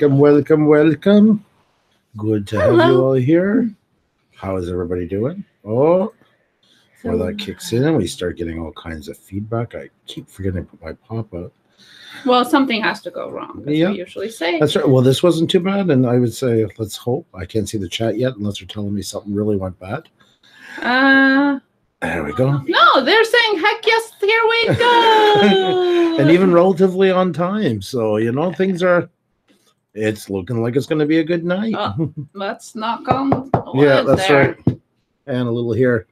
Welcome, welcome, welcome. Good to have you all here. How is everybody doing? Oh, So- well, that kicks in and we start getting all kinds of feedback. I keep forgetting to put my pop up. Well, something has to go wrong. As Yeah. we usually say. That's right. Well, this wasn't too bad, and I would say let's hope. I can't see the chat yet unless they're telling me something really went bad. Uh, There we go. no, they're saying, heck yes, here we go. and even relatively on time. So you know things are. It's looking like it's going to be a good night. Oh, Let's knock on Yeah, that's there. right. And a little here.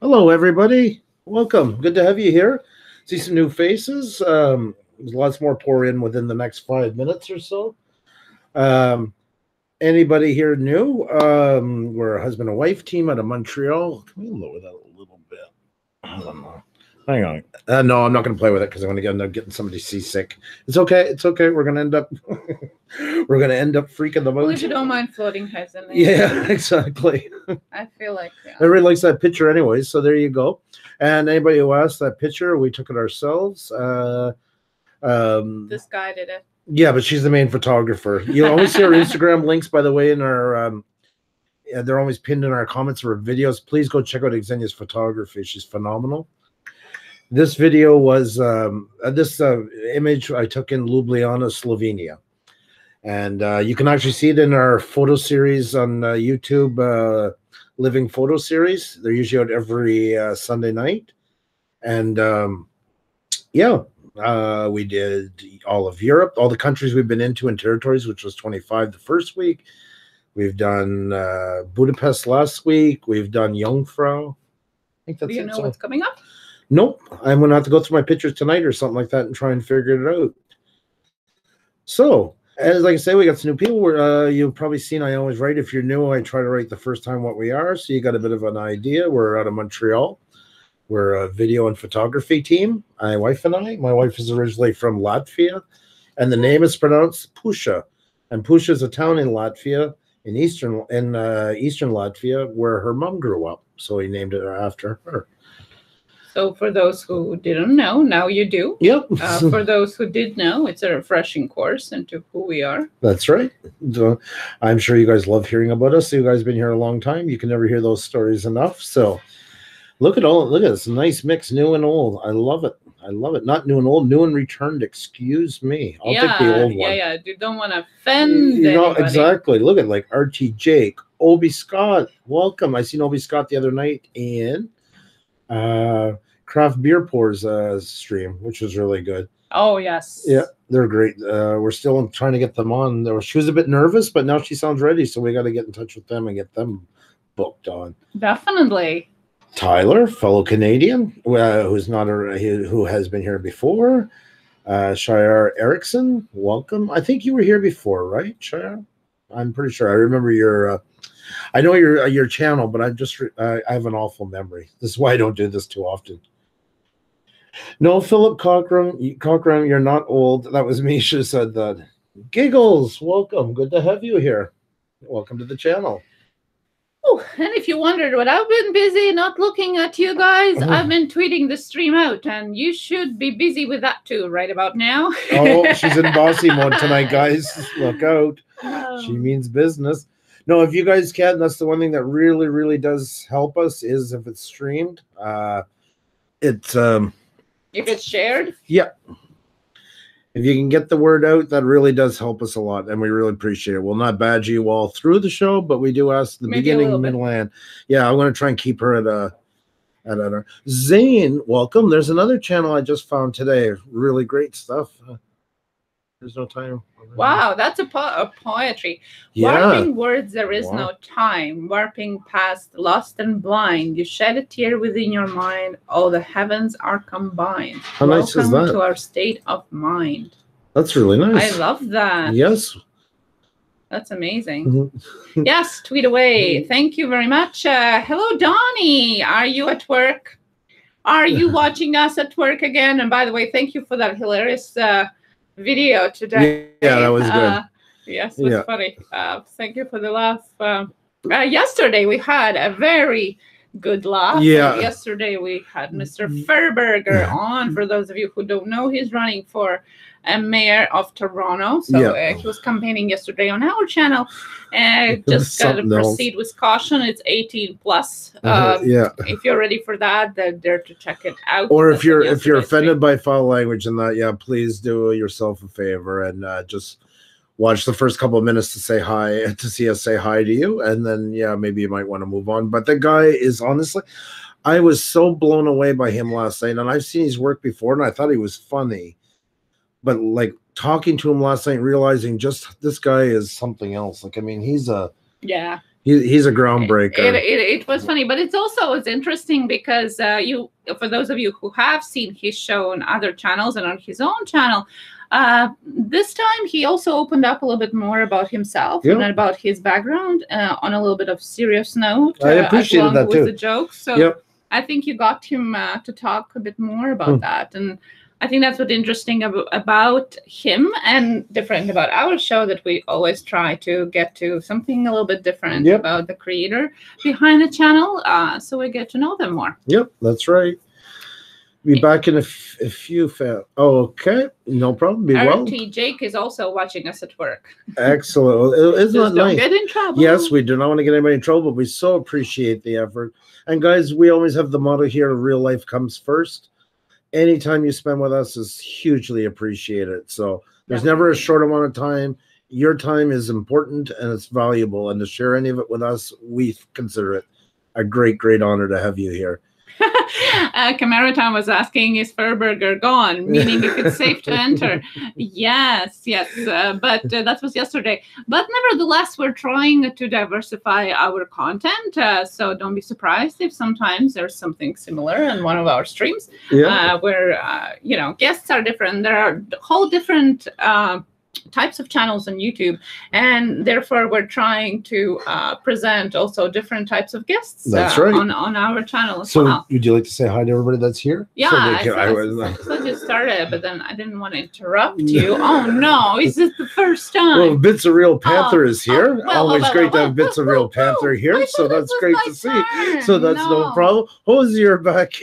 Hello, everybody. Welcome. Good to have you here. See some new faces. Um, there's lots more pour in within the next five minutes or so. Um, anybody here new? Um, we're a husband and wife team out of Montreal. Can we lower that a little bit? I don't know. Hang on. Uh, no, I'm not going to play with it because I'm going to end up getting somebody seasick. It's okay. It's okay. We're going to end up. we're going to end up freaking them Well, out. if you don't mind floating heads in there. Yeah, exactly. I feel like yeah. Everybody likes that picture anyway, so there you go. And anybody who asked that picture, we took it ourselves. Uh, um, this guy did it. yeah, but she's the main photographer. You always see our Instagram links, by the way, in our. Um, yeah, they're always pinned in our comments or videos. Please go check out Xenia's photography. She's phenomenal. This video was um, uh, this uh, image I took in Ljubljana, Slovenia, and uh, you can actually see it in our photo series on uh, YouTube, uh, Living Photo Series. They're usually out every uh, Sunday night, and um, yeah, uh, we did all of Europe, all the countries we've been into and territories, which was 25 the first week. We've done uh, Budapest last week. We've done Jungfrau. I think that's Do you it. know So- what's coming up? Nope. I'm gonna have to go through my pictures tonight or something like that and try and figure it out. So, as like I say, we got some new people. Uh, you've probably seen I always write. If you're new, I try to write the first time what we are, so you got a bit of an idea. We're out of Montreal. We're a video and photography team. My wife and I. My wife is originally from Latvia, and the name is pronounced Pusha. And Pusha is a town in Latvia, in eastern in uh, eastern Latvia, where her mom grew up. So he named it after her. So for those who didn't know, now you do. Yep. Uh, for those who did know, it's a refreshing course into who we are. That's right. So, I'm sure you guys love hearing about us. You guys been here a long time. You can never hear those stories enough. So look at all look at this nice mix, new and old. I love it. I love it. Not new and old, new and returned. Excuse me. I'll yeah, take the old yeah, one. yeah. You don't want to offend You know anybody. exactly. Look at like RT Jake, Obi Scott. Welcome. I seen Obi Scott the other night and uh craft beer pours uh stream, which was really good. Oh yes. Yeah, they're great. Uh, we're still trying to get them on. There was- She was a bit nervous, but now she sounds ready. So we got to get in touch with them and get them booked on. Definitely. Tyler, fellow Canadian, uh, who's not a who has been here before. Uh, Shire Erickson, welcome. I think you were here before, right, Shire? I'm pretty sure. I remember your. Uh, I know your uh, your channel, but I just I have an awful memory. This is why I don't do this too often. No, Philip Cochran, Cochran, you're not old. That was me. Should said that. Giggles, welcome. Good to have you here. Welcome to the channel. Oh, and if you wondered what I've been busy not looking at you guys, Oh. I've been tweeting the stream out, and you should be busy with that too, right about now. Oh, she's in bossy mode tonight, guys. Look out. Um, She means business. No, if you guys can, that's the one thing that really, really does help us is if it's streamed. Uh it's um if it's shared, Yeah. if you can get the word out, that really does help us a lot, and we really appreciate it. We'll not badge you all through the show, but we do ask the Maybe beginning, bit. middle, and yeah, I'm going to try and keep her at a at a Zane. Welcome. There's another channel I just found today. Really great stuff. There's no time. wow, that's a, po- a poetry. Yeah. Warping words, there is Wow. no time. Warping past, lost and blind. You shed a tear within your mind. All the heavens are combined. How nice is Welcome that? to our state of mind. That's really nice. I love that. Yes. That's amazing. Mhm. yes, tweet away. Thank you very much. Uh, hello, Donnie. Are you at work? Are you watching us at work again? And by the way, thank you for that hilarious uh, video today. Yeah, that was good. Uh, yes, it was Yeah. funny. Uh, thank you for the laugh. Um, uh, yesterday we had a very good laugh. Yeah. Yesterday we had Mr. Ferberger on. For those of you who don't know, he's running for uh, mayor of Toronto. So Yeah. uh, he was campaigning yesterday on our channel. Uh, just got to Something else. proceed with caution. It's 18 plus. Uh, Um, yeah. If you're ready for that, then dare to check it out. Or if you're if you're offended by foul language and that, yeah, please do yourself a favor and uh, just watch the first couple of minutes to say hi to see us say hi to you, and then yeah, maybe you might want to move on. But the guy is honestly, I was so blown away by him last night, and I've seen his work before, and I thought he was funny, but like talking to him last night, realizing just this guy is something else. Like I mean, he's a Yeah. he, he's a groundbreaker. It, it, it was funny, but it's also it's interesting because uh, you, for those of you who have seen his show on other channels and on his own channel, uh, this time he also opened up a little bit more about himself and about his background uh, on a little bit of serious note. I uh, appreciated along that with too. the jokes. So Yep. I think you got him uh, to talk a bit more about Hmm. that, and I think that's what's interesting ab- about him and different about our show that we always try to get to something a little bit different Yep. about the creator behind the channel, uh, so we get to know them more. Yep, that's right. Be back in a, f- a few. Fa- oh, okay, no problem. Be well. RT Jake is also watching us at work. Excellent. Well, Isn't Just that don't nice? get in trouble. Yes, we do not want to get anybody in trouble, but we so appreciate the effort. And guys, we always have the motto here: real life comes first. Anytime you spend with us is hugely appreciated. So there's never a short amount of time. Your time is important and it's valuable, and to share any of it with us, we consider it a great, great honor to have you here. uh, Camaraton was asking, is Furburger gone? Meaning if it's safe to enter. Yes, yes. Uh, but uh, that was yesterday. But nevertheless, we're trying to diversify our content. Uh, so don't be surprised if sometimes there's something similar in one of our streams Yeah. uh, where, uh, you know, guests are different. There are whole different. Types of channels on YouTube, and therefore we're trying to uh, present also different types of guests That's uh, right. on, on our channel as so, well. would you like to say hi to everybody that's here? Yeah, So I, can- I I, was- said you started, but then I didn't want to interrupt you. oh no, is this the first time? Well, Bits of Real Panther is here. oh, well, Always well, great to have Bits of Real Panther here. So that's great to see. So that's no, No. problem. Hosier back.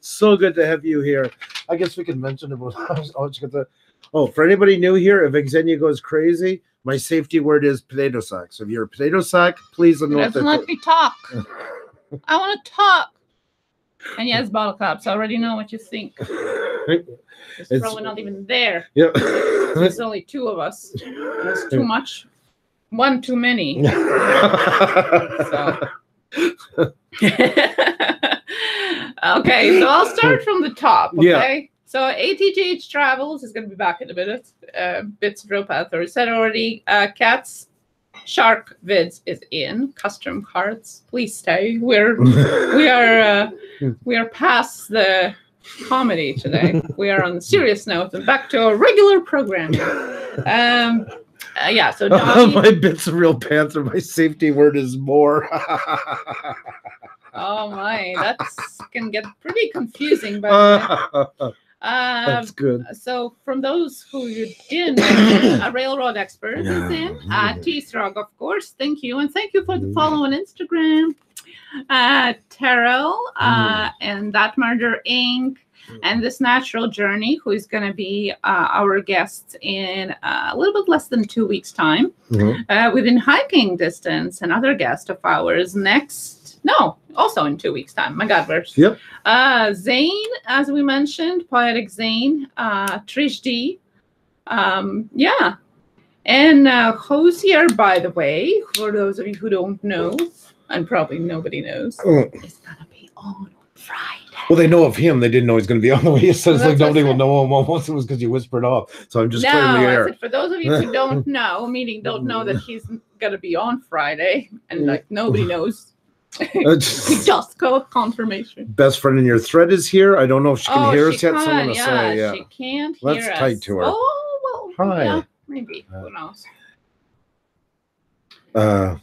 So good to have you here. I guess we can mention about oh, it's got the- oh, for anybody new here, if Xenia goes crazy, my safety word is potato sack. So if you're a potato sack, please note doesn't let me talk. I want to talk. And yes, bottle caps. I already know what you think. It's, It's- probably not even there. yeah. There's only two of us. That's too much. One too many. So. okay, so I'll start from the top. Yeah. So ATGH Travels is going to be back in a minute. Uh, Bits of Real Panther is said already. Uh, Cats Shark Vids is in. Custom cards, please stay. We're we are uh, we are past the comedy today. we are on serious note and back to our regular program. Um, uh, yeah. So Donnie, my bits of real panther. My safety word is more. oh my, that's can get pretty confusing. Way. Um, That's good. so from those who you didn't a railroad expert is in. Uh, T-Strog, of course. Thank you. And thank you for the follow on Instagram. Uh, Terrell uh, and That Murder Inc. And This Natural Journey, who is going to be uh, our guest in uh, a little bit less than two weeks' time. Mhm. Uh, within hiking distance, another guest of ours next. No, also in two weeks' time. My God, we're Yep. uh, Zane, as we mentioned, Poetic Zane, uh, Trish D. Um, yeah. And uh, Hosier, by the way, for those of you who don't know, and probably nobody knows, Oh. is going to be on Friday. Well, they know of him. They didn't know he's going to be on the way. So it's Well, like nobody will know him. Almost it was because you whispered off. So I'm just no, clearing the air. said for those of you who don't know, meaning don't know that he's going to be on Friday, and like nobody knows. Uh, Just go confirmation. Best friend in your thread is here. I don't know if she can oh, hear she us yet. So I'm can't. going to Yeah, say, yeah. she can't Let's hear us. to her. Oh, well, Hi. yeah, maybe. Uh, Who knows? Uh,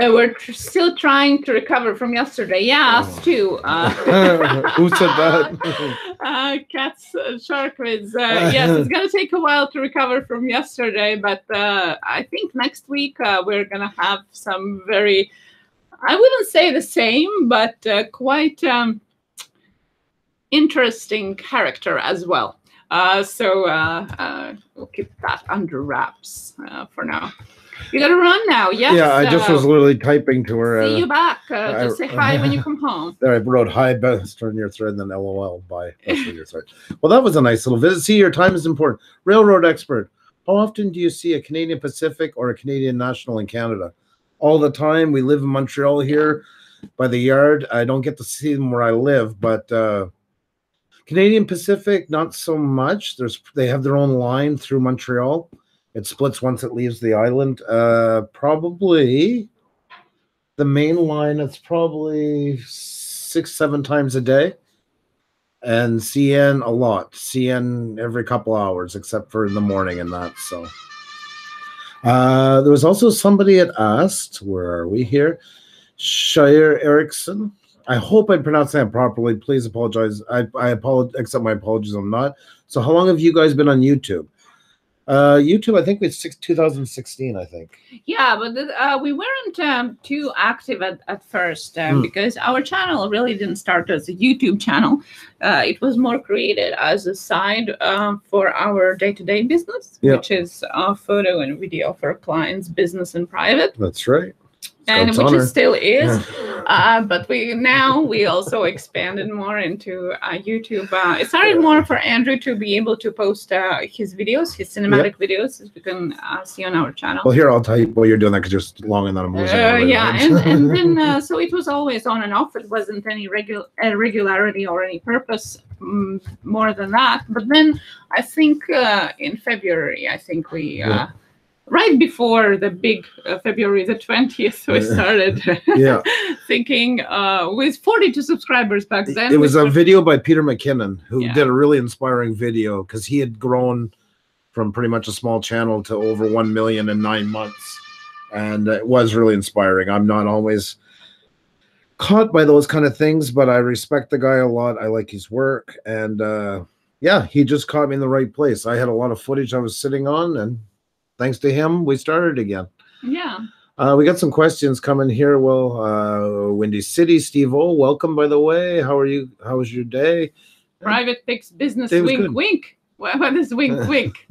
Uh, we're tr- still trying to recover from yesterday. Yeah, us Oh. too. Uh, who said that? uh, cats, uh. Uh, yes, it's gonna take a while to recover from yesterday, but uh, I think next week uh, we're gonna have some very, I wouldn't say the same, but uh, quite um, interesting character as well. Uh, so uh, uh, we'll keep that under wraps uh, for now. You gotta run now. Yes. yeah, I just was literally typing to her. See Uh, you back. Uh, I- just say hi when you come home. there I wrote hi best on your thread, and then LOL bye, best on your thread. Well, that was a nice little visit. See, your time is important. Railroad expert. How often do you see a Canadian Pacific or a Canadian National in Canada? All the time. We live in Montreal here by the yard. I don't get to see them where I live, but uh, Canadian Pacific, not so much. There's they have their own line through Montreal. It splits once it leaves the island. Uh, probably the main line. It's probably six, seven times a day, and CN a lot. CN every couple hours, except for in the morning and that. So. Uh, there was also somebody had asked, where are we here? Shire Erickson. I hope I'm pronouncing that properly. Please apologize. I, I apologize, my apologies. I'm not. So, how long have you guys been on YouTube? Uh, YouTube, I think it's six, 2016, I think. Yeah, but uh, we weren't um, too active at, at first um, Hmm. because our channel really didn't start as a YouTube channel. Uh, it was more created as a side uh, for our day to day business, Yeah. which is uh, photo and video for clients, business and private. That's right. And which honor. it still is. uh, but we now we also expanded more into uh, YouTube. Uh, it started more for Andrew to be able to post uh, his videos, his cinematic videos, as we can uh, see on our channel. Well, here, I'll tell you while you're doing that because you're long and then I'm losing. Uh, yeah, and, and then uh, so it was always on and off. It wasn't any regular regularity or any purpose mm, more than that. But then I think uh, in February, I think we. Uh, Yeah. Right before the big uh, February the 20th, we started yeah. thinking uh, with 42 subscribers back then. it was a video by Peter McKinnon who Yeah. did a really inspiring video because he had grown from pretty much a small channel to over 1 million in nine months. And it was really inspiring. I'm not always caught by those kind of things, but I respect the guy a lot. I like his work. And uh, yeah, he just caught me in the right place. I had a lot of footage I was sitting on, and thanks to him, we started again. yeah. Uh, we got some questions coming here. Well, uh, Windy City, Steve O, welcome by the way. How are you? How was your day? Private picks business Day wink wink. What, what is wink wink?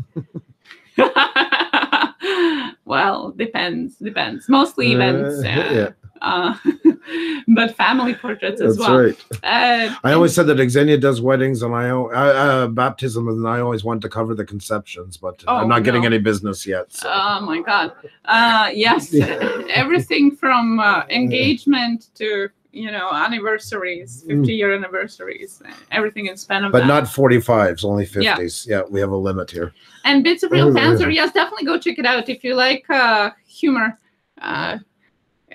well, depends. Depends. Mostly events. Uh, Uh, yeah, uh, but family portraits as well. that's well. right. Uh, I always said that Xenia does weddings and I uh, uh, baptism, and I always want to cover the conceptions, but Oh, I'm not getting any business yet. So. Oh my God. Uh, yes. Yeah. Everything from uh, engagement to, you know, anniversaries, 50 year anniversaries, everything in span of Mm. but that. not 45s, only 50s. Yeah. we have a limit here. and Bits of Real Oh, Cancer. Yes, definitely go check it out if you like uh, humor. Uh,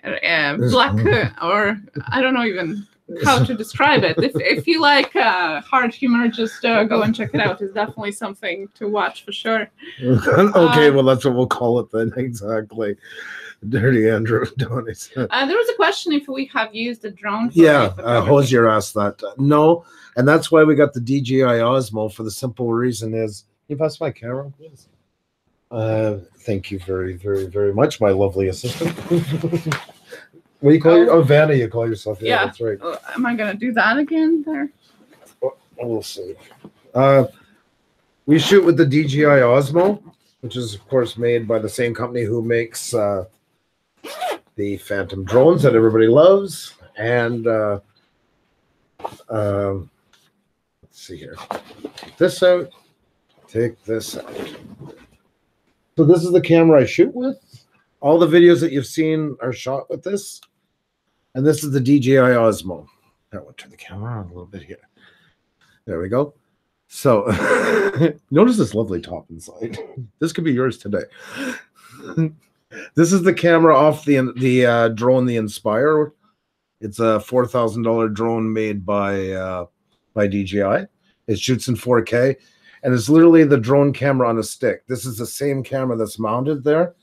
uh, black uh, or I don't know even how to describe it. If, if you like uh, hard humor, just uh, go and check it out. It's definitely something to watch for sure. okay, Uh, well, that's what we'll call it then. Exactly. Dirty Andrew Donnie. Uh, there was a question if we have used a drone. For Yeah, uh. Hosier asked that. No, and that's why we got the DJI Osmo for the simple reason is you pass my camera, please. Uh, thank you very, very, very much, my lovely assistant. What do you call your? Oh, Vanna, you call yourself. Yeah, Yeah. that's right. Uh, am I gonna do that again there? We'll see. Uh, we shoot with the DJI Osmo, which is of course made by the same company who makes uh, the Phantom drones that everybody loves. And uh, um, let's see here. Take this out. Take this out. So this is the camera I shoot with. All the videos that you've seen are shot with this. And this is the DJI Osmo. I want to turn the camera on a little bit here. There we go. So notice this lovely top inside. This could be yours today. this is the camera off the the uh, drone, the Inspire. It's a four thousand dollar drone made by uh, by DJI. It shoots in 4K, and it's literally the drone camera on a stick. This is the same camera that's mounted there.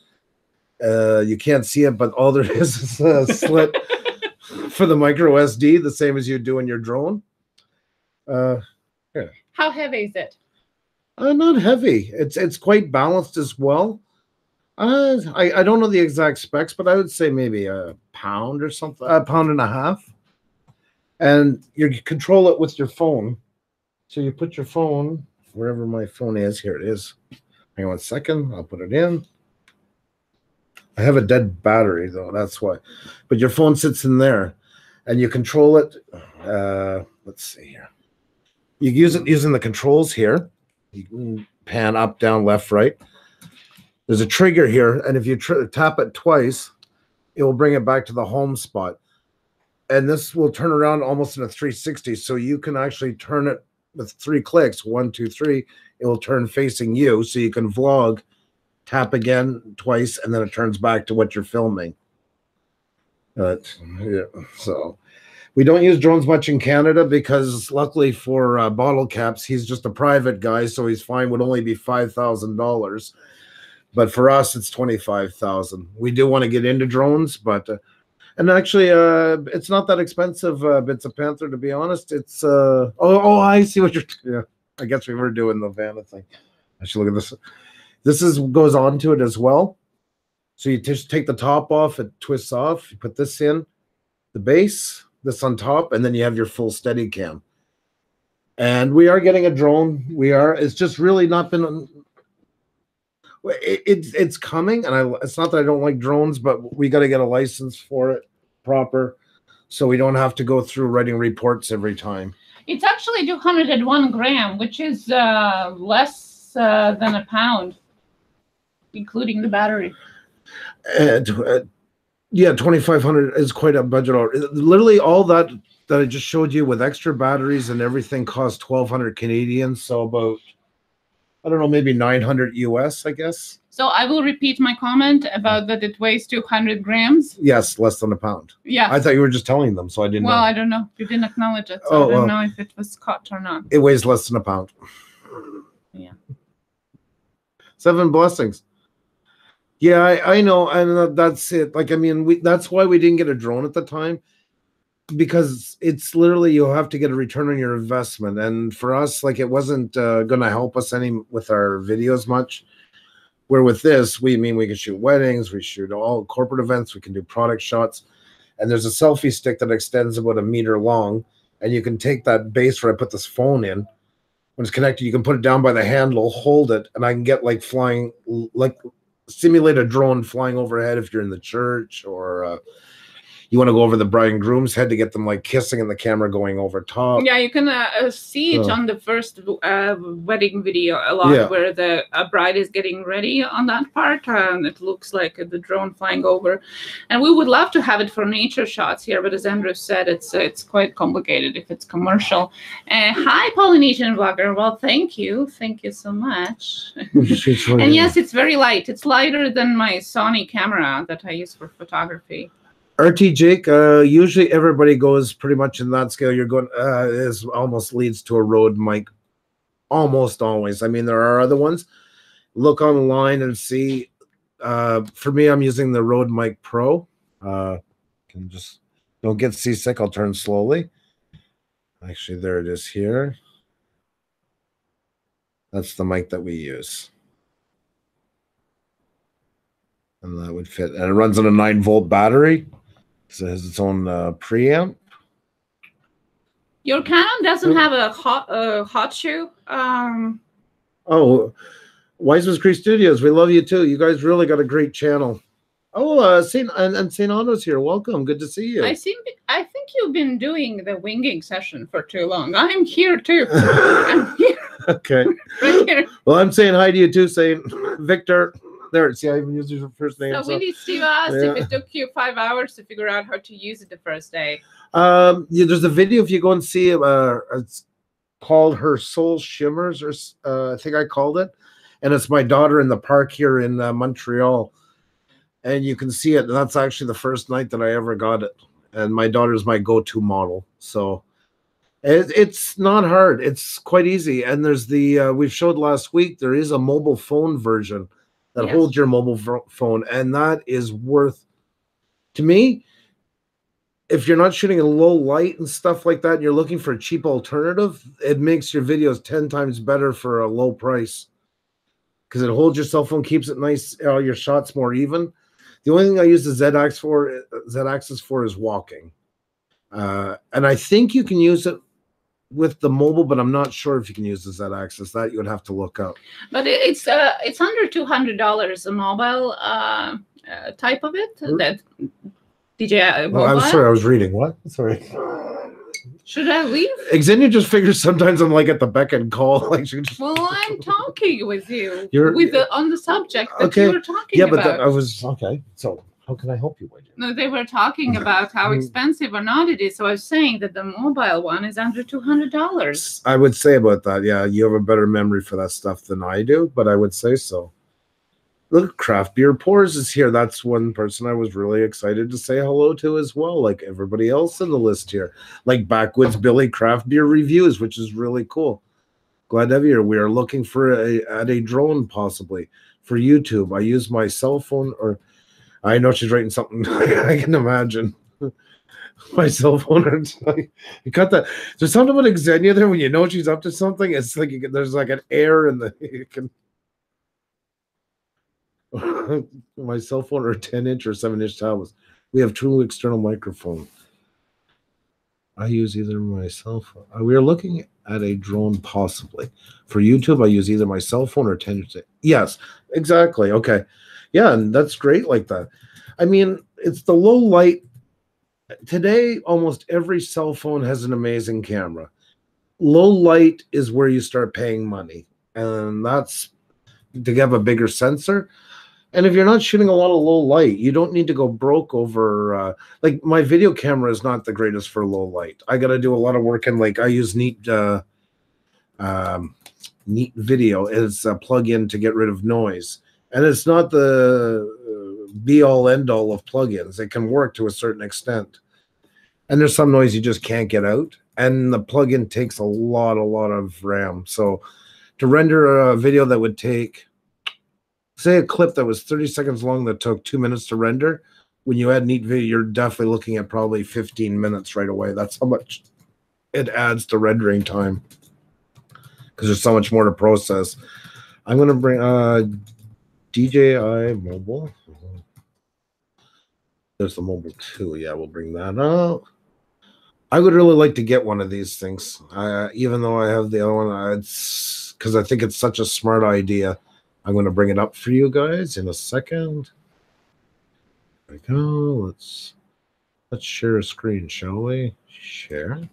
Uh, you can't see it, but all there is is a slit for the micro SD, the same as you do in your drone. Uh, yeah. How heavy is it? uh, not heavy. It's it's quite balanced as well. Uh, I I don't know the exact specs, but I would say maybe a pound or something, a pound and a half. And you control it with your phone. So you put your phone wherever my phone is. Here it is. Hang on a second. I'll put it in. I have a dead battery though. That's why. But your phone sits in there, and you control it. Uh, let's see here. You use it using the controls here. You pan up, down, left, right. There's a trigger here, and if you tr- tap it twice, it will bring it back to the home spot. And this will turn around almost in a 360, so you can actually turn it with three clicks. One, two, three. It will turn facing you, so you can vlog. Tap again twice, and then it turns back to what you're filming. But yeah, so we don't use drones much in Canada because, luckily for uh, Bottle Caps, he's just a private guy, so his fine would only be five thousand dollars. But for us, it's twenty five thousand. We do want to get into drones, but uh, and actually, uh, it's not that expensive. Uh, Bits of Panther, to be honest. It's uh oh oh I see what you're. Yeah, I guess we were doing the Vanna thing. I should look at this. This is goes on to it as well. So you just take the top off, it twists off. You put this in, the base, this on top, and then you have your full steady cam. And we are getting a drone. We are. It's just really not been. It, it's it's coming, and I. It's not that I don't like drones, but we got to get a license for it proper, so we don't have to go through writing reports every time. It's actually 201 gram, which is uh, less uh, than a pound, including the battery. And uh, yeah, twenty five hundred is quite a budget. Literally, all that that I just showed you with extra batteries and everything cost twelve hundred Canadian. So about I don't know, maybe nine hundred US, I guess. So I will repeat my comment about that it weighs 200 grams. Yes, less than a pound. Yeah. I thought you were just telling them, so I didn't well, know. I don't know. You didn't acknowledge it, so Oh, I don't well. know if it was caught or not. It weighs less than a pound. Yeah. Seven blessings. Yeah, I, I know, and that's it. Like, I mean, we that's why we didn't get a drone at the time because it's literally you have to get a return on your investment, and for us, like, it wasn't uh, going to help us any with our videos much. Where with this, we mean we can shoot weddings, we shoot all corporate events, we can do product shots, and there's a selfie stick that extends about a meter long, and you can take that base where I put this phone in. When it's connected, you can put it down by the handle, hold it, and I can get like flying, like simulate a drone flying overhead if you're in the church or uh, you want to go over the bride and groom's head to get them like kissing and the camera going over top. Yeah, you can uh, uh, see it on the first uh, wedding video a lot, Yeah. where the uh, bride is getting ready on that part, and it looks like the drone flying over. And we would love to have it for nature shots here, but as Andrew said, it's uh, it's quite complicated if it's commercial. Uh, hi, Polynesian vlogger. Well, thank you, thank you so much. And yes, it's very light. It's lighter than my Sony camera that I use for photography. RT Jake, uh, usually everybody goes pretty much in that scale. You're going, uh, is almost leads to a Rode mic. Almost always. I mean, there are other ones. Look online and see. Uh, for me, I'm using the Rode Mic Pro. Uh, can just don't get seasick. I'll turn slowly. Actually, there it is here. That's the mic that we use. And that would fit. And it runs on a nine volt battery. So it has its own uh, preamp. Your Canon doesn't have a hot uh, hot shoe. Um, Oh, Wiseman's Creek Studios. We love you too. You guys really got a great channel. Oh, uh, Saint and, and Saint Anna's here. Welcome. Good to see you. I seem I think you've been doing the winging session for too long. I'm here too. I'm here, okay. right here. Well, I'm saying hi to you too, Saint Victor. There. See, I even used your first name. So so- Windy Steve asked Yeah. if it took you five hours to figure out how to use it the first day. Um, yeah, there's a video if you go and see it. Uh, it's called "Her Soul Shimmers," or uh, I think I called it, and it's my daughter in the park here in uh, Montreal, and you can see it. And that's actually the first night that I ever got it, and my daughter's my go-to model. So it, it's not hard. It's quite easy. And there's the uh, we showed last week. There is a mobile phone version that holds your mobile pho- phone, and that is worth to me if you're not shooting in low light and stuff like that, and you're looking for a cheap alternative, it makes your videos 10 times better for a low price because it holds your cell phone, keeps it nice, all your shots more even. The only thing I use the Z axis for, Z axis for is walking. Uh, and I think you can use it with the mobile, but I'm not sure if you can use the Z axis. That you would have to look up. But it's uh it's under two hundred dollars a mobile uh, uh type of it that DJI Oh, mobile. I'm sorry, I was reading. What? Sorry. Should I leave? Xenia just figures sometimes I'm like at the beck and call. Like she just, Well, I'm talking with you You're- with the on the subject that Okay. you were talking yeah, but about. that, I was okay. So how can I help you? dear? no, they were talking about how Mm. expensive or not it is. So I was saying that the mobile one is under two hundred dollars. I would say about that. Yeah, you have a better memory for that stuff than I do, but I would say so. Look, craft beer pours is here. That's one person I was really excited to say hello to as well, like everybody else in the list here, like Backwoods Billy Craft Beer Reviews, which is really cool. Glad to have you here. We are looking for a at a drone possibly for YouTube. I use my cell phone, or I know she's writing something. I can imagine my cell phone. Or you cut that. There's something about Xenia there when you know she's up to something. It's like can, there's like an air in the you can. my cell phone or 10 inch or 7 inch tablets. We have true external microphone. I use either my cell phone. uh, We are looking at a drone possibly. For YouTube, I use either my cell phone or 10 inch. Yes, exactly. Okay. Yeah, and that's great like that. I mean, it's the low light. Today, almost every cell phone has an amazing camera. Low light is where you start paying money, and that's to have a bigger sensor. And if you're not shooting a lot of low light, you don't need to go broke over. Uh, like my video camera is not the greatest for low light. I got to do a lot of work in like I use Neat uh, um, Neat Video as a plug-in to get rid of noise, and it's not the uh, be all end all of plugins. It can work to a certain extent, and there's some noise you just can't get out, and the plugin takes a lot, a lot of RAM. So to render a video that would take say a clip that was 30 seconds long that took two minutes to render when you add neat video you're definitely looking at probably 15 minutes right away. That's how much it adds to rendering time. Because there's so much more to process. I'm going to bring uh dji mobile there's the mobile too yeah we'll bring that up i would really like to get one of these things uh, even though i have the other one it's because i think it's such a smart idea I'm going to bring it up for you guys in a second. There we go. Let's let's share a screen, shall we? Share.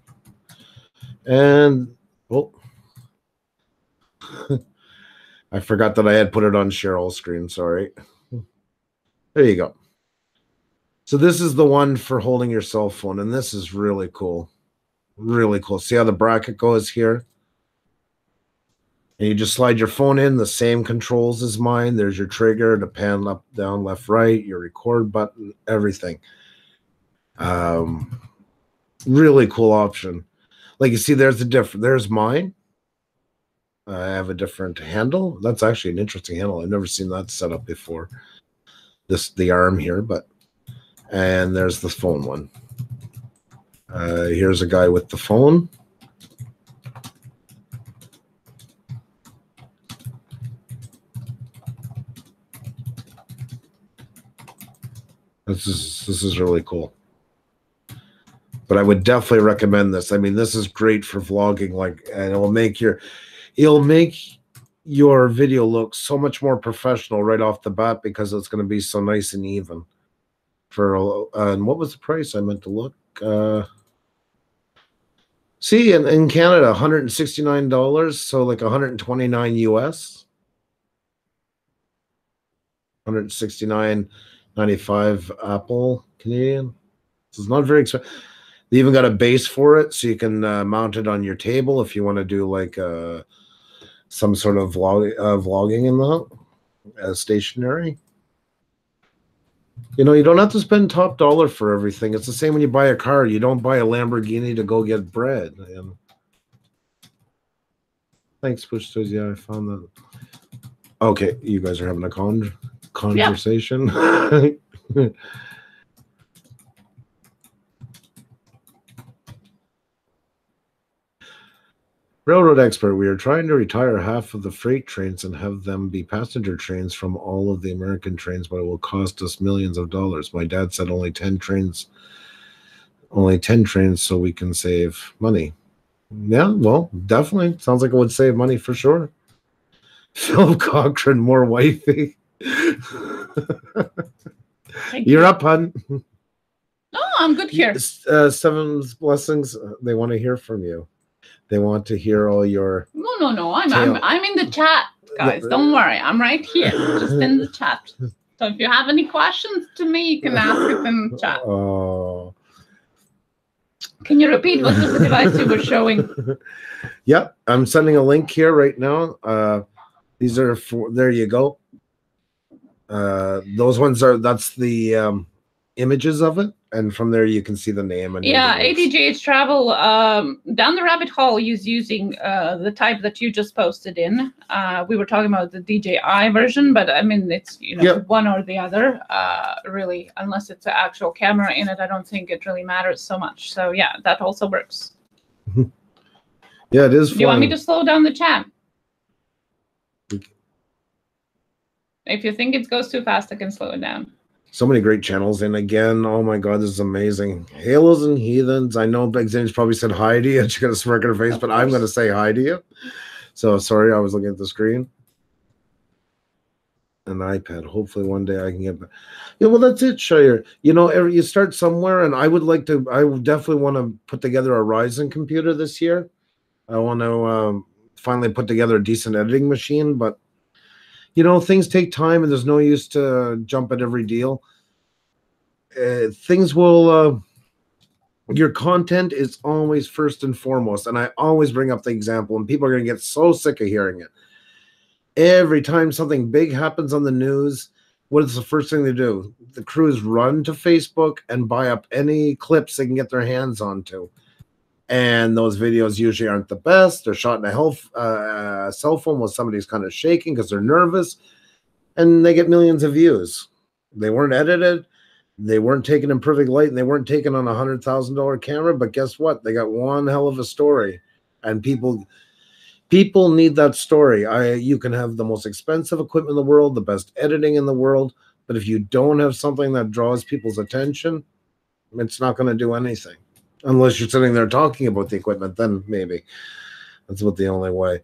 And oh, I forgot that I had put it on Cheryl's screen. Sorry. There you go. So this is the one for holding your cell phone, and this is really cool. Really cool. See how the bracket goes here? and you just slide your phone in the same controls as mine there's your trigger the pan up down left right your record button everything um really cool option like you see there's a different there's mine i have a different handle that's actually an interesting handle i've never seen that set up before this the arm here but and there's the phone one uh here's a guy with the phone This is this is really cool. But I would definitely recommend this. I mean, this is great for vlogging. Like, and it will make your, it'll make your video look so much more professional right off the bat because it's going to be so nice and even. For uh, and what was the price? I meant to look. Uh, see, in, in Canada, one hundred and sixty nine dollars, so like one hundred and twenty nine US. One hundred sixty nine. 95 Apple Canadian. So it's not very expensive. They even got a base for it, so you can uh, mount it on your table if you want to do like uh, some sort of vlog, uh, vlogging in that as stationary. You know, you don't have to spend top dollar for everything. It's the same when you buy a car. You don't buy a Lamborghini to go get bread. And thanks, Push Toys. Yeah, I found that. Okay, you guys are having a con conversation. Railroad expert, we are trying to retire half of the freight trains and have them be passenger trains from all of the American trains, but it will cost us millions of dollars. My dad said only 10 trains, only 10 trains so we can save money. Yeah, well, definitely. Sounds like it would save money for sure. Philip Cochran, more wifey. You're up, hun. Oh, I'm good here. Uh, Seven's blessings. uh, They want to hear from you. They want to hear all your. No, no, no. I'm I'm, I'm in the chat, guys. Don't worry. I'm right here, just in the chat. So if you have any questions to me, you can ask it in the chat. Oh. Can you repeat what was the device you were showing? Yep, I'm sending a link here right now. Uh, these are for. There you go. Uh, those ones are. That's the um, images of it, and from there you can see the name and Yeah. ADGH Travel um, down the rabbit hole is using uh, the type that you just posted in. Uh, we were talking about the DJI version, but I mean it's you know Yeah. one or the other. Uh, really, unless it's an actual camera in it, I don't think it really matters so much. So yeah, that also works. Yeah, it is. Do you want me to slow down the chat? If you think it goes too fast, I can slow it down. So many great channels. And again oh my god this is amazing. Halos and heathens. I know big James probably said hi to you. And she got a smirk on her face Of but i'm going to say hi to you. So sorry i was looking at the screen. An ipad. Hopefully one day i can get back. Yeah well that's it Shire. you know every, you start somewhere and i would like to i definitely want to put together a ryzen computer this year. I want to um, finally put together a decent editing machine but you know things take time and there's no use to jump at every deal. Uh, things will uh, your content is always first and foremost. And i always bring up the example and people are going to get so sick of hearing it. Every time something big happens on the news what is the first thing they do? The crews run to facebook and buy up any clips they can get their hands onto and those videos usually aren't the best. They're shot in a health, uh, cell phone while somebody's kind of shaking because they're nervous and they get millions of views. They weren't edited they weren't taken in perfect light and they weren't taken on a hundred thousand dollar camera but guess what? They got one hell of a story. And people people need that story. I you can have the most expensive equipment in the world the best editing in the world but if you don't have something that draws people's attention it's not going to do anything unless you're sitting there talking about the equipment then maybe that's about the only way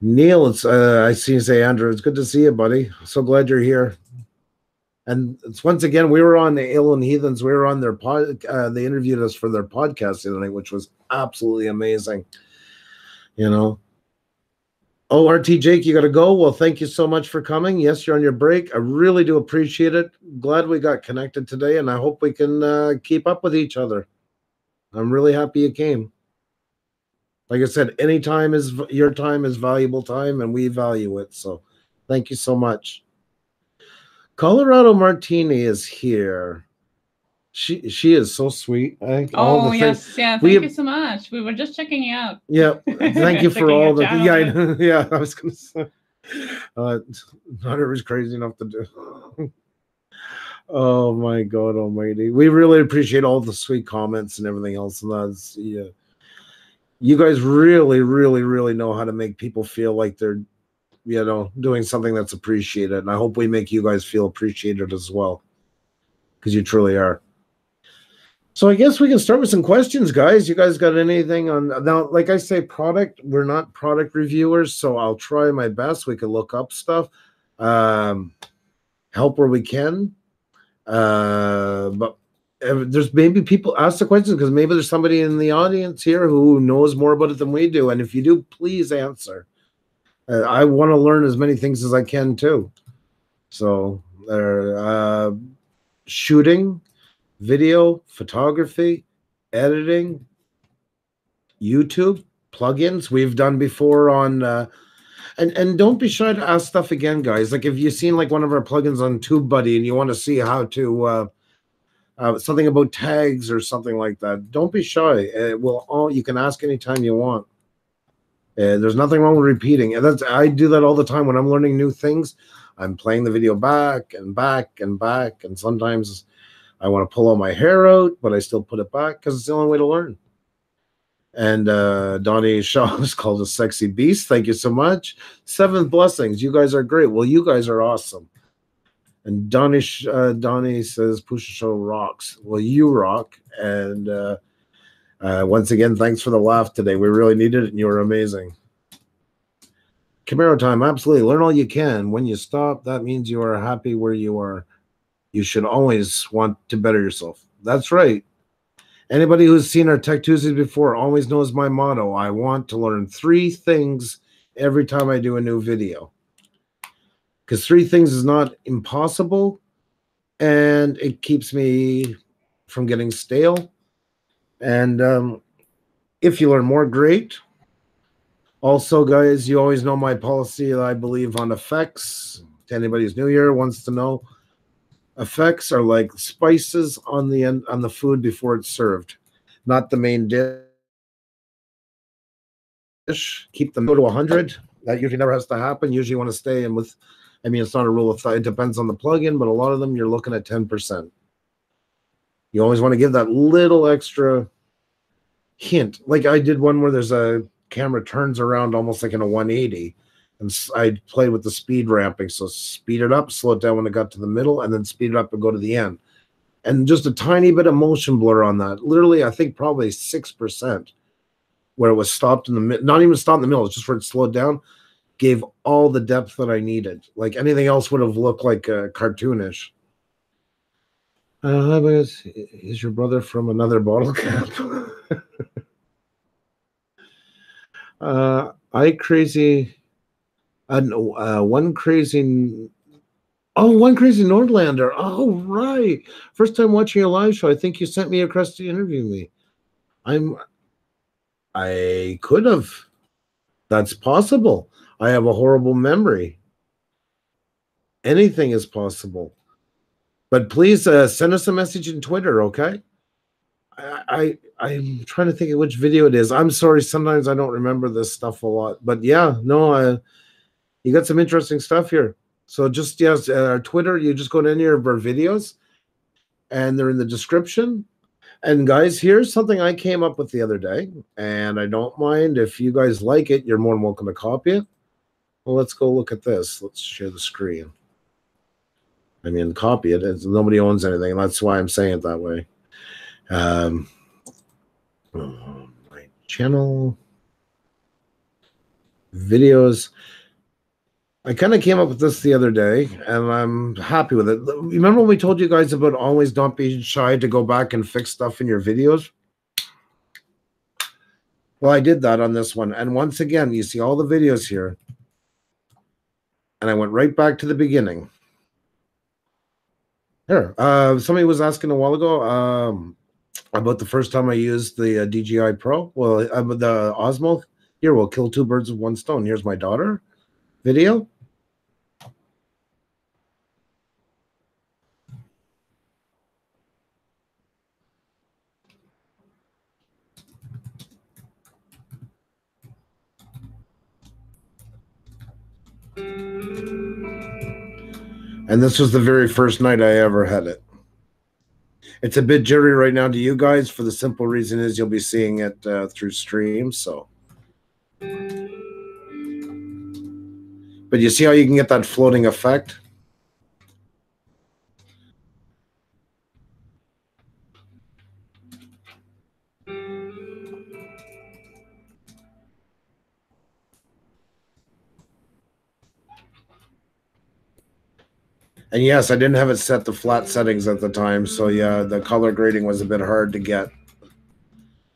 neil it's uh, i see you say andrew it's good to see you buddy so glad you're here and it's once again, we were on the and Heathens. We were on their pod. Uh, they interviewed us for their podcast the other night, which was absolutely amazing. You know. Oh, RT Jake, you got to go. Well, thank you so much for coming. Yes, you're on your break. I really do appreciate it. Glad we got connected today, and I hope we can uh, keep up with each other. I'm really happy you came. Like I said, any time is your time is valuable time, and we value it. So, thank you so much. Colorado Martini is here. She she is so sweet. I, Oh yes, things- yeah. Thank we you so much. We were just checking you out. Yeah. Thank you for all the yeah, I yeah. I was gonna say uh, not everybody's crazy enough to do. oh my god almighty. We really appreciate all the sweet comments and everything else. And that's yeah. You guys really, really, really know how to make people feel like they're you know doing something that's appreciated. And I hope we make you guys feel appreciated as well. Because you truly are. So I guess we can start with some questions, guys. You guys got anything on now? Like I say, product. We're not product reviewers, so I'll try my best. We can look up stuff, um, help where we can. Uh, but uh, there's maybe people ask the questions because maybe there's somebody in the audience here who knows more about it than we do. And if you do, please answer. Uh, I want to learn as many things as I can too. So there, uh, shooting video, photography, editing, YouTube, plugins we've done before on uh and and don't be shy to ask stuff again, guys. Like if you've seen like one of our plugins on TubeBuddy and you want to see how to uh, uh something about tags or something like that, don't be shy. It will all you can ask anytime you want. Uh, there's nothing wrong with repeating. And that's I do that all the time when I'm learning new things. I'm playing the video back and back and back, and sometimes I want to pull all my hair out, but I still put it back because it's the only way to learn. And uh, Donnie Shaw is called a sexy beast. Thank you so much. Seventh blessings. You guys are great. Well, you guys are awesome. And Donnie, uh, Donnie says Pusha Show rocks. Well, you rock. And uh, Uh, once again, thanks for the laugh today. We really needed it, and you were amazing. Camaro time, absolutely. Learn all you can. When you stop, that means you are happy where you are. You should always want to better yourself. That's right. Anybody who's seen our Tech Tuesdays before always knows my motto. I want to learn three things every time I do a new video. Because three things is not impossible and it keeps me from getting stale. And um, if you learn more, great. Also, guys, you always know my policy that I believe on effects. To anybody who's new here wants to know, effects are like spices on the end on the food before it's served, not the main dish. Keep them go to 100. That usually never has to happen. Usually, you want to stay in with. I mean, it's not a rule of thumb. It depends on the plugin, but a lot of them you're looking at 10%. You always want to give that little extra hint. Like I did one where there's a camera turns around almost like in a 180 and I played with the speed ramping. So speed it up, slow it down when it got to the middle, and then speed it up and go to the end. And just a tiny bit of motion blur on that. Literally, I think probably six percent, where it was stopped in the mid, not even stopped in the middle, just where it slowed down, gave all the depth that I needed. Like anything else would have looked like uh, cartoonish. Uh, is, is your brother from another bottle cap? uh, I crazy and uh, one crazy oh one crazy nordlander oh right. First time watching a live show. I think you sent me across to interview me. I'm i could have. That's possible. I have a horrible memory. Anything is possible. But please uh, send us a message in twitter okay? I, I i'm trying to think of which video it is. I'm sorry sometimes i don't remember this stuff a lot. But yeah no i you got some interesting stuff here. So just yes, uh, our Twitter, you just go to any of our videos, and they're in the description. And guys, here's something I came up with the other day, and I don't mind if you guys like it. You're more than welcome to copy it. Well, let's go look at this. Let's share the screen. I mean, copy it. It's, nobody owns anything. That's why I'm saying it that way. Um, my channel videos. I kind of came up with this the other day, and I'm happy with it. Remember when we told you guys about always don't be shy to go back and fix stuff in your videos? Well, I did that on this one. And once again, you see all the videos here. And I went right back to the beginning. Here, uh, somebody was asking a while ago um, about the first time I used the uh, DJI Pro. Well, uh, the Osmo. Here, we'll kill two birds with one stone. Here's my daughter video. And this was the very first night I ever had it. It's a bit jittery right now to you guys for the simple reason is you'll be seeing it uh, through stream. So, but you see how you can get that floating effect? And yes, I didn't have it set to flat settings at the time, so yeah, the color grading was a bit hard to get.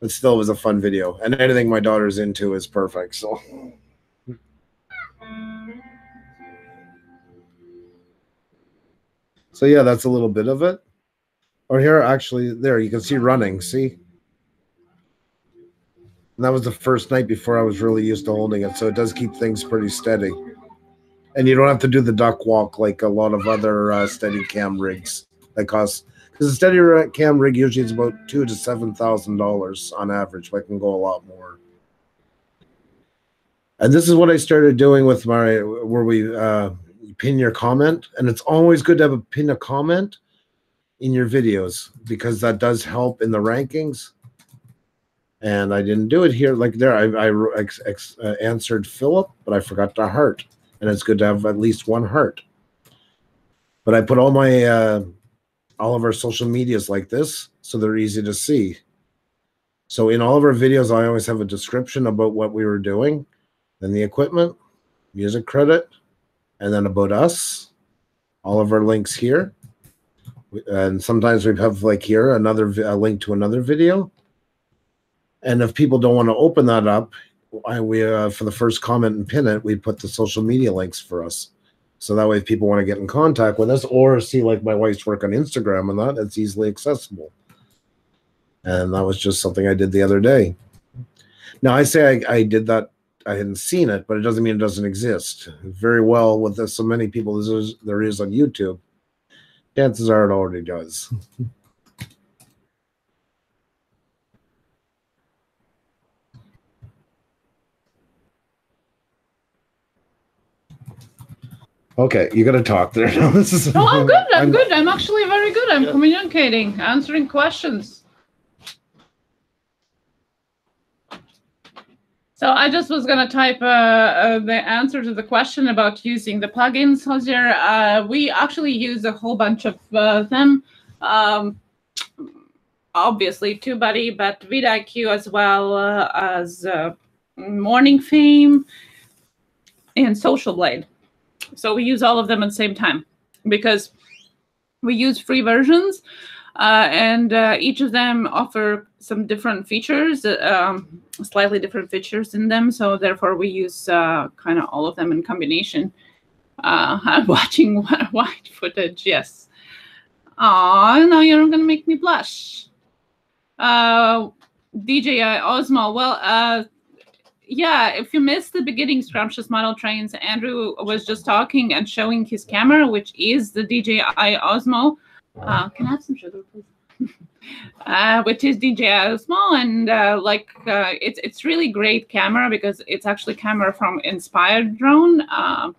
But still, was a fun video, and anything my daughter's into is perfect. So. So yeah, that's a little bit of it. Or here, actually, there you can see running. See, and that was the first night before I was really used to holding it, so it does keep things pretty steady and you don't have to do the duck walk like a lot of other uh, steady cam rigs that cost because a steady cam rig usually is about two to seven thousand dollars on average but can go a lot more. And this is what i started doing with my where we uh, pin your comment and it's always good to have a pin a comment in your videos because that does help in the rankings. And i didn't do it here like there i, I ex, ex, uh, answered philip but i forgot to heart and it's good to have at least one heart. But I put all my uh, all of our social medias like this, so they're easy to see. So in all of our videos, I always have a description about what we were doing, then the equipment, music credit, and then about us. All of our links here, and sometimes we have like here another a link to another video. And if people don't want to open that up, I, we uh, for the first comment and pin it, we put the social media links for us. So that way, if people want to get in contact with us or see like my wife's work on Instagram and that, it's easily accessible. And that was just something I did the other day. Now I say I, I did that. I hadn't seen it, but it doesn't mean it doesn't exist. Very well with so many people as there is on YouTube. Chances are it already does. Okay, you got to talk there. no, this is, oh, I'm good. I'm, I'm, good. I'm actually very good. I'm yeah. communicating, answering questions. So I just was going to type uh, uh, the answer to the question about using the plugins here. Uh, we actually use a whole bunch of uh, them. Um, obviously, TubeBuddy, but vidIQ as well uh, as uh, Morning Fame and Social Blade. So we use all of them at the same time because we use free versions uh, and uh, each of them offer some different features, um, slightly different features in them. So therefore we use uh, kind of all of them in combination. Uh, I'm watching white footage, yes. Oh, now you're going to make me blush. Uh, DJI Osmo, well, uh, yeah, if you missed the beginning scrumptious model trains, Andrew was just talking and showing his camera, which is the DJI Osmo. Uh, can I have some sugar, please? uh, which is DJI Osmo, and uh, like uh, it's it's really great camera because it's actually camera from Inspire Drone, uh,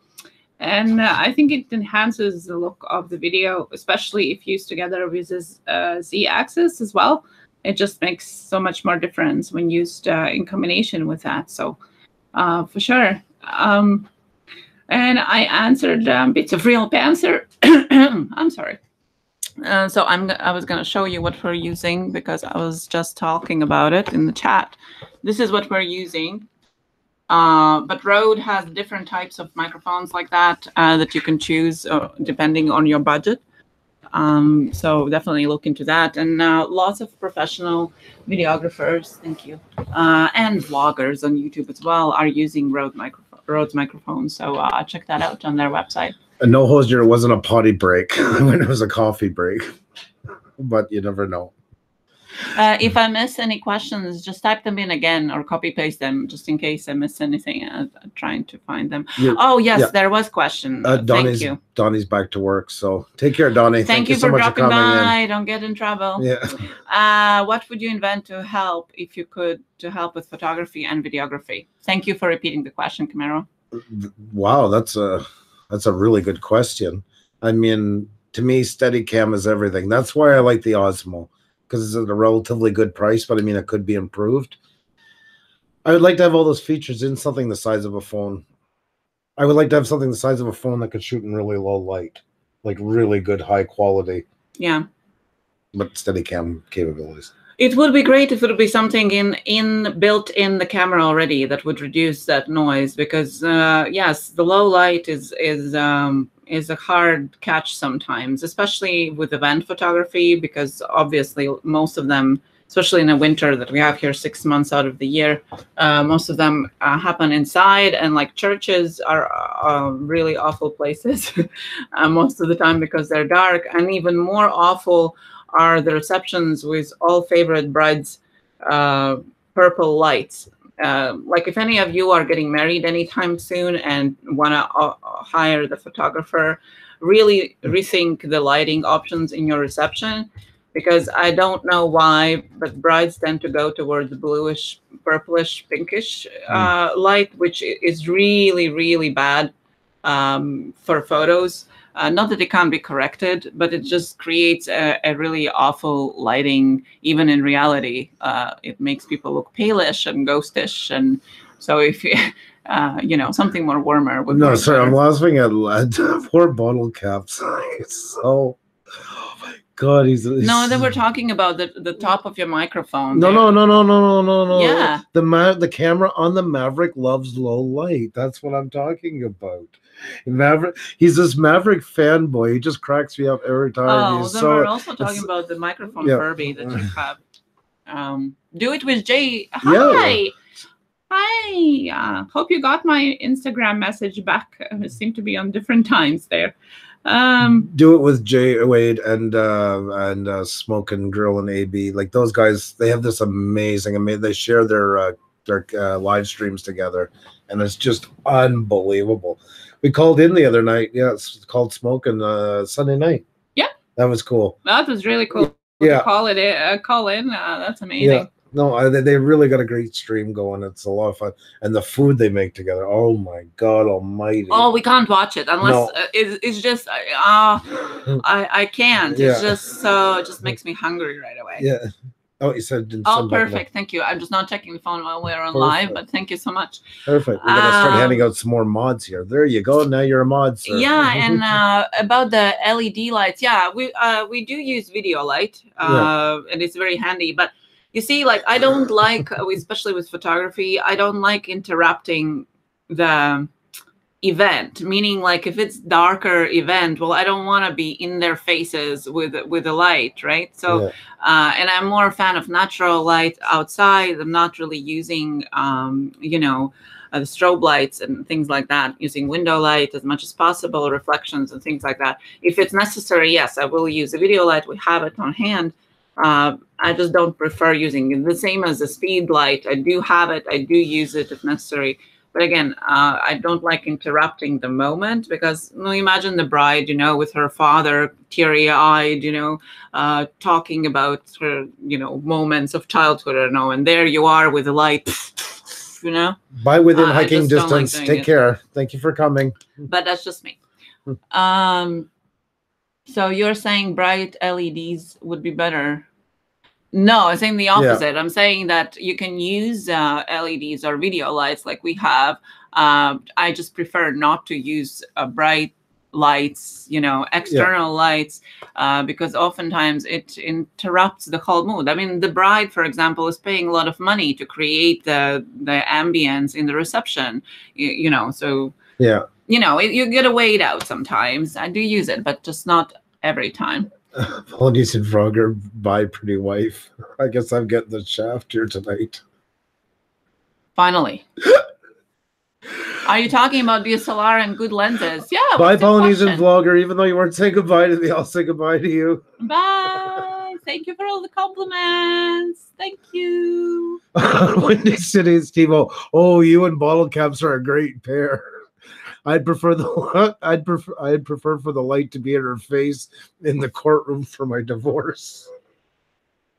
and uh, I think it enhances the look of the video, especially if used together with this uh, Z-axis as well it just makes so much more difference when used uh, in combination with that. So uh, for sure. Um, and I answered um, bits of real answer. I'm sorry. Uh, so I'm I was going to show you what we're using because I was just talking about it in the chat. This is what we're using. Uh, but Rode has different types of microphones like that uh, that you can choose uh, depending on your budget. Um, so definitely look into that. And uh, lots of professional videographers, thank you, uh, and vloggers on YouTube as well are using Rode microphone, Rode's microphones. So uh, check that out on their website. And no Hosier it wasn't a potty break when it was a coffee break, but you never know. Uh, if I miss any questions, just type them in again or copy paste them just in case I miss anything. I'm trying to find them. You're, oh yes, yeah. there was question. Uh, Donnie's, Thank you. Donnie's back to work, so take care, Donnie. Thank, Thank you, you, for so dropping by. In. Don't get in trouble. Yeah. Uh, what would you invent to help if you could to help with photography and videography? Thank you for repeating the question, Camaro. Wow, that's a that's a really good question. I mean, to me, Steadicam is everything. That's why I like the Osmo because it's at a relatively good price, but I mean, it could be improved. I would like to have all those features in something the size of a phone. I would like to have something the size of a phone that could shoot in really low light, like really good high quality. Yeah. But Steadicam capabilities. It would be great if it would be something in in built in the camera already that would reduce that noise because uh, yes, the low light is is um, is a hard catch sometimes, especially with event photography, because obviously most of them, especially in the winter that we have here six months out of the year, uh, most of them uh, happen inside, and like churches are uh, really awful places uh, most of the time because they're dark, and even more awful are the receptions with all favorite brides uh, purple lights uh, like if any of you are getting married anytime soon and want to uh, hire the photographer, really rethink the lighting options in your reception because I don't know why, but brides tend to go towards bluish, purplish, pinkish hmm. uh, mm. light, which is really, really bad um, for photos. Uh, not that it can't be corrected, but it just creates a, a really awful lighting, even in reality. Uh, it makes people look palish and ghostish. And so if you, uh, you know, something more warmer would No, sorry. I'm laughing at lead. Poor bottle caps. It's so, oh my God, he's, he's No, then we're talking about the the top of your microphone. No, there. no, no, no, no, no, no, no. Yeah. The ma- the camera on the Maverick loves low light. That's what I'm talking about. Maverick, he's this Maverick fanboy. He just cracks me up every time. Oh, he's then so we're also talking about the microphone yeah. Furby that you have. Um, do it with Jay. Yeah. Hi. Hi. Uh, hope you got my Instagram message back. Uh, It seemed to be on different times there. Um, do it with Jay Wade and uh and uh Smoke and Grill and AB. Like those guys, they have this amazing. I mean, they share their uh, their uh, live streams together, and it's just unbelievable. We called in the other night. Yeah, it's called smoking uh, Sunday night. Yeah. that was cool. that was really cool. Yeah. To call it in, uh, call in. Uh, that's amazing. Yeah. No, they- they really got a great stream going. It's a lot of fun, and the food they make together. Oh my God Almighty! Oh, we can't watch it unless No. uh, it's, it's just uh, uh, I I can't. Yeah. It's just so it just makes me hungry right away. yeah. Oh, you said Oh, send back the- perfect. Thank you. I'm just not checking the phone while we're on live, but thank you so much. Perfect. We're gonna start Um, handing out some more mods here. There you go. Now you're a mod, sir. Yeah, and uh, about the LED lights, yeah, we uh, we do use video light, uh, and it's very handy. But you see, like I don't like, especially with photography, I don't like interrupting the event. Meaning, like if it's darker event, well, I don't want to be in their faces with with the light, right? So. Yeah. uh, and I'm more a fan of natural light outside. I'm not really using, um, you know, uh, the strobe lights and things like that. Using window light as much as possible, reflections and things like that. If it's necessary, yes, I will use a video light. We have it on hand. Uh, I just don't prefer using it. the same as the speed light. I do have it. I do use it if necessary. But again, uh, I don't like interrupting the moment because you know, imagine the bride, you know, with her father teary eyed, you know, uh, talking about her, you know, moments of childhood. Don't know, and there you are with the light, you know. By within Uh, hiking don't like distance. Take it. care. Thank you for coming. But that's just me. Hmm. Um, so you're saying bright LEDs would be better? No, I'm saying the opposite. I'm saying that you can use uh, LEDs or video lights like we have. Um, I just prefer not to use uh, bright lights, you know, external lights, uh, because oftentimes it interrupts the whole mood. I mean, the bride, for example, is paying a lot of money to create the the ambience in the reception, you, you know. So Yeah. you know, it, you get a weight out sometimes. I do use it, but just not every time. Apologies and Frogger. Bye, pretty wife. I guess I'm getting the shaft here tonight. Finally. Are you talking about DSLR and good lenses? Yeah. Bye, Polynesian question? vlogger. Even though you weren't saying goodbye to me, I'll say goodbye to you. Bye. Thank you for all the compliments. Thank you. Windy City, Steve. Oh, you and bottle caps are a great pair. I'd prefer the I'd prefer I'd prefer for the light to be in her face in the courtroom for my divorce.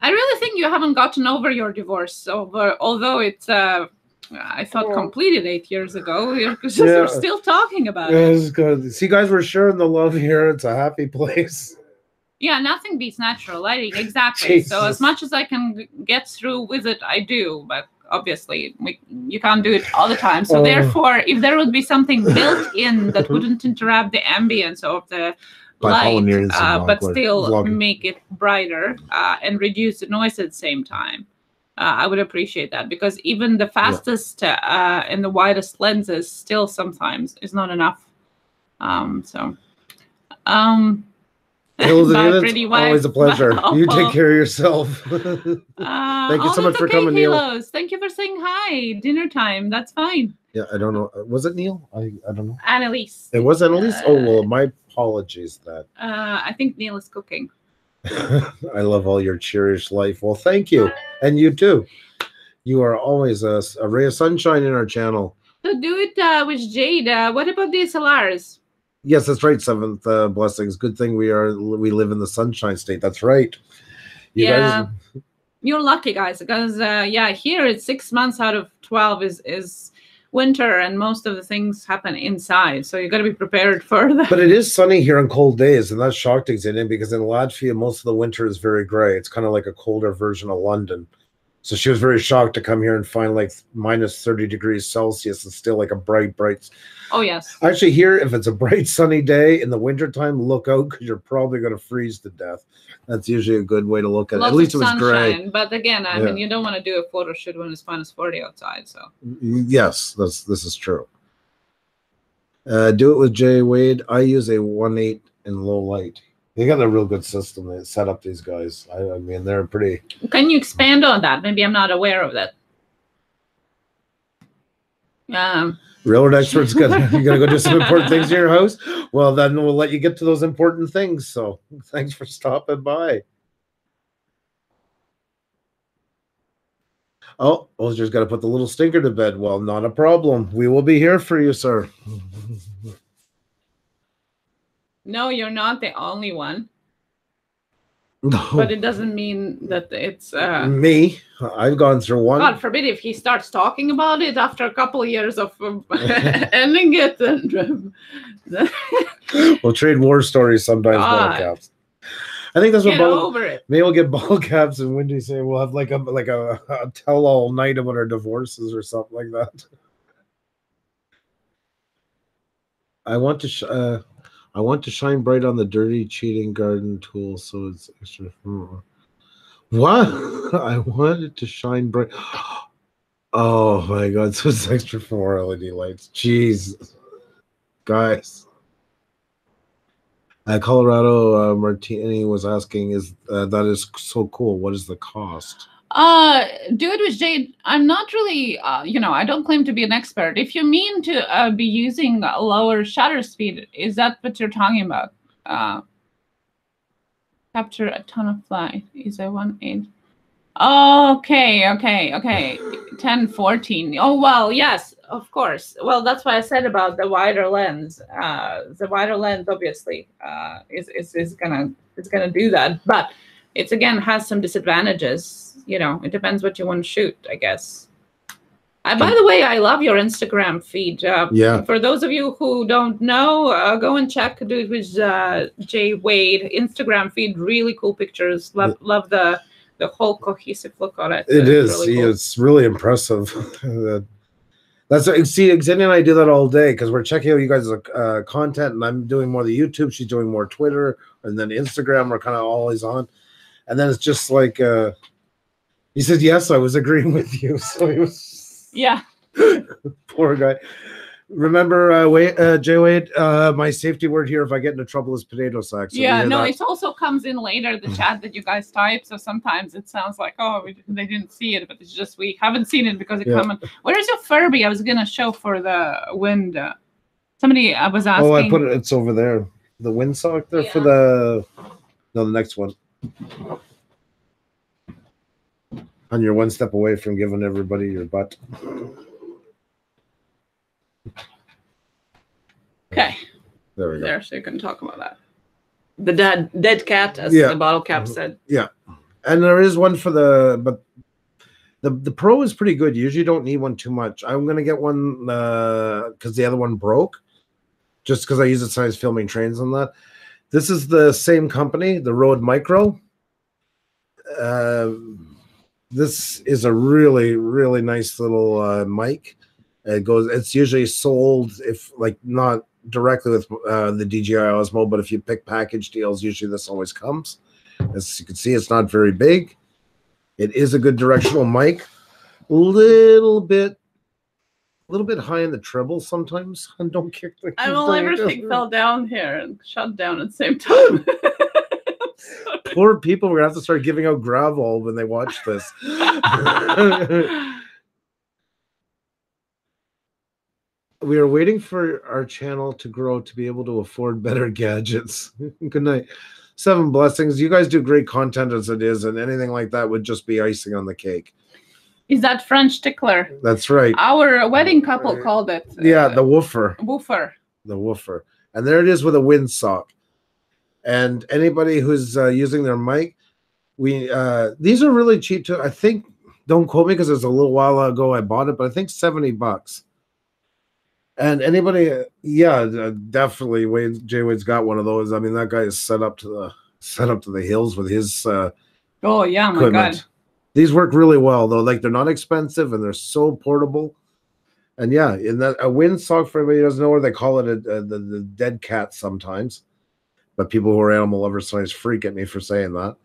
I really think you haven't gotten over your divorce, over, although it's, uh, I thought Yeah. completed eight years ago. You're, Yeah. you're still talking about Yeah, it. it's good. See, guys, we're sharing the love here. It's a happy place. Yeah, nothing beats natural lighting. Exactly. So as much as I can get through with it, I do. But obviously, we, you can't do it all the time. So Oh. therefore, if there would be something built in that wouldn't interrupt the ambience of the light, uh, but still vlogger. make it brighter uh, and reduce the noise at the same time. Uh, I would appreciate that because even the fastest uh, and the widest lenses still sometimes is not enough. Um, so, um, Bye, Units, pretty wife. always a pleasure. Bye. You take care of yourself. Uh, Thank you oh, so much for okay, coming, Neil. Thank you for saying hi. Dinner time. That's fine. yeah, I don't know. Was it Neil? I, I don't know. Annalise. It was Annalise? oh, Uh, well, my apologies that Uh, I think Neil is cooking. I love all your cheerish life. Well, thank you. And you too. You are always a, a ray of sunshine in our channel. So do it uh, with Jade. Uh, what about DSLRs? Yes, that's right. Seventh uh, blessings. Good thing we are we live in the sunshine state. That's right. You Yeah. guys You're lucky, guys, because uh, yeah, here it's six months out of twelve is is winter, and most of the things happen inside. So you got to be prepared for that. but it is sunny here on cold days, and that's shocked Xenia because in Latvia most of the winter is very gray. It's kind of like a colder version of London. So she was very shocked to come here and find like minus 30 degrees Celsius and still like a bright, bright. Oh yes. Actually, here, if it's a bright sunny day in the wintertime, look out because you're probably going to freeze to death. That's usually a good way to look at it. At least it was gray. but again, I Yeah. mean, you don't want to do a photo shoot when it's minus forty outside. So Yes, that's this is true. Uh, do it with Jay Wade. I use a one eight in low light. They got a real good system. They set up these guys. I, I mean, they're pretty. can you expand on that? Maybe I'm not aware of that. Um, Realtor experts gonna you gonna go do some important things in your house. Well, then we'll let you get to those important things. So thanks for stopping by. Oh, Oster's got to put the little stinker to bed. Well, not a problem. We will be here for you, sir. no, you're not the only one, No, but it doesn't mean that it's. Uh, me. I've gone through one. God forbid if he starts talking about it after a couple of years of um, ending it, We'll trade war stories sometimes. Ball God. caps. I think that's what get ball, over it. maybe we'll get ball caps and Wendy say we'll have like a like a, a tell all night about our divorces or something like that. I want to sh- uh, I want to shine bright on the dirty cheating garden tool so it's extra. hmm. What? I wanted to shine bright. Oh my god! So it's extra more LED lights. Jeez, guys. Uh, Colorado uh, Martini was asking, "Is uh, that is so cool? What is the cost?" Uh, do it with Jade. I'm not really, uh, you know, I don't claim to be an expert. If you mean to uh, be using a lower shutter speed, is that what you're talking about? Uh, capture a ton of light. Is a one eight. Okay, okay, okay. 10, 14. Oh, well, yes, of course. Well, that's why I said about the wider lens. Uh, the wider lens, obviously, uh, is, is, is gonna, is gonna do that. But it's again has some disadvantages. You know, it depends what you want to shoot, I guess. Uh, by the way, I love your Instagram feed. Uh, Yeah, for those of you who don't know, uh, go and check. It with uh, Jay Wade Instagram feed. Really cool pictures. Love love the the whole cohesive look on it. it is. really cool. It's really impressive. That- That's see, Xenia and I do that all day because we're checking out you guys' uh, content, and I'm doing more of the YouTube. She's doing more Twitter, and then Instagram. We're kind of always on, and then it's just like uh, he said, "Yes, I was agreeing with you." So he was Yeah. poor guy. Remember, uh, Wade, uh, Jay Wade, uh, my safety word here if I get into trouble is potato sack. So yeah, no, that? it also comes in later the chat that you guys type. So sometimes it sounds like oh we, they didn't see it, but it's just we haven't seen it because it Yeah. come. Where is your Furby? I was gonna show for the wind. Uh, somebody I was asking. Oh, I put it. It's over there. The windsock there for the. No, the next one. And you're one step away from giving everybody your butt. Okay, There we go. there, so you can talk about that. The dead dead cat, as Yeah. the bottle cap said. Yeah, And there is one for the but the the pro is pretty good. You usually don't need one too much. I'm gonna get one uh because the other one broke, just because I use it size filming trains on that. This is the same company, the Rode Micro. Uh, this is a really really nice little uh, mic. It goes. It's usually sold if like not directly with uh, the DJI Osmo, but if you pick package deals, usually this always comes. As you can see, it's not very big. It is a good directional mic. Little bit, a little bit high in the treble sometimes. And don't kick the. I don't- everything fell down here and shut down at the same time. Poor people. We're gonna have to start giving out gravel when they watch this. we are waiting for our channel to grow to be able to afford better gadgets. Good night. Seven blessings. You guys do great content as it is, and anything like that would just be icing on the cake. Is that French tickler? That's right. Our wedding couple called it. uh, Yeah, the woofer. woofer. the woofer. And there it is with a windsock. And anybody who's uh, using their mic, we uh, these are really cheap too. I think don't quote me because it was a little while ago I bought it, but I think seventy bucks. And anybody, uh, yeah, uh, definitely. Wade Jay Wade's got one of those. I mean, that guy is set up to the set up to the hills with his uh, Oh yeah, my equipment. god. These work really well though. Like they're not expensive and they're so portable. And yeah, in that a windsock for everybody who doesn't know where they call it a, a, the, the dead cat sometimes. But people who are animal lovers sometimes freak at me for saying that.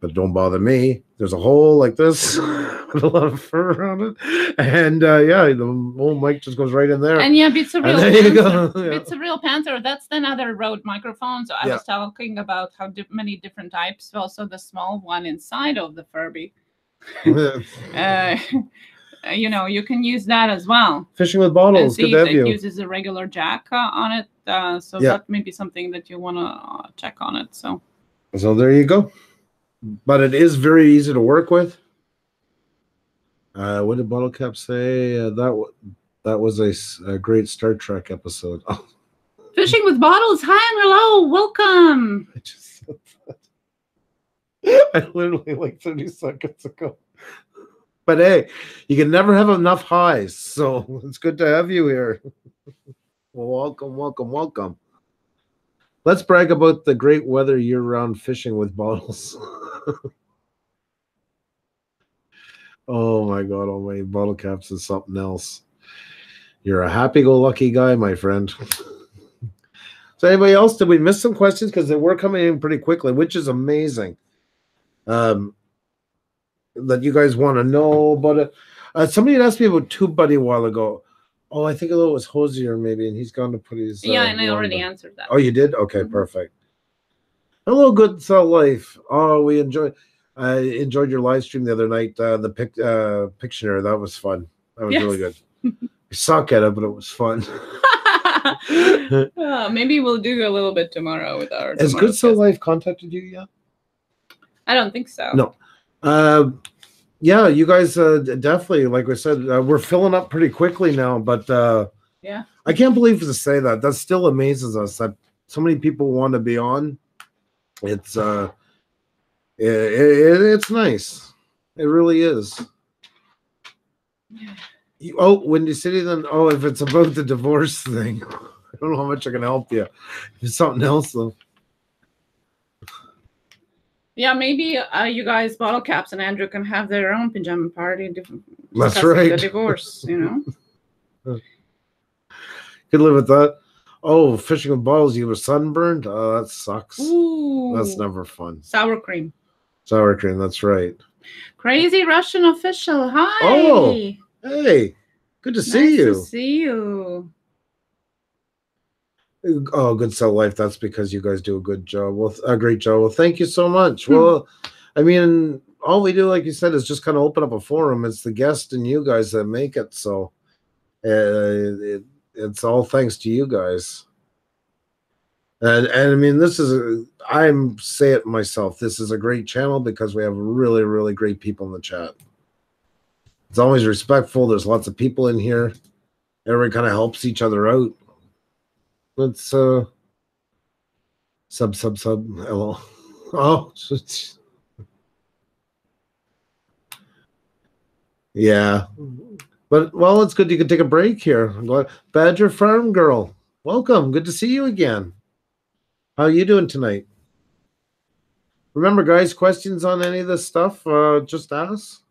But don't bother me. There's a hole like this with a lot of fur around it. And uh, yeah, the old mic just goes right in there. And yeah, it's a Real Panther. go. Yeah. Bits of Real Panther, that's another Rode microphone. So I Yeah. was talking about how di- many different types. Also, the small one inside of the Furby. Uh, you know, you can use that as well. Fishing with bottles. Good see to have it you. uses a regular jack uh, on it. Uh, so Yeah. that may be something that you want to uh, check on it. So So there you go. But it is very easy to work with. Uh, what did Bottle Cap say? Uh, that wa- that was a great Star Trek episode. Oh, fishing with bottles. Hi and hello. Welcome. I just said that. I literally like 30 seconds ago. But hey, you can never have enough highs. So it's good to have you here. Welcome, welcome, welcome. Let's brag about the great weather year round fishing with bottles. oh my God, oh my bottle caps is something else. You're a happy go lucky guy, my friend. So anybody else? Did we miss some questions? Because they were coming in pretty quickly, which is amazing. Um, that you guys want to know about it. Uh, somebody asked me about Tube Buddy a while ago. Oh, I think it was Hosier maybe, and he's gone to put his. yeah, uh, and I already back. answered that. Oh, you did? Okay, Mhm. perfect. Hello, good cell life. Oh, we enjoyed. I enjoyed your live stream the other night. Uh, the pic, uh, Pictionary that was fun. That was Yes. really good. I suck at it, but it was fun. Uh, maybe we'll do a little bit tomorrow with our. Has Good Cell. Life contacted you yet? I don't think so. No. Uh, yeah, you guys uh, definitely, like we said, uh, we're filling up pretty quickly now. But uh, Yeah. I can't believe to say that. That still amazes us that so many people want to be on. It's uh, it, it, it's nice. It really is. You, oh, Windy City. Then oh, if it's about the divorce thing, I don't know how much I can help you. If it's something else though. Yeah, maybe uh, you guys, bottle caps, and Andrew can have their own pajama party. That's right. The divorce, you know. Could live with that. Oh, fishing with bottles, you were sunburned. Oh, that sucks. Ooh, That's never fun. sour cream. Sour cream. That's right. Crazy Russian official. Hi. Oh, Hey, good to see Nice you. To see you. Oh, good cell life. That's because you guys do a good job. Well, a great job. Well, thank you so much. Hmm. Well, I mean, all we do, like you said, is just kind of open up a forum. It's the guest and you guys that make it. So, uh, it, it's all thanks to you guys. And and I mean, this is a, I'm say it myself. This is a great channel because we have really really great people in the chat. It's always respectful. There's lots of people in here. Everyone kind of helps each other out. Let's uh sub sub sub hello. Oh yeah. But well, it's good you can take a break here. Badger Farm Girl. Welcome. Good to see you again. How are you doing tonight? Remember, guys, questions on any of this stuff, uh, just ask.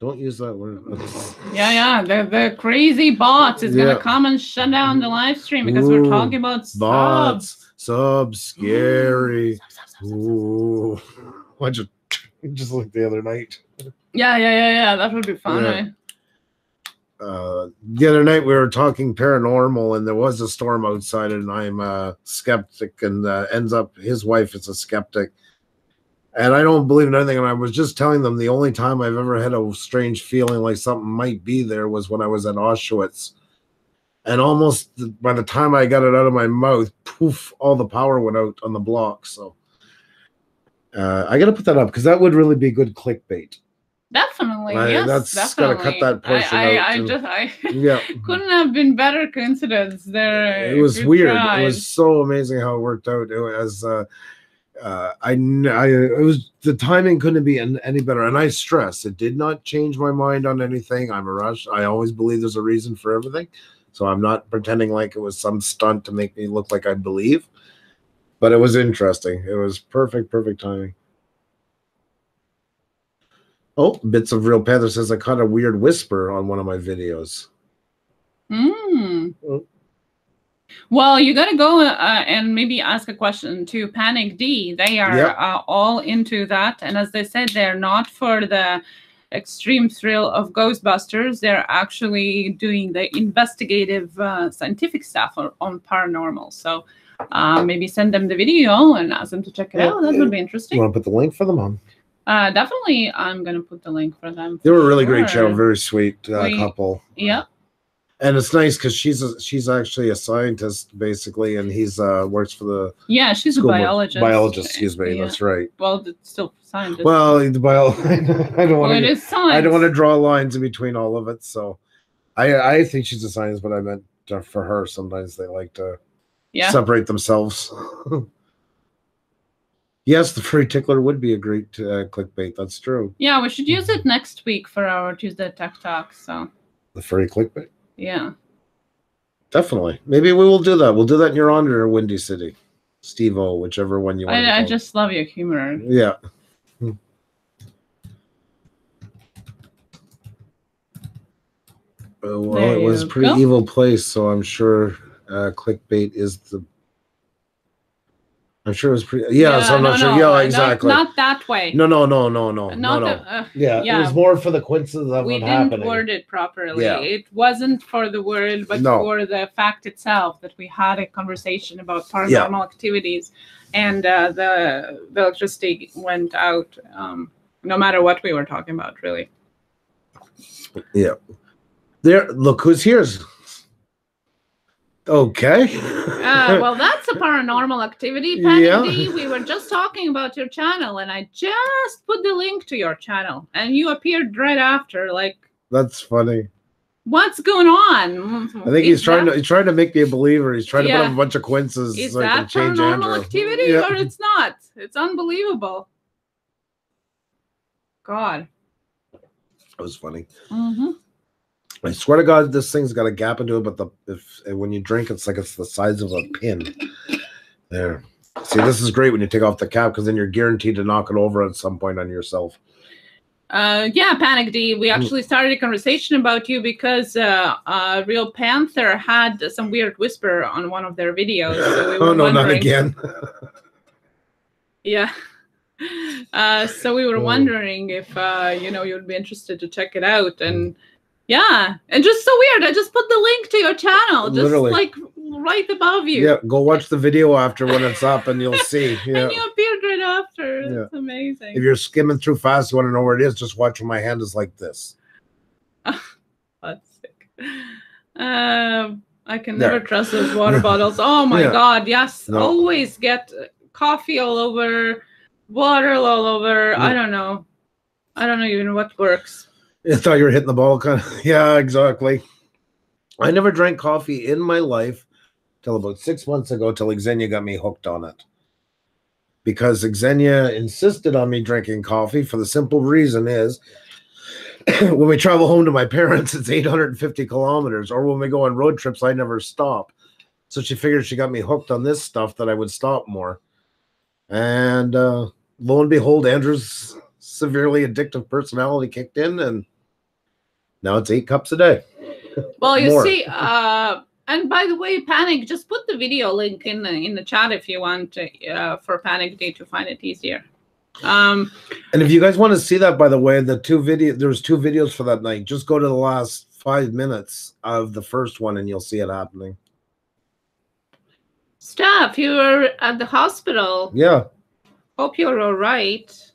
Don't use that word. Yeah, yeah. The the crazy bots is Yeah. gonna come and shut down the live stream because we're talking about Bots, subs. subs, scary. Subs, subs, subs, subs. Ooh, I just just like the other night. Yeah, yeah, yeah, yeah. That would be fun. Yeah. eh? Uh, the other night we were talking paranormal, and there was a storm outside, and I'm a skeptic, and uh, ends up his wife is a skeptic, and I don't believe in anything. And I was just telling them the only time I've ever had a strange feeling like something might be there was when I was at Auschwitz. And almost by the time I got it out of my mouth, poof, all the power went out on the block. So uh, I got to put that up because that would really be good clickbait. Definitely. I- yes, that's gotta definitely. cut that portion I, out I, I and- just I Yeah. couldn't have been better coincidence there. it was weird. tried. It was so amazing how it worked out. It was, uh, uh, I, I, it was the timing couldn't be any better. And I stress it did not change my mind on anything. I'm a rush. I always believe there's a reason for everything. So I'm not pretending like it was some stunt to make me look like I believe. But it was interesting. It was perfect, perfect timing. Oh, bits of real panther says I caught a weird whisper on one of my videos. Mm. Oh. Well, you got to go uh, and maybe ask a question to Panic D. They are Yep. uh, all into that. And as they said, they're not for the extreme thrill of Ghostbusters. They're actually doing the investigative uh, scientific stuff on, on paranormal. So uh, maybe send them the video and ask them to check it Yeah. out. That would be interesting. You want to put the link for them on? Uh, definitely, I'm going to put the link for them. They were a really great show, very sweet uh, We- couple. Yeah. And it's nice because she's a, she's actually a scientist basically, and he's uh works for the Yeah, she's a board- biologist. Biologist, excuse me. Yeah. That's right. Well, it's still scientist. Well, the bio. I don't want it to. is science. I don't want to draw lines in between all of it. So, I I think she's a scientist, but I meant uh, for her. Sometimes they like to Yeah. separate themselves. yes, the free tickler would be a great uh, clickbait. That's true. Yeah, we should use it next week for our Tuesday Tech Talk. So, The free clickbait. Yeah. Definitely. Maybe we will do that. We'll do that in your honor, Windy City. Steve O, whichever one you want. I, I just love your humor. Yeah. Hmm. Uh, well, There it was a pretty go. evil place, so I'm sure uh, clickbait is the. I'm sure it was pretty. Yeah, so I'm not no, sure. no, yeah, exactly. Not, that way. no, no, no, no, no, no, Not no. the- uh, yeah, yeah. it was more for the coincidence of we what didn't happening. word it properly. Yeah. It wasn't for the word, but No. for the fact itself that we had a conversation about paranormal activities, and uh, the the electricity went out. Um, no matter what we were talking about, really. Yeah. There, look who's here. Okay. Uh, well, that's a paranormal activity, Penny Yeah. D. We were just talking about your channel, and I just put the link to your channel, and you appeared right after. Like, That's funny. what's going on? I think he's trying to he's trying to make me a believer. He's trying to put up a bunch of coincidences Is so that paranormal Andrew. activity Yeah. or it's not? It's unbelievable. God. That was funny. hmm I swear to God, this thing's got a gap into it, but the if when you drink, it's like it's the size of a pin. There. See, this is great when you take off the cap because then you're guaranteed to knock it over at some point on yourself. Uh, yeah, Panic D. We Mm. actually started a conversation about you because uh, uh, Real Panther had some weird whisper on one of their videos. So we oh no, not again. Yeah. Uh, so we were Oh. wondering if uh, you know you'd be interested to check it out, and yeah, and just so weird. I just put the link to your channel, just Literally. like right above you. yeah, go watch the video after when it's up and you'll see. Yeah. And you appeared right after. Yeah. Amazing. If you're skimming through fast, you want to know where it is, just watch when my hand is like this. That's sick. Um, I can There. never trust those water bottles. Oh my Yeah. god, yes. No. Always get coffee all over, water all over. I don't know. I don't know even what works. I thought you were hitting the ball, kind of. Yeah, exactly. I never drank coffee in my life till about six months ago, till Xenia got me hooked on it. Because Xenia insisted on me drinking coffee for the simple reason is when we travel home to my parents, it's 850 kilometers, or when we go on road trips, I never stop. So she figured she got me hooked on this stuff that I would stop more. And uh, lo and behold, Andrew's severely addictive personality kicked in, and now it's eight cups a day. Well, you More. see, uh, and by the way, Panic, just put the video link in the in the chat if you want uh, for Panic Day to find it easier. Um, And if you guys want to see that, by the way, the two video there's two videos for that night. Just go to the last five minutes of the first one, and you'll see it happening. Steph, you were at the hospital. Yeah, Hope you're all right.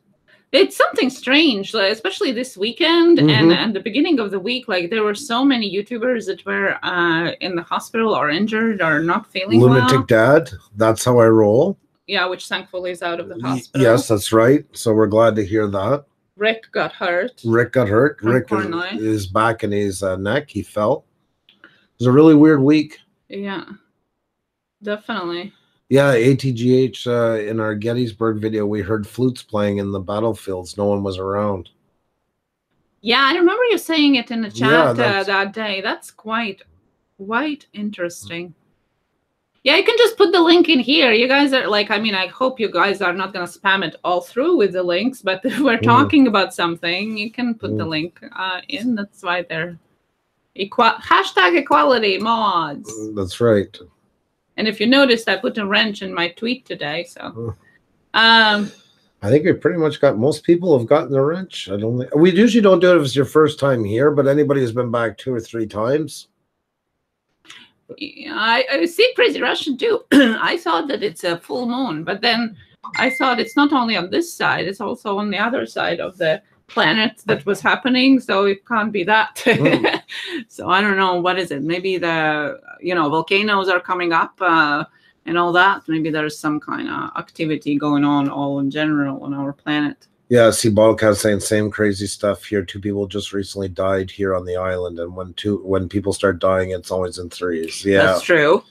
It's something strange, especially this weekend and Mhm. and the beginning of the week. Like there were so many YouTubers that were uh, in the hospital or injured or not feeling lunatic well. dad. That's how I roll. Yeah, which thankfully is out of the hospital. Yes, that's right. So we're glad to hear that. Rick got hurt. Rick got hurt. Rick is, is back in his uh, neck. He fell. It was a really weird week. Yeah, definitely. Yeah, ADGH uh, in our Gettysburg video, we heard flutes playing in the battlefields. No one was around. Yeah, I remember you saying it in the chat Yeah, uh, that day. That's quite, quite interesting. Yeah, you can just put the link in here. You guys are like, I mean, I hope you guys are not going to spam it all through with the links, but if we're Mm. talking about something, you can put the Mm. link uh, in. That's why they're equal hashtag equality mods. That's right. And if you noticed, I put a wrench in my tweet today. So, Mm. um, I think we pretty much got most people have gotten the wrench. I don't think we usually don't do it if it's your first time here, but anybody who's been back two or three times. I, I see Crazy Russian too. I thought that it's a full moon, but then I thought it's not only on this side; it's also on the other side of the planet that was happening. So it can't be that. Mm. So I don't know what is it. Maybe the you know volcanoes are coming up uh, and all that. Maybe there's some kind of activity going on all in general on our planet. Yeah, see Ballcat saying same crazy stuff here. Two people just recently died here on the island, and when two when people start dying, it's always in threes. Yeah. That's true.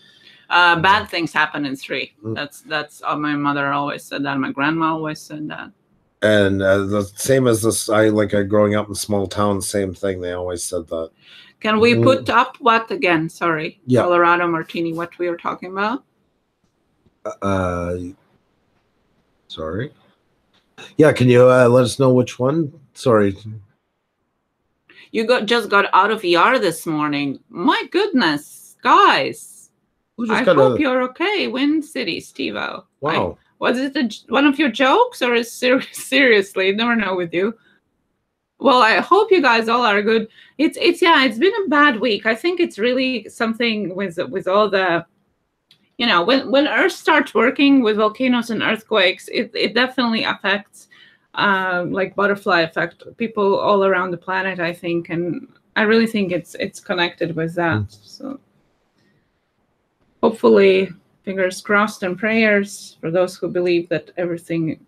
Uh, bad things happen in three. Mm. That's that's uh, my mother always said that. My grandma always said that. And uh, the same as this i like uh, growing up in small towns same thing they always said that Can we Mm. put up what again? Sorry, Yeah. Colorado Martini. What we were talking about? uh sorry yeah can you uh, let us know which one sorry You got just got out of ER this morning. My goodness, guys! I hope you're okay, Wind City, Stevo. wow Was it a, one of your jokes or is ser- seriously? Never know with you. Well, I hope you guys all are good. It's it's yeah, it's been a bad week. I think it's really something with with all the you know, when when Earth starts working with volcanoes and earthquakes, it, it definitely affects um like butterfly effect people all around the planet, I think. And I really think it's it's connected with that. So hopefully fingers crossed and prayers for those who believe that everything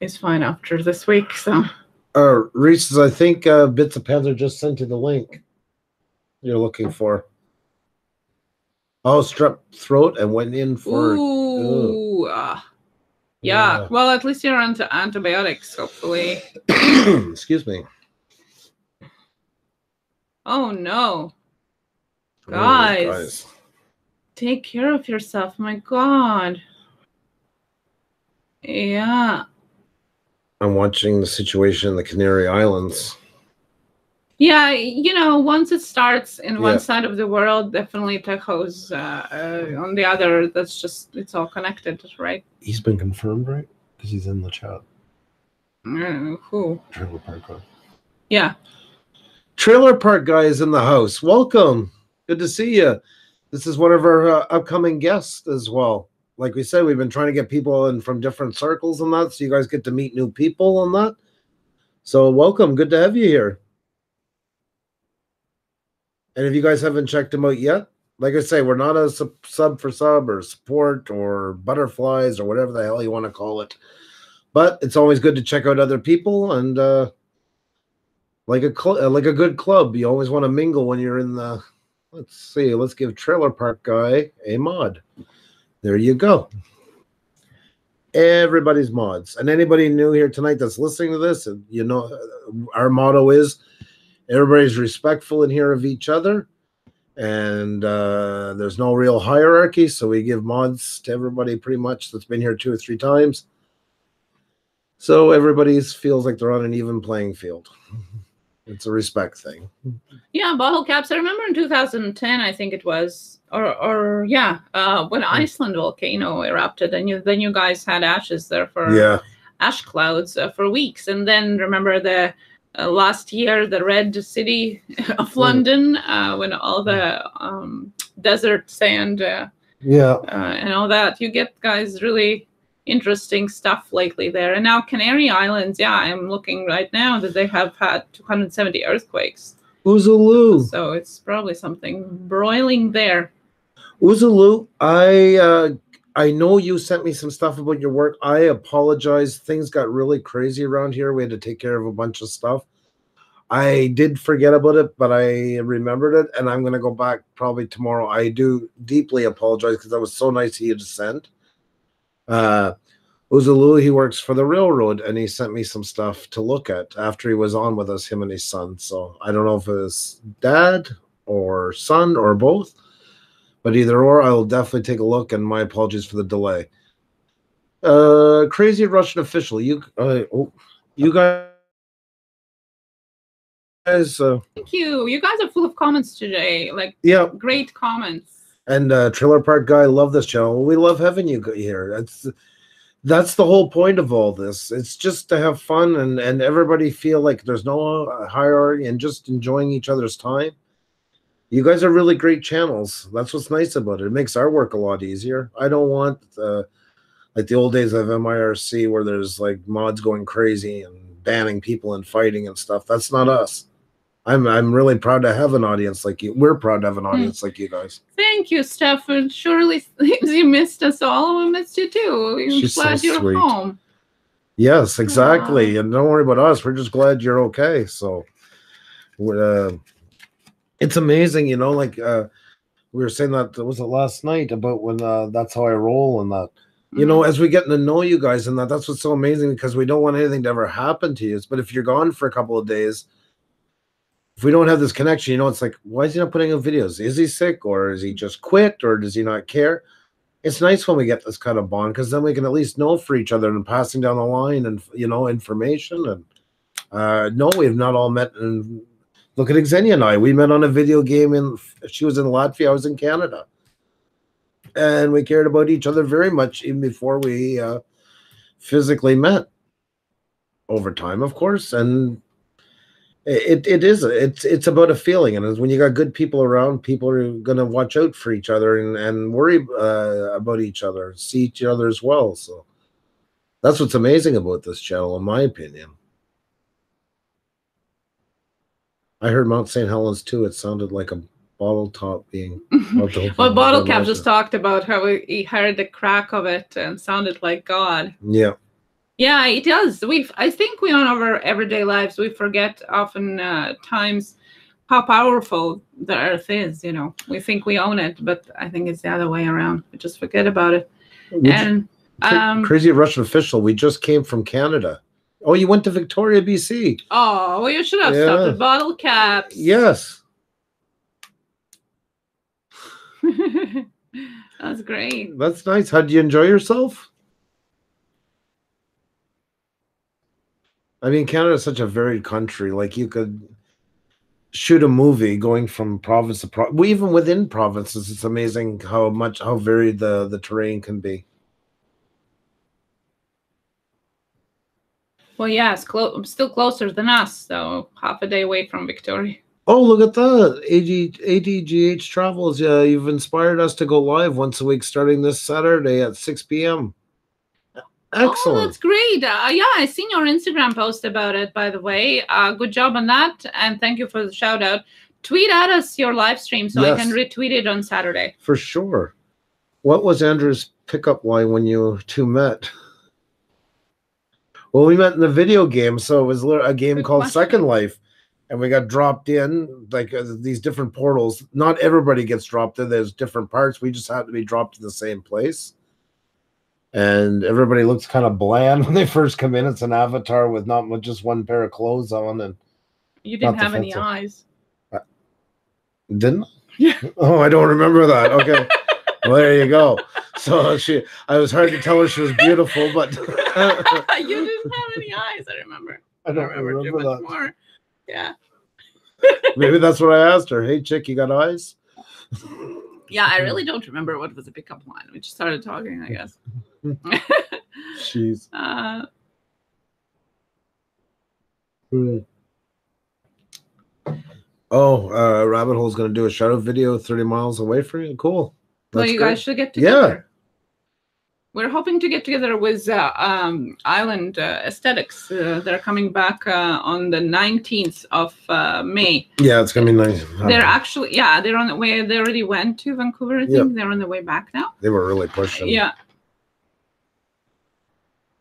is fine after this week. So uh reese's i think uh bits of panther just sent you the link you're looking for oh strep throat and went in for ooh, uh, yeah. Yeah. Well, at least you're on to antibiotics, hopefully. excuse me Oh no. Oh, Guys. Take care of yourself. My God. Yeah. i'm watching the situation in the canary islands Yeah, you know, once it starts in one side of the world, definitely Tejo's uh, uh, on the other. That's just, it's all connected, right? he's been confirmed right because he's in the chat Uh, who? trailer park guy. Yeah. trailer park guy is in the house welcome good to see you this is one of our uh, upcoming guests as well. Like we said we've been trying to get people in from different circles and that so you guys get to meet new people and that. So welcome. Good to have you here. And if you guys haven't checked him out yet like i say we're not a sub, sub for sub or support or butterflies or whatever the hell you want to call it. But it's always good to check out other people and uh like a cl- like a good club. You always want to mingle when you're in the let's see let's give trailer park guy a mod. There you go. Everybody's mods. And anybody new here tonight that's listening to this and you know our motto is everybody's respectful in here of each other. And uh, there's no real hierarchy so we give mods to everybody pretty much that's been here two or three times. So everybody feels like they're on an even playing field it's a respect thing Yeah, bottle caps. I remember in 2010, I think it was, or or yeah, uh, when Iceland volcano erupted, and you then you guys had ashes there for yeah ash clouds uh, for weeks, and then remember the uh, last year the red city of Mm. London uh, when all the um, desert sand uh, yeah uh, and all that. You get guys really interesting stuff lately there. And now Canary Islands, yeah, I'm looking right now that they have had 270 earthquakes. Uzulu. So it's probably something broiling there. Uzulu, I uh I know you sent me some stuff about your work. I apologize. Things got really crazy around here. We had to take care of a bunch of stuff. I did forget about it, but I remembered it, and I'm gonna go back probably tomorrow. I do deeply apologize because that was so nice of you to send. Uh Uzulu, he works for the railroad, and he sent me some stuff to look at after he was on with us, him and his son. So I don't know if it was dad or son or both But either or, I'll definitely take a look. And my apologies for the delay. Uh, crazy Russian official. You, uh, oh, you guys. Guys, uh, Thank you. You guys are full of comments today. Like yeah, great comments. And uh, Trailer Park Guy, love this channel. We love having you here. That's that's the whole point of all this. It's just to have fun and and everybody feel like there's no uh, hierarchy and just enjoying each other's time. You guys are really great channels. That's what's nice about it. It makes our work a lot easier. I don't want uh, like the old days of MIRC where there's like mods going crazy and banning people and fighting and stuff. That's not us. I'm I'm really proud to have an audience like you. We're proud to have an audience like you guys. Thank you, Stefan. Surely you missed us all. We missed you too. I'm She's so glad you're sweet. home. Yes, exactly. And don't worry about us. We're just glad you're okay. So, we're, uh, it's amazing, you know. Like uh, we were saying that was it last night about when uh, that's how I roll and that. You know, as we get to know you guys and that, that's what's so amazing because we don't want anything to ever happen to you. But if you're gone for a couple of days, if we don't have this connection, you know, it's like, why is he not putting out videos? Is he sick or is he just quit or does he not care? It's nice when we get this kind of bond because then we can at least know for each other and passing down the line and you know information and uh no, we've not all met and look at Xenia and I. We met on a video game and she was in Latvia, I was in Canada. And we cared about each other very much even before we uh physically met over time, of course. And it, it is it's it's about a feeling and when you got good people around people are going to watch out for each other and, and worry uh, about each other see each other as well so. That's what's amazing about this channel in my opinion. I heard mount st helens too it sounded like a bottle top being well, Bottle Cap just talked about how he he heard the crack of it and sounded like God. yeah Yeah, it does. We, I think, we on our everyday lives we forget often uh, times how powerful the Earth is. You know, we think we own it, but I think it's the other way around. We just forget about it. Would and um, crazy russian official we just came from canada oh you went to victoria bc oh, well, you should have Yeah. stopped at Bottle Caps. yes That's great. that's nice how did you enjoy yourself I mean, Canada's such a varied country. Like you could shoot a movie going from province to province. Well, even within provinces, it's amazing how much how varied the the terrain can be. Well, yeah, it's clo- still closer than us, so half a day away from Victoria. Oh, look at that! AG, ADGH Travels. Yeah, you've inspired us to go live once a week, starting this Saturday at six p.m. Oh, that's great. Uh, yeah, I seen your Instagram post about it, by the way. Uh, good job on that. And thank you for the shout out. Tweet at us your live stream so I can retweet it on Saturday. For sure. What was Andrew's pickup line when you two met? Well, we met in the video game, so it was a game Good called question. Second Life, and we got dropped in like uh, these different portals. Not everybody gets dropped in. There's different parts. We just had to be dropped in the same place, and everybody looks kind of bland when they first come in. It's an avatar with not much, just one pair of clothes on, and You didn't have any defensive. eyes. Didn't? Yeah. Oh, I don't remember that. Okay. well, there you go. So she, I was hard to tell her she was beautiful, but you didn't have any eyes, I remember. I I don't remember too remember much that. more. Yeah. Maybe that's what I asked her. Hey, chick, you got eyes? Yeah, I really don't remember what was the pickup line. We just started talking, I guess. Jeez. uh, Hmm. Oh, uh, Rabbit Hole's going to do a shadow video 30 miles away from you. Cool. well, you great. guys should get together. Yeah. We're hoping to get together with uh, um, Island uh, Aesthetics. Uh, they're coming back uh, on the 19th of uh, May. Yeah, it's going to be nice. They're actually, yeah, they're on the way. They already went to Vancouver. I think Yeah. they're on the way back now. They were really pushing. Yeah,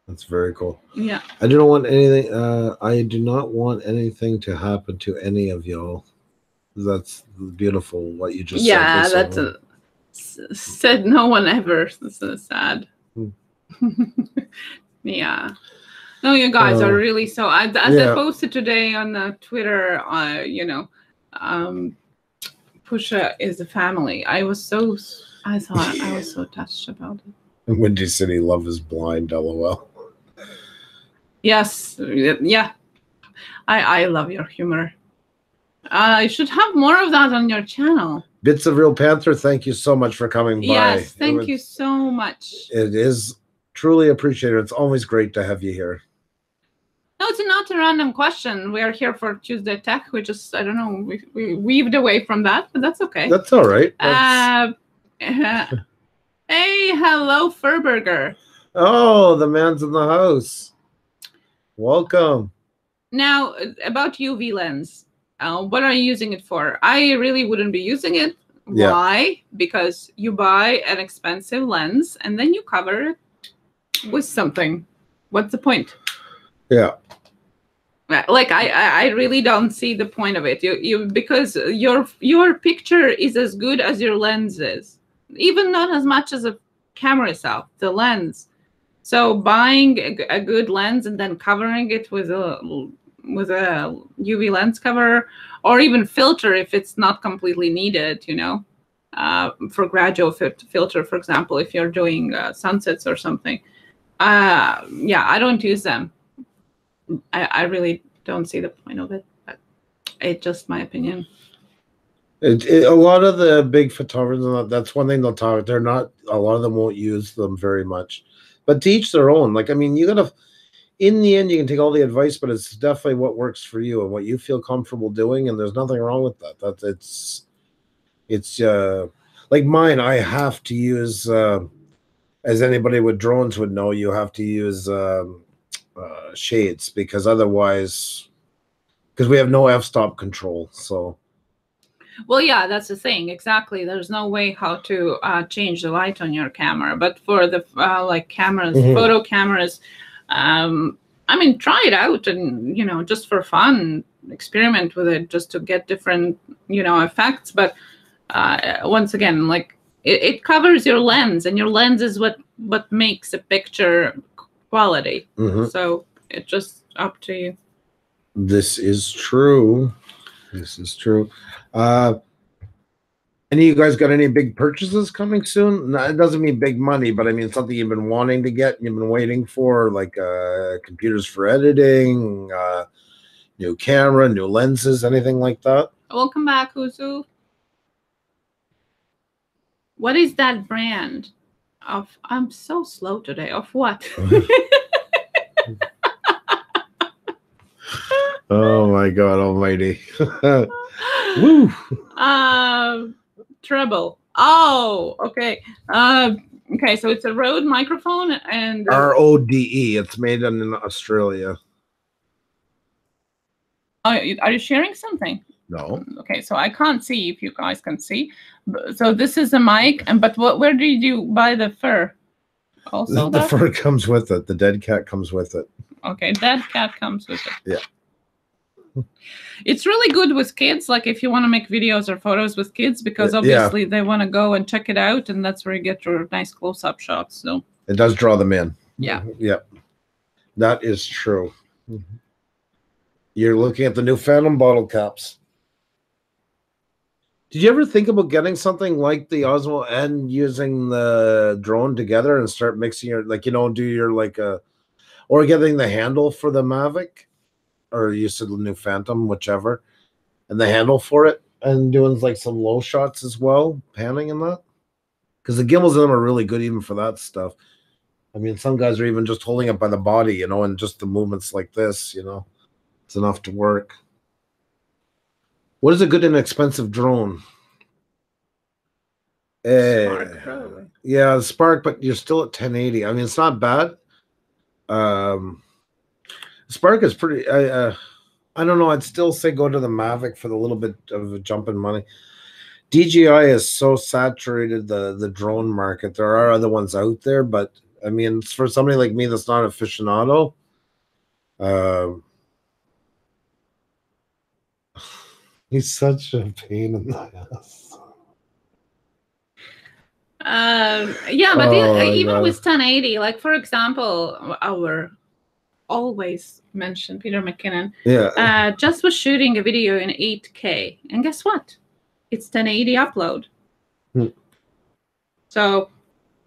That's very cool. yeah. I do not want anything. Uh, I do not want anything to happen to any of y'all. That's beautiful. What you just yeah, said. that's a, said no one ever. This is sad. Hmm. yeah. No, you guys Uh, are really so. I, as yeah. I posted today on uh, Twitter, uh, you know, um, Puša is a family. I was so I thought I was so touched about it. Windy City Love is blind, lol. Yes, yeah. I I love your humor. Uh, I should have more of that on your channel. Bits of Real Panther, thank you so much for coming by. Yes, thank was- you so much. It is truly appreciated. It's always great to have you here. No, it's not a random question. We are here for Tuesday Tech. We just, I don't know, we, we weaved away from that, but that's okay. That's all right. That's- Uh, hey, hello, Furburger. oh, the man's in the house. Welcome. Now, about UV lens, uh, what are you using it for? I really wouldn't be using it. Yeah. Why? Because you buy an expensive lens and then you cover it with something. What's the point? Yeah. Uh, Like I, I, I really don't see the point of it. You, you, because your your picture is as good as your lens is, even not as much as a camera itself. The lens. So buying a good lens and then covering it with a with a UV lens cover or even filter if it's not completely needed, you know, uh, for gradual fit, filter, for example, if you're doing uh, sunsets or something. Uh, yeah, I don't use them. I, I really don't see the point of it, but it's just my opinion. It, it- a lot of the big photographers, that's one thing they'll talk. They're not. A lot of them won't use them very much, but to each their own. Like I mean, you gotta. In the end, you can take all the advice, but it's definitely what works for you and what you feel comfortable doing. And there's nothing wrong with that. That it's, it's uh, like mine. I have to use, uh, as anybody with drones would know, you have to use um, uh, shades because otherwise, because we have no f-stop control. So Well, yeah, that's the thing. Exactly. There's no way how to uh, change the light on your camera. But for the uh, like cameras, Mhm. photo cameras, um, I mean, try it out and you know, just for fun, experiment with it, just to get different you know effects. But uh, once again, like it, it covers your lens, and your lens is what what makes a picture quality. mhm. So it's just up to you. This is true. This is true. Uh, any of you guys got any big purchases coming soon? No, it doesn't mean big money, but I mean something you've been wanting to get, you've been waiting for, like uh, computers for editing, uh, new camera, new lenses, anything like that. Welcome back, Uzu. What is that brand of? I'm so slow today. Of what? Oh my God Almighty! Woo! um, treble. Oh, okay. Uh, okay. So it's a Rode microphone, and uh, R O D E. It's made in Australia. are you are you sharing something? No, Okay, so I can't see if you guys can see. So this is a mic, and but what? Where did you buy the fur? Also, the, the fur comes with it. The dead cat comes with it. Okay, that cat comes with it. Yeah. It's really good with kids, like if you want to make videos or photos with kids, because Yeah. obviously they want to go and check it out, and that's where you get your nice close-up shots. So It does draw them in. Yeah. Mm-hmm. Yep. That is true. Mm-hmm. You're looking at the new Phantom bottle caps. Did you ever think about getting something like the Osmo and using the drone together and start mixing your like you know do your like a or getting the handle for the Mavic or you said the new Phantom whichever and the handle for it and doing like some low shots as well panning and that because the gimbals in them are really good even for that stuff. I mean, some guys are even just holding it by the body, you know, and just the movements like this, you know, it's enough to work. What is a good inexpensive drone? Eh, Spark, probably. yeah, the Spark, but you're still at 1080. I mean, it's not bad. Um, Spark is pretty. I uh, I don't know. I'd still say go to the Mavic for the little bit of a jump in money. DJI is so saturated the the drone market. There are other ones out there, but I mean, for somebody like me that's not aficionado, um, he's such a pain in the ass. Um, yeah, but Oh, even God. with 1080, like for example, our always mentioned Peter McKinnon Yeah, uh, just was shooting a video in 8K, and guess what? it's 1080 upload. Hmm. So,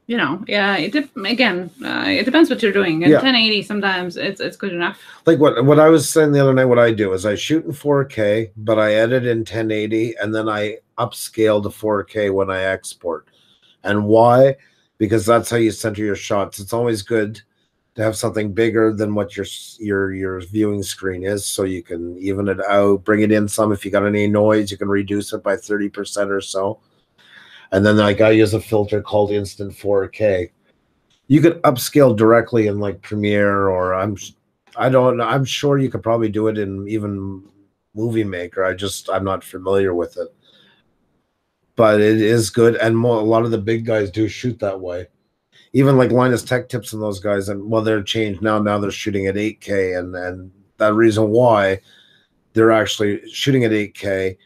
you know, yeah, it dep- again, uh, it depends what you're doing. And Yeah. 1080 sometimes it's it's good enough. like what what I was saying the other night, what I do is I shoot in 4K, but I edit in 1080 and then I upscale to 4K when I export. And why? Because that's how you center your shots. It's always good to have something bigger than what your your your viewing screen is, so you can even it out, bring it in some. If you got any noise, you can reduce it by 30% or so. And then like I use a filter called Instant 4K. You could upscale directly in like Premiere or I'm I don't know. I'm sure you could probably do it in even Movie Maker. I just I'm not familiar with it, but it is good, and mo- a lot of the big guys do shoot that way. Even like Linus Tech Tips and those guys, and well, they're changed now. Now they're shooting at 8K, and and that reason why they're actually shooting at 8K,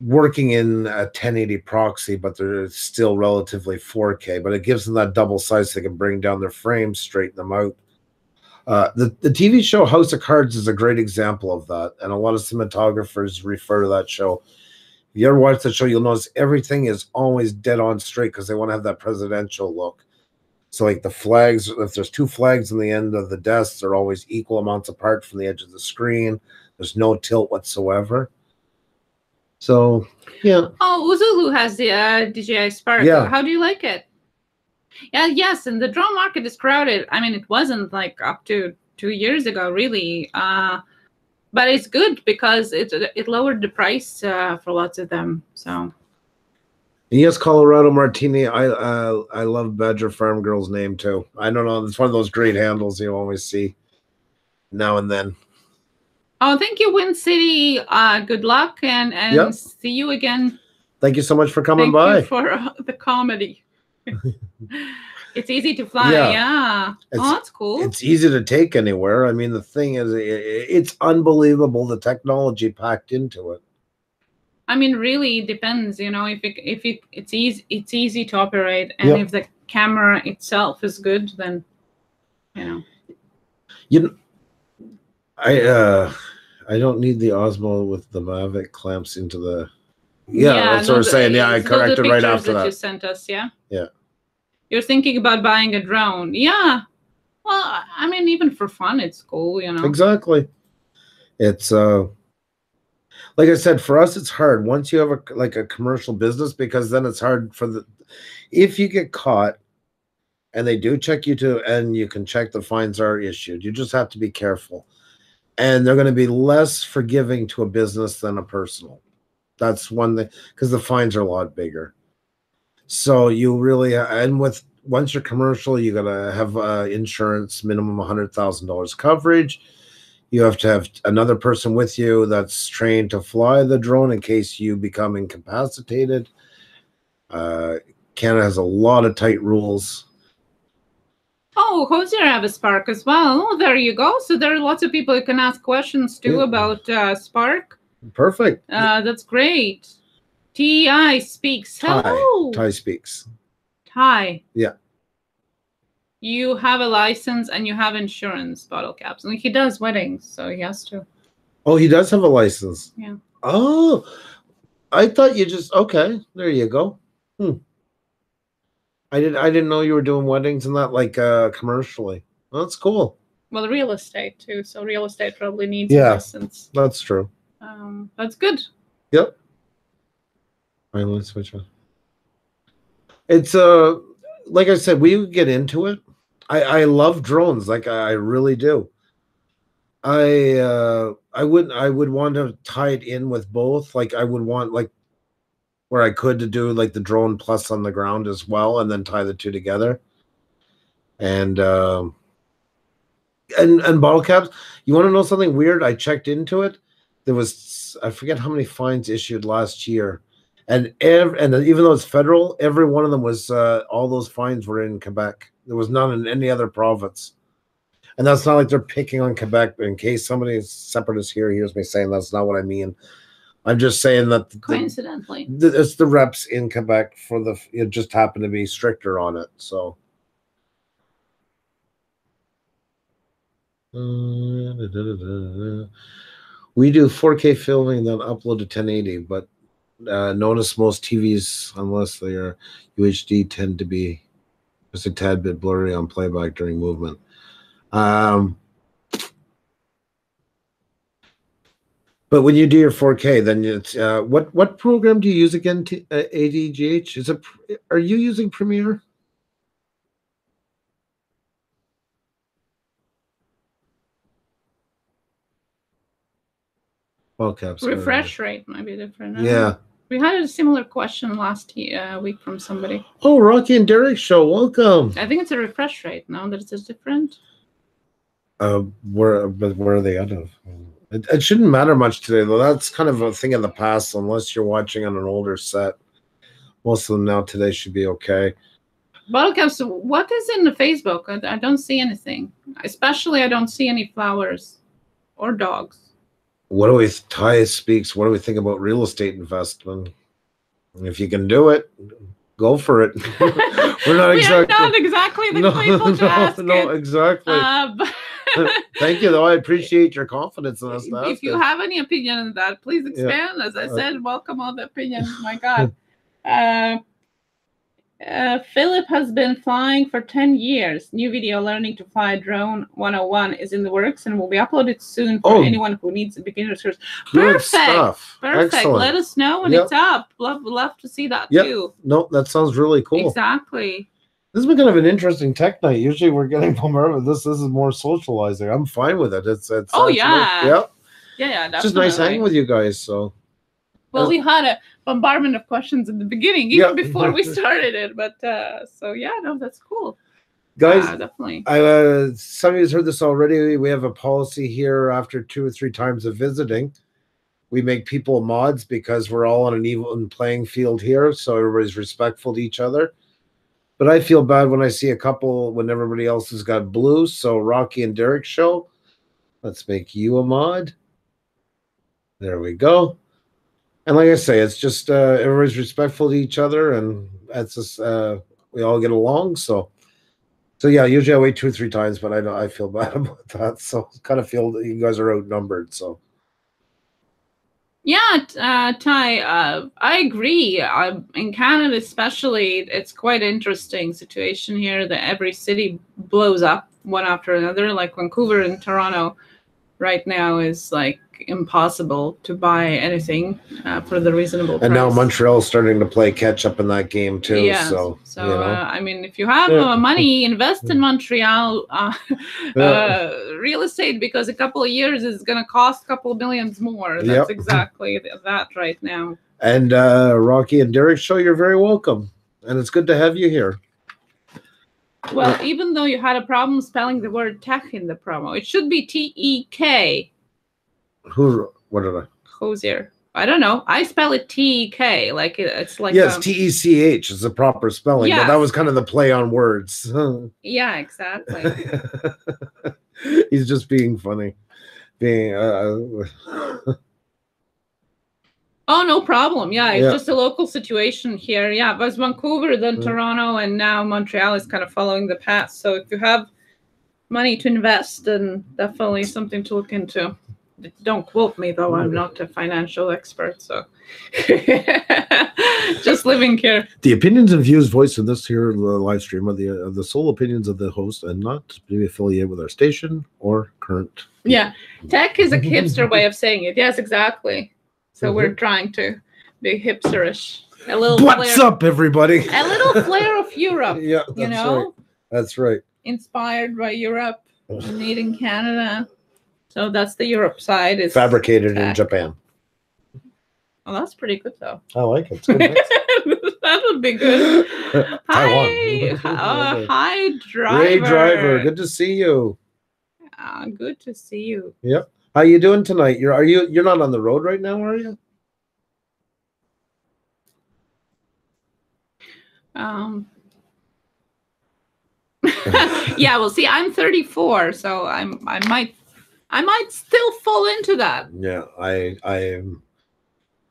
working in a 1080 proxy, but they're still relatively 4K. But it gives them that double size; they can bring down their frames, straighten them out. Uh, the, the TV show House of Cards is a great example of that, and a lot of cinematographers refer to that show. If you ever watch the show, you'll notice everything is always dead on straight because they want to have that presidential look. So, like the flags, if there's two flags on the end of the desk, they're always equal amounts apart from the edge of the screen. There's no tilt whatsoever. So, yeah, Oh, Uzulu has the uh, DJI Spark. Yeah. How do you like it? Yeah, yes, and the drone market is crowded. I mean, it wasn't like up to two years ago, really. Uh, but it's good because it it lowered the price uh, for lots of them. So yes, Colorado Martini. I uh, I love Badger Farm Girl's name too. I don't know. It's one of those great handles you always see now and then. Oh, thank you, Wind City. Uh, good luck and and Yep. see you again. Thank you so much for coming thank by. you for uh, the comedy. it's easy to fly. Yeah. Yeah. It's- oh, that's cool. it's easy to take anywhere. I mean, the thing is, it's unbelievable the technology packed into it. I mean, really it depends. You know, if it if it it's easy it's easy to operate, and Yep. if the camera itself is good, then you know. You, kn- I uh, I don't need the Osmo with the Mavic clamps into the. Yeah, that's what we're saying. Yeah, I it's the- the corrected right after that. You sent us, yeah. Yeah. You're thinking about buying a drone, yeah. Well, I mean, even for fun, it's cool, you know. Exactly. It's uh, like I said, for us, it's hard once you have a like a commercial business because then it's hard for the if you get caught and they do check you to and you can check the fines are issued. You just have to be careful. And they're going to be less forgiving to a business than a personal. That's one thing because the fines are a lot bigger. So you really and with once you're commercial, you gotta have uh, insurance, minimum hundred thousand dollars coverage. You have to have another person with you that's trained to fly the drone in case you become incapacitated. Uh, Canada has a lot of tight rules. Oh, Hosier have a Spark as well. Oh, there you go. So there are lots of people who can ask questions too Yeah. about uh, Spark. Perfect. Uh, that's great. Ti speaks. Ty. Hello. Ty speaks. Hi. Yeah. You have a license and you have insurance, bottle caps. And he does weddings, so he has to. Oh, he does have a license. Yeah. Oh, I thought you just okay. There you go. Hmm. I didn't. I didn't know you were doing weddings and that like uh commercially. That's cool. Well, real estate too. So real estate probably needs Yeah. a license. That's true. Um, that's good. Yep. Let's switch on. It's uh like I said, we get into it. I I love drones, like I, I really do. I uh I wouldn't. I would want to tie it in with both. Like I would want like where I could to do like the drone plus on the ground as well, and then tie the two together. And um and and bottle caps. You want to know something weird? I checked into it there was I forget how many fines issued last year, and ev- and even though it's federal, every one of them was uh, all those fines were in Quebec. There was none in any other province, and that's not like they're picking on Quebec. But in case somebody separatist here hears me saying that's not what I mean, I'm just saying that the, Coincidentally. the, it's the reps in Quebec for the it just happened to be stricter on it. So. Uh. We do 4K filming, then upload to 1080. But Uh, notice most TVs, unless they are UHD, tend to be just a tad bit blurry on playback during movement. Um, but when you do your 4K, then it's uh, what what program do you use again? T- uh, ADGH is it? Are you using Premiere? Well, caps. Refresh rate might be different. Yeah. We had a similar question last uh, week from somebody. Oh, Rocky and Derek show. Welcome. I think it's a refresh rate now that it's different. Uh, where but where are they out of? It, it shouldn't matter much today, though. That's kind of a thing of the past, unless you're watching on an older set. Most of them now today should be okay. Bottlecaps, what is in the Facebook? I, I don't see anything. Especially, I don't see any flowers or dogs. What do we? Ty speaks. What do we think about real estate investment? If you can do it, go for it. We're not we exactly. not exactly the no, people to no, ask no, it. exactly. Uh, Thank you, though. I appreciate your confidence in us. if you it. have any opinion on that, please expand. As I Uh, said, welcome all the opinions. My God. Uh, uh, Philip has been flying for 10 years. New video learning to fly drone 101 is in the works and will be uploaded soon for Oh. anyone who needs a beginner's course. Perfect. stuff. Perfect. Excellent. Let us know when Yep. it's up. Love, love to see that Yep. too. No, that sounds really cool. Exactly. This has been kind of an interesting tech night. Usually we're getting bombarded with this. This is more socializing. I'm fine with it. It's it's Oh, yeah. yeah. Yeah, yeah. It's just nice hanging with you guys. So Well, we had a bombardment of questions in the beginning, even Yeah. before we started it. But uh, so yeah, no, that's cool. guys, Uh, definitely. I, uh, some of you have heard this already. We have a policy here after two or three times of visiting. We make people mods because we're all on an even playing field here. So everybody's respectful to each other. But I feel bad when I see a couple when everybody else has got blue. So Rocky and Derek show. Let's make you a mod. There we go. And like I say, it's just uh, everybody's respectful to each other, and that's just uh, we all get along. So so yeah, usually I wait two or three times, but I know I feel bad about that. So kind of feel that you guys are outnumbered. So Yeah, uh, Ty, uh, I agree. Uh, in Canada, especially, it's quite interesting situation here that every city blows up one after another. Like Vancouver and Toronto, right now is like impossible to buy anything uh, for the reasonable price. and now Montreal's starting to play catch up in that game too. Yes. So, So, you know. uh, I mean, if you have Yeah. uh, money, invest in Montreal uh, Yeah. uh, real estate because a couple of years is going to cost a couple of millions more. That's Yep. exactly that right now. and uh, Rocky and Derek show you're very welcome, and it's good to have you here. Well, even though you had a problem spelling the word tech in the promo, it should be T E K. Who? What did I? Hosier. I don't know. I spell it T E K. Like it's like yes, um, T E C H is the proper spelling, but that was kind of the play on words. yeah, exactly. He's just being funny, being. Uh, Oh, no problem. Yeah, it's Yeah. just a local situation here. Yeah, it was Vancouver, then Mm. Toronto, and now Montreal is kind of following the path. So if you have money to invest, then definitely something to look into. Don't quote me though; I'm not a financial expert. So just living here. The opinions and views voiced in this here live stream are the are the sole opinions of the host and not to be affiliated with our station or current. Yeah, tech is a hipster way of saying it. Yes, exactly. So we're Mm-hmm. trying to be hipsterish. A little What's flair, up, everybody? a little flair of Europe. yeah, that's you know, right. That's right. inspired by Europe, made in Canada. So that's the Europe side. Is Fabricated in Uh, Japan. Oh, that's pretty good though. I like it. It's good mix. that would be good. Hi, uh, hi, driver. Ray Driver, good to see you. Ah, good to see you. Yep. How you doing tonight? You're are you you're not on the road right now, are you? Um. yeah, well, see, I'm 34, so I'm I might I might still fall into that. Yeah, I I am.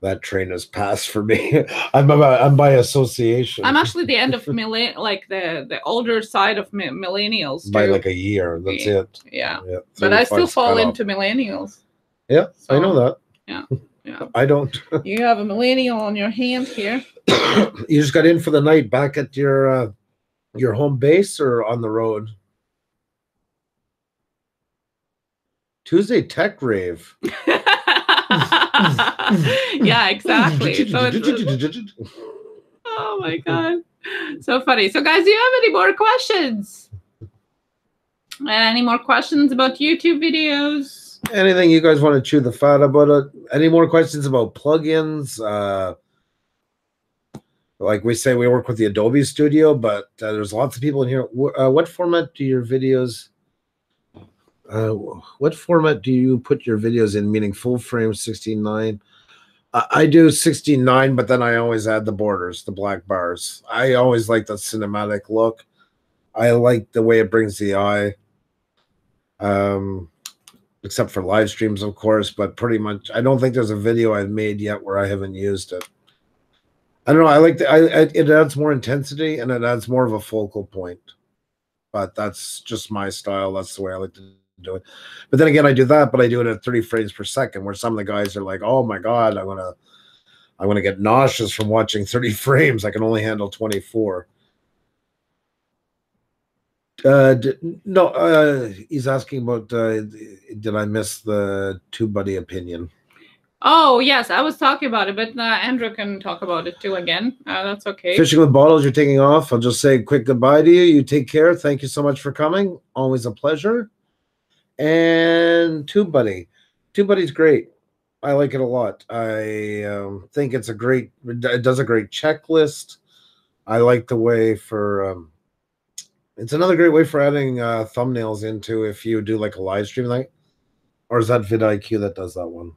That train has passed for me. I'm about, I'm by association. I'm actually the end of millenn like the the older side of mi- millennials. by like a year. That's Yeah. it. yeah, Yeah, but I still fall into millennials. Yeah, I know that. Yeah. Yeah. I don't. You have a millennial on your hand here. you just got in for the night back at your uh, your home base or on the road? Tuesday Tech Rave. yeah, exactly. So oh my god, so funny. So, guys, do you have any more questions? Any more questions about YouTube videos? Anything you guys want to chew the fat about it? Any more questions about plugins? Uh, like we say, we work with the Adobe Studio, but uh, there's lots of people in here. Uh, what format do your videos? Uh, what format do you put your videos in? Meaning full frame 69. I I do 69, but then I always add the borders, the black bars. I always like the cinematic look. I like the way it brings the eye. Um, except for live streams, of course, but pretty much I don't think there's a video I've made yet where I haven't used it. I don't know. I like the, I, I it adds more intensity and it adds more of a focal point. But that's just my style. That's the way I like to do it. But then again, I do that, but I do it at 30 frames per second, where some of the guys are like, "Oh my god, I'm gonna, I'm gonna get nauseous from watching 30 frames. I can only handle 24." Uh, no, uh, he's asking about uh, did I miss the TubeBuddy opinion? Oh yes, I was talking about it, but uh, Andrew can talk about it too again. Uh, that's okay. Fishing with bottles, you're taking off. I'll just say a quick goodbye to you. You take care. Thank you so much for coming. Always a pleasure. And Tube Buddy. Tube great. I like it a lot. I um, think it's a great, it does a great checklist. I like the way for, um, it's another great way for adding uh, thumbnails into if you do like a live stream like, or is that vidIQ that does that one?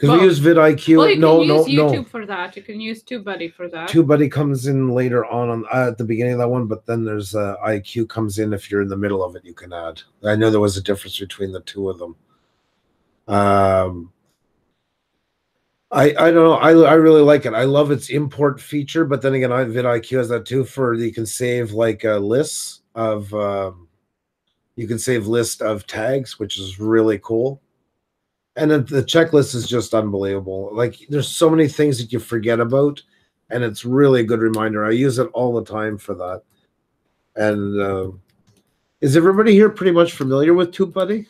Because we use vidIQ. well, you can no, use no, YouTube no. for that. You can use TubeBuddy for that. TubeBuddy comes in later on, on uh, at the beginning of that one, but then there's uh, IQ comes in if you're in the middle of it. You can add. I know there was a difference between the two of them. Um, I I don't know. I I really like it. I love its import feature, but then again, I vidIQ has that too. For you can save like uh, lists of um, you can save list of tags, which is really cool. And the checklist is just unbelievable. Like there's so many things that you forget about, and it's really a good reminder. I use it all the time for that. And uh, is everybody here pretty much familiar with TubeBuddy?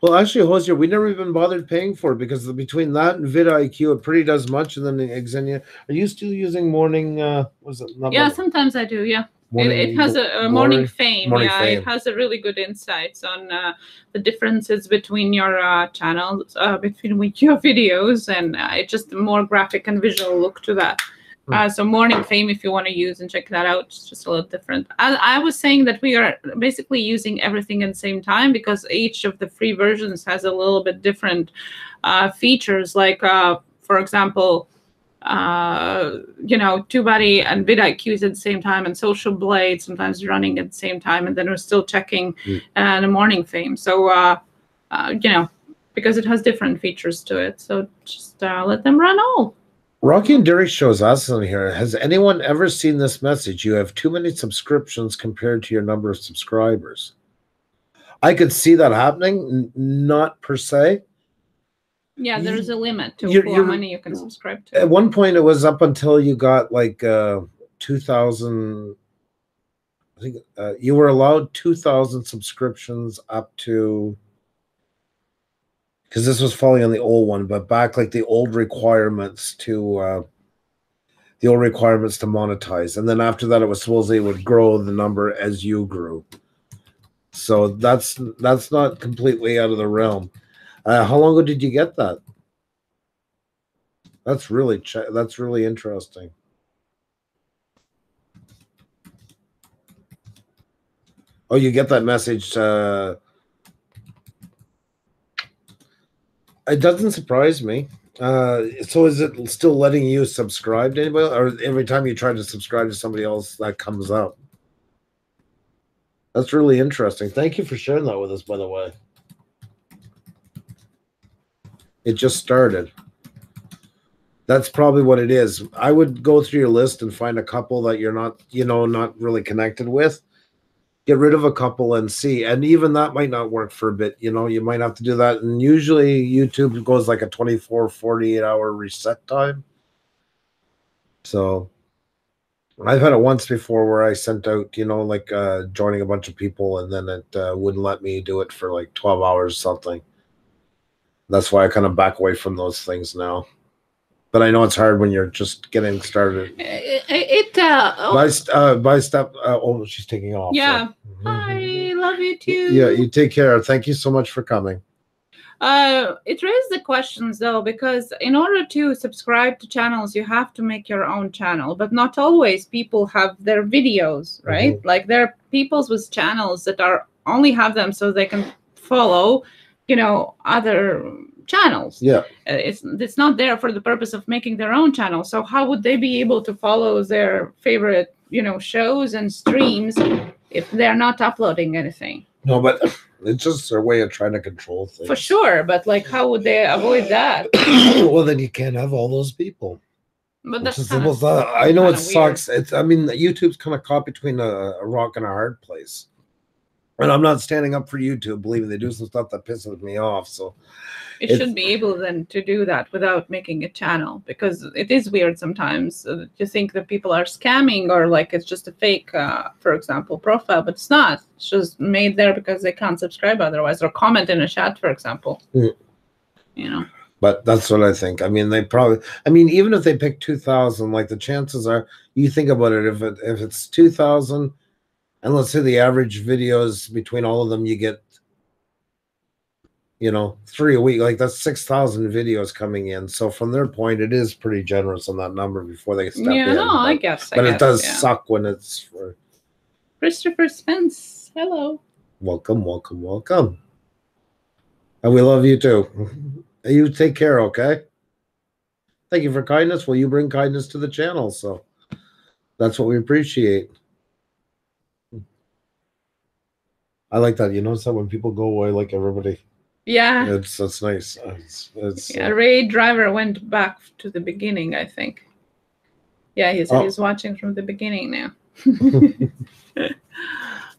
Well, actually, Hosier, we never even bothered paying for it because between that and vidIQ, it pretty does much. And then the Xenia, are you still using morning? Uh, was it not yeah, Morning- sometimes I do. Yeah, Morning it has a, a morning fame. Morning yeah, Fame. it has a really good insights on uh, the differences between your uh, channels, uh, between with your videos, and uh, it's just a more graphic and visual look to that. Uh, so morning fame, if you want to use and check that out, it's just a little different. I, I was saying that we are basically using everything at the same time because each of the free versions has a little bit different uh, features. Like, uh, for example, uh, you know, TubeBuddy and vidIQ is at the same time, and Social Blade sometimes running at the same time, and then we're still checking Mm. uh, the morning fame. So, uh, uh, you know, because it has different features to it. So just uh, let them run all. Rocky and Derek shows us on here. Has anyone ever seen this message? You have too many subscriptions compared to your number of subscribers. I could see that happening, not per se. Yeah, there's a limit to you're- how you're- many you can subscribe to. At one point, it was up until you got like uh, 2,000. I think uh, you were allowed 2,000 subscriptions up to. Because this was falling on the old one, but back like the old requirements to. Uh, the old requirements to monetize. And then after that, it was supposedly it would grow the number as you grew. So that's that's not completely out of the realm. Uh, how long ago did you get that? That's really ch- that's really interesting. Oh, you get that message. Uh, it doesn't surprise me. Uh, so is it still letting you subscribe to anybody, or every time you try to subscribe to somebody else, that comes up? That's really interesting. Thank you for sharing that with us, by the way. It just started. That's probably what it is. I would go through your list and find a couple that you're not, you know, not really connected with, get rid of a couple and see. And even that might not work for a bit. You know, you might have to do that. And usually YouTube goes like a 24, 48 hour reset time. So I've had it once before where I sent out, you know, like uh, joining a bunch of people and then it uh, wouldn't let me do it for like 12 hours or something. That's why I kind of back away from those things now. But I know it's hard when you're just getting started. It, it uh, oh, By, uh, by step, uh, oh, she's taking off. so- Yeah. Mhm. I love you too. Yeah, you take care. Thank you so much for coming. Uh, it raises the questions though, because in order to subscribe to channels, you have to make your own channel, but not always people have their videos, right? Like there are peoples with channels that are only have them so they can follow, you know, other channels. Yeah. Uh, It's it's not there for the purpose of making their own channel. So how would they be able to follow their favorite, you know, shows and streams if they're not uploading anything? No, but it's just their way of trying to control things. For sure, but like, how would they avoid that? well, then you can't have all those people. But that's simple that. I know it kinda weird. sucks. It's I mean YouTube's kind of caught between a, a rock and a hard place. And I'm not standing up for YouTube, believing they do some stuff that pisses me off. So It should be able then to do that without making a channel because it is weird sometimes uh, to think that people are scamming or like it's just a fake, uh, for example, profile, but it's not. It's just made there because they can't subscribe otherwise or comment in a chat, for example. Mm. You know, but that's what I think. I mean, they probably. I mean, even if they pick two thousand, like the chances are, you think about it. If it if it's two thousand, and let's say the average videos between all of them, you get, you know, three a week. Like that's six thousand videos coming in. So from their point, it is pretty generous on that number before they step yeah, in. no, I but, guess. I but guess, it does yeah. suck when it's for Christopher Spence, hello. welcome, welcome, welcome. And we love you too. You take care, okay? Thank you for kindness. Well, you bring kindness to the channel, so that's what we appreciate. I like that. You notice that when people go away, like everybody, Yeah, it's that's nice. It's, it's yeah. uh, Ray Driver went back to the beginning, I think. Yeah, he's Oh. he's watching from the beginning now. um,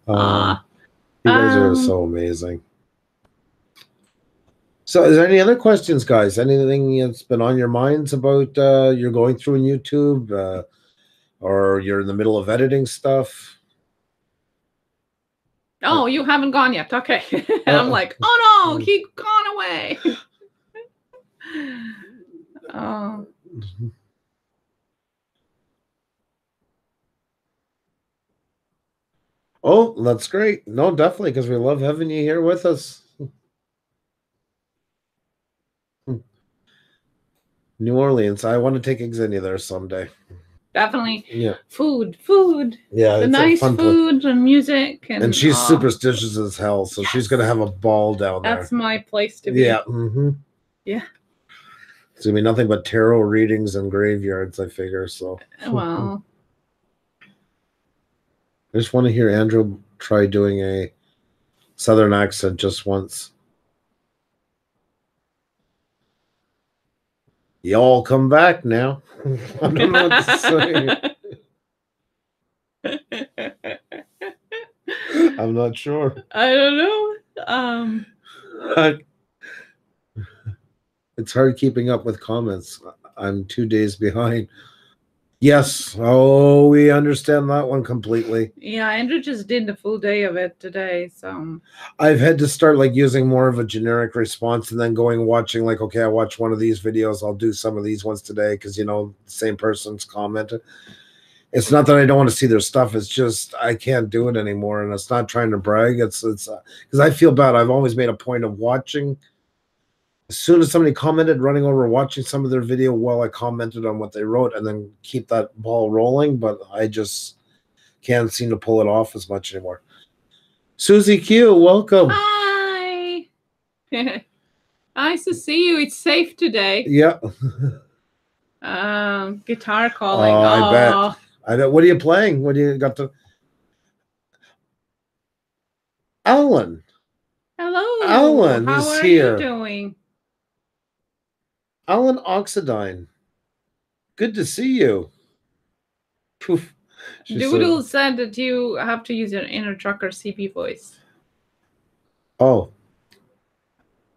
Ah, you guys are um, so amazing. So, is there any other questions, guys? Anything that's been on your minds about uh, you're going through in YouTube, uh, or you're in the middle of editing stuff? Oh, you haven't gone yet. Okay. and I'm like, oh no, he gone away. oh, Oh, that's great. No, definitely, because we love having you here with us. Hmm. New Orleans. I want to take Xenia there someday. Definitely Yeah, food, food, yeah. the nice fun pla- food and music, and, And she's oh, superstitious as hell, so she's gonna have a ball down there. That's my place to be. Yeah. hmm Yeah. It's gonna be nothing but tarot readings and graveyards, I figure. So Well, I just want to hear Andrew try doing a southern accent just once. Y'all come back now. I don't know what to say. I'm not sure. I don't know. Um, it's hard keeping up with comments. I'm two days behind. Yes. Oh, we understand that one completely. yeah, Andrew just did the full day of it today, so I've had to start like using more of a generic response and then going watching like, okay, I watched one of these videos. I'll do some of these ones today because you know, the same person's commented. It's not that I don't want to see their stuff. It's just I can't do it anymore, and it's not trying to brag. It's it's because I feel bad. I've always made a point of watching. As soon as somebody commented, running over, watching some of their video while I commented on what they wrote, and then keep that ball rolling. But I just can't seem to pull it off as much anymore. Susie Q, welcome. hi. nice to see you. It's safe today. Yeah, Um, guitar calling. Oh, I bet. I know. What are you playing? What do you got to? Alan, Hello. Alan How is are here. What are you doing? Alan Oxidine. Good to see you. Poof. She said- Doodle said that you have to use your inner trucker CB voice. Oh.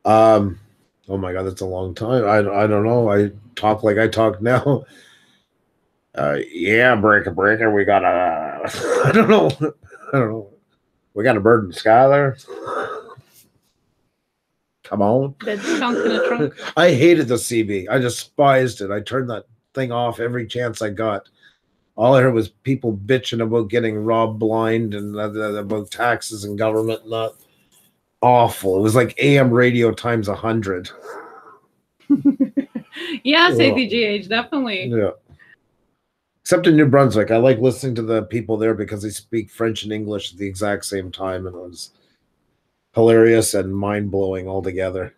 Um. Oh my God, that's a long time. I I don't know. I talk like I talk now. Uh, yeah, breaker, breaker. We got a. I don't know. I don't know. We got a bird in the sky there. Come on. That in the trunk. I hated the CB. I despised it. I turned that thing off every chance I got. All I heard was people bitching about getting robbed blind and uh, uh, about taxes and government and that. Awful. It was like AM radio times a hundred. Yes, Well- ADGH, definitely. Yeah. Except in New Brunswick, I like listening to the people there because they speak French and English at the exact same time, and it was hilarious and mind blowing altogether.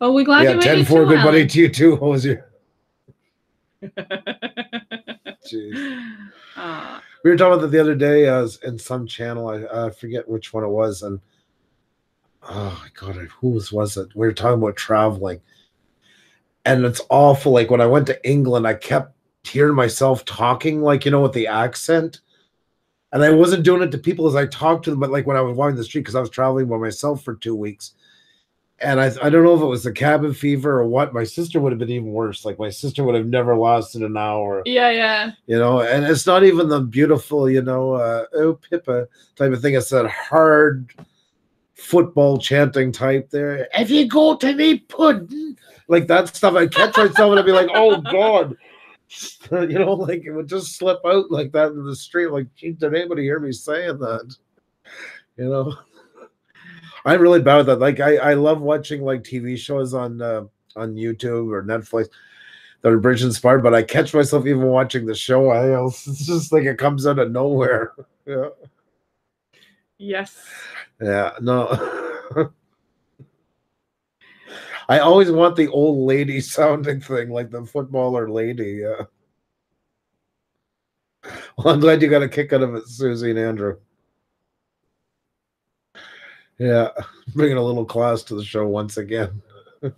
Well, we're glad yeah, you made 10 it 4, too, good buddy to you too, Hosier. Jeez. Uh, We were talking about that the other day uh, in some channel. I, I forget which one it was, and oh my god, who was was it? We were talking about traveling, and it's awful. Like when I went to England, I kept hearing myself talking, like you know, with the accent, and I wasn't doing it to people as I talked to them, but like when I was walking the street because I was traveling by myself for two weeks. And I, I don't know if it was the cabin fever or what. My sister would have been even worse. Like my sister would have never lasted an hour yeah, yeah. you know and it's not even the beautiful you know uh oh pippa type of thing it's that hard football chanting type there if you go to me pudding like that stuff i catch myself and i'd be like oh god you know like it would just slip out like that in the street like gee, did anybody hear me saying that you know i'm really bad at that like i i love watching like tv shows on uh on youtube or netflix that are bridge inspired, but I catch myself even watching the show. I it's just like it comes out of nowhere. Yeah, Yes. yeah, no. I always want the old lady sounding thing, like the footballer lady. Yeah. Well, I'm glad you got a kick out of it, Susie and Andrew. Yeah, bringing a little class to the show once again.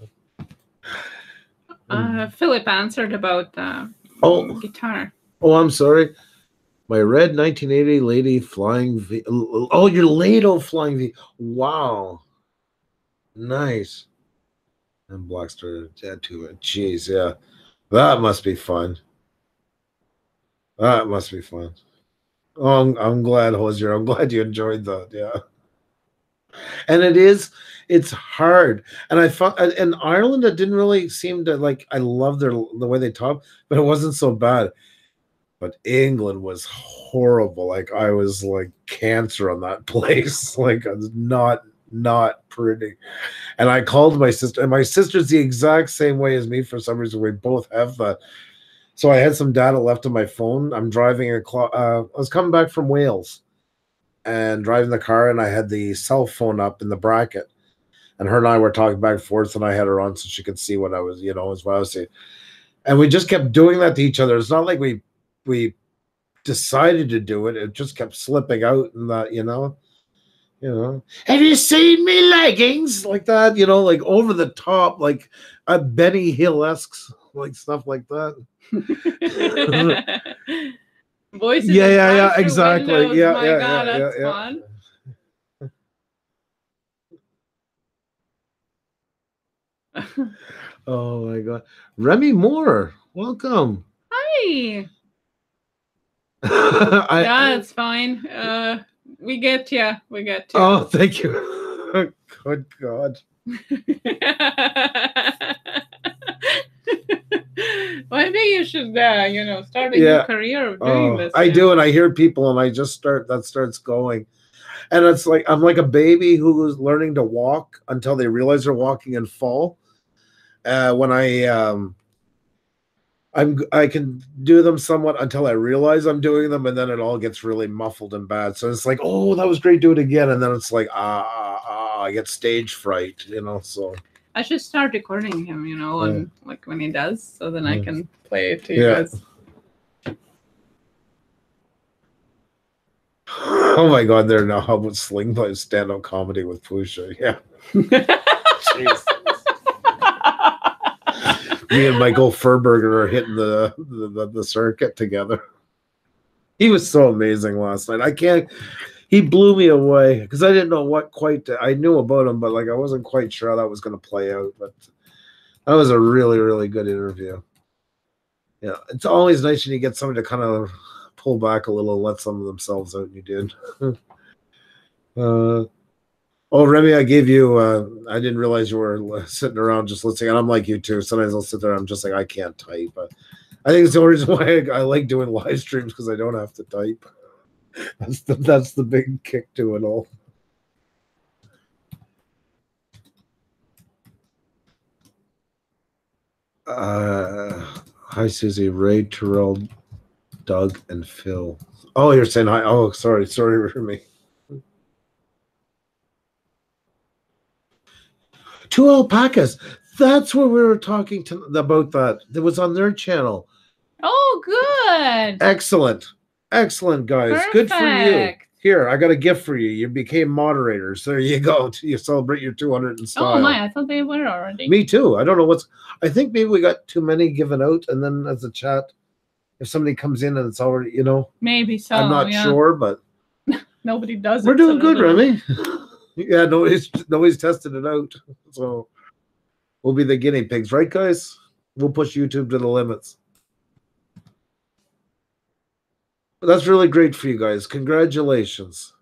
Uh, Philip answered about uh, Oh, guitar. Oh, I'm sorry. My red 1980 Lady Flying V. Oh, your Lado Flying V. Wow. Nice. And Blackstar tattoo. Jeez, yeah. That must be fun. That must be fun. Oh, I'm, I'm glad, Hosier. I'm glad you enjoyed that. Yeah. And it is, it's hard. And I found in Ireland, it didn't really seem to like, I love their the way they talk, but it wasn't so bad but England was horrible. Like I was like cancer on that place. like I was not not pretty. And I called my sister, and my sister's the exact same way as me for some reason. We both have that. So I had some data left on my phone. I'm driving a clo- uh, I was coming back from Wales and driving the car, and I had the cell phone up in the bracket. And her and I were talking back and forth, and I had her on so she could see what I was, you know, as I was saying. And we just kept doing that to each other. It's not like we we decided to do it. It just kept slipping out and that, you know. You know, have you seen me leggings like that? You know, like over the top, like a Benny Hill esque, like stuff like that. Voices. Yeah, yeah, yeah, exactly. windows. Yeah, My yeah, God, yeah, that's yeah, yeah. Oh my god, Remy Moore, welcome. Hi. I, yeah, it's fine. Uh, we get you. We get you. oh, thank you. Good God. Maybe you should, uh, you know, start a Yeah. new career of doing Oh, this. I yeah. do, and I hear people, and I just start that starts going, and it's like I'm like a baby who's learning to walk until they realize they're walking and fall. Uh, when I um, I'm I can do them somewhat until I realize I'm doing them, and then it all gets really muffled and bad. So it's like, oh, that was great, do it again, and then it's like, ah, ah, ah I get stage fright, you know. So I should start recording him, you know, and like when he does, so then I can play it to you Yeah. guys. oh my god, they're now how about sling by stand up comedy with Puša, yeah. Jeez. Me and Michael Furberger are hitting the the, the, the circuit together. He was so amazing last night. I can't. He blew me away because I didn't know what quite. To, I knew about him, but like I wasn't quite sure how that was going to play out. But that was a really, really good interview. Yeah, it's always nice when you get somebody to kind of pull back a little, let some of themselves out. And you did. uh, oh, Remy, I gave you. Uh, I didn't realize you were sitting around just listening. And I'm like you too. Sometimes I'll sit there. I'm just like I can't type. But I think it's the only reason why I, I like doing live streams because I don't have to type. That's the that's the big kick to it all. Uh, hi, Susie, Ray, Terrell, Doug, and Phil. Oh, you're saying hi. Oh, sorry, sorry for Two alpacas. That's what we were talking to about. That that was on their channel. Oh, good. Excellent, excellent, guys. Good for you. Here, I got a gift for you. You became moderators. There you go. You celebrate your 200 in style. Oh my, I thought they were already. Me too. I don't know what's. I think maybe we got too many given out, and then as a chat, if somebody comes in and it's already, you know, Maybe so. I'm not yeah. sure, but Nobody does we're doing so good, Remy. yeah, nobody's nobody's tested it out, so we'll be the guinea pigs, right, guys? We'll push YouTube to the limits. That's really great for you guys. Congratulations.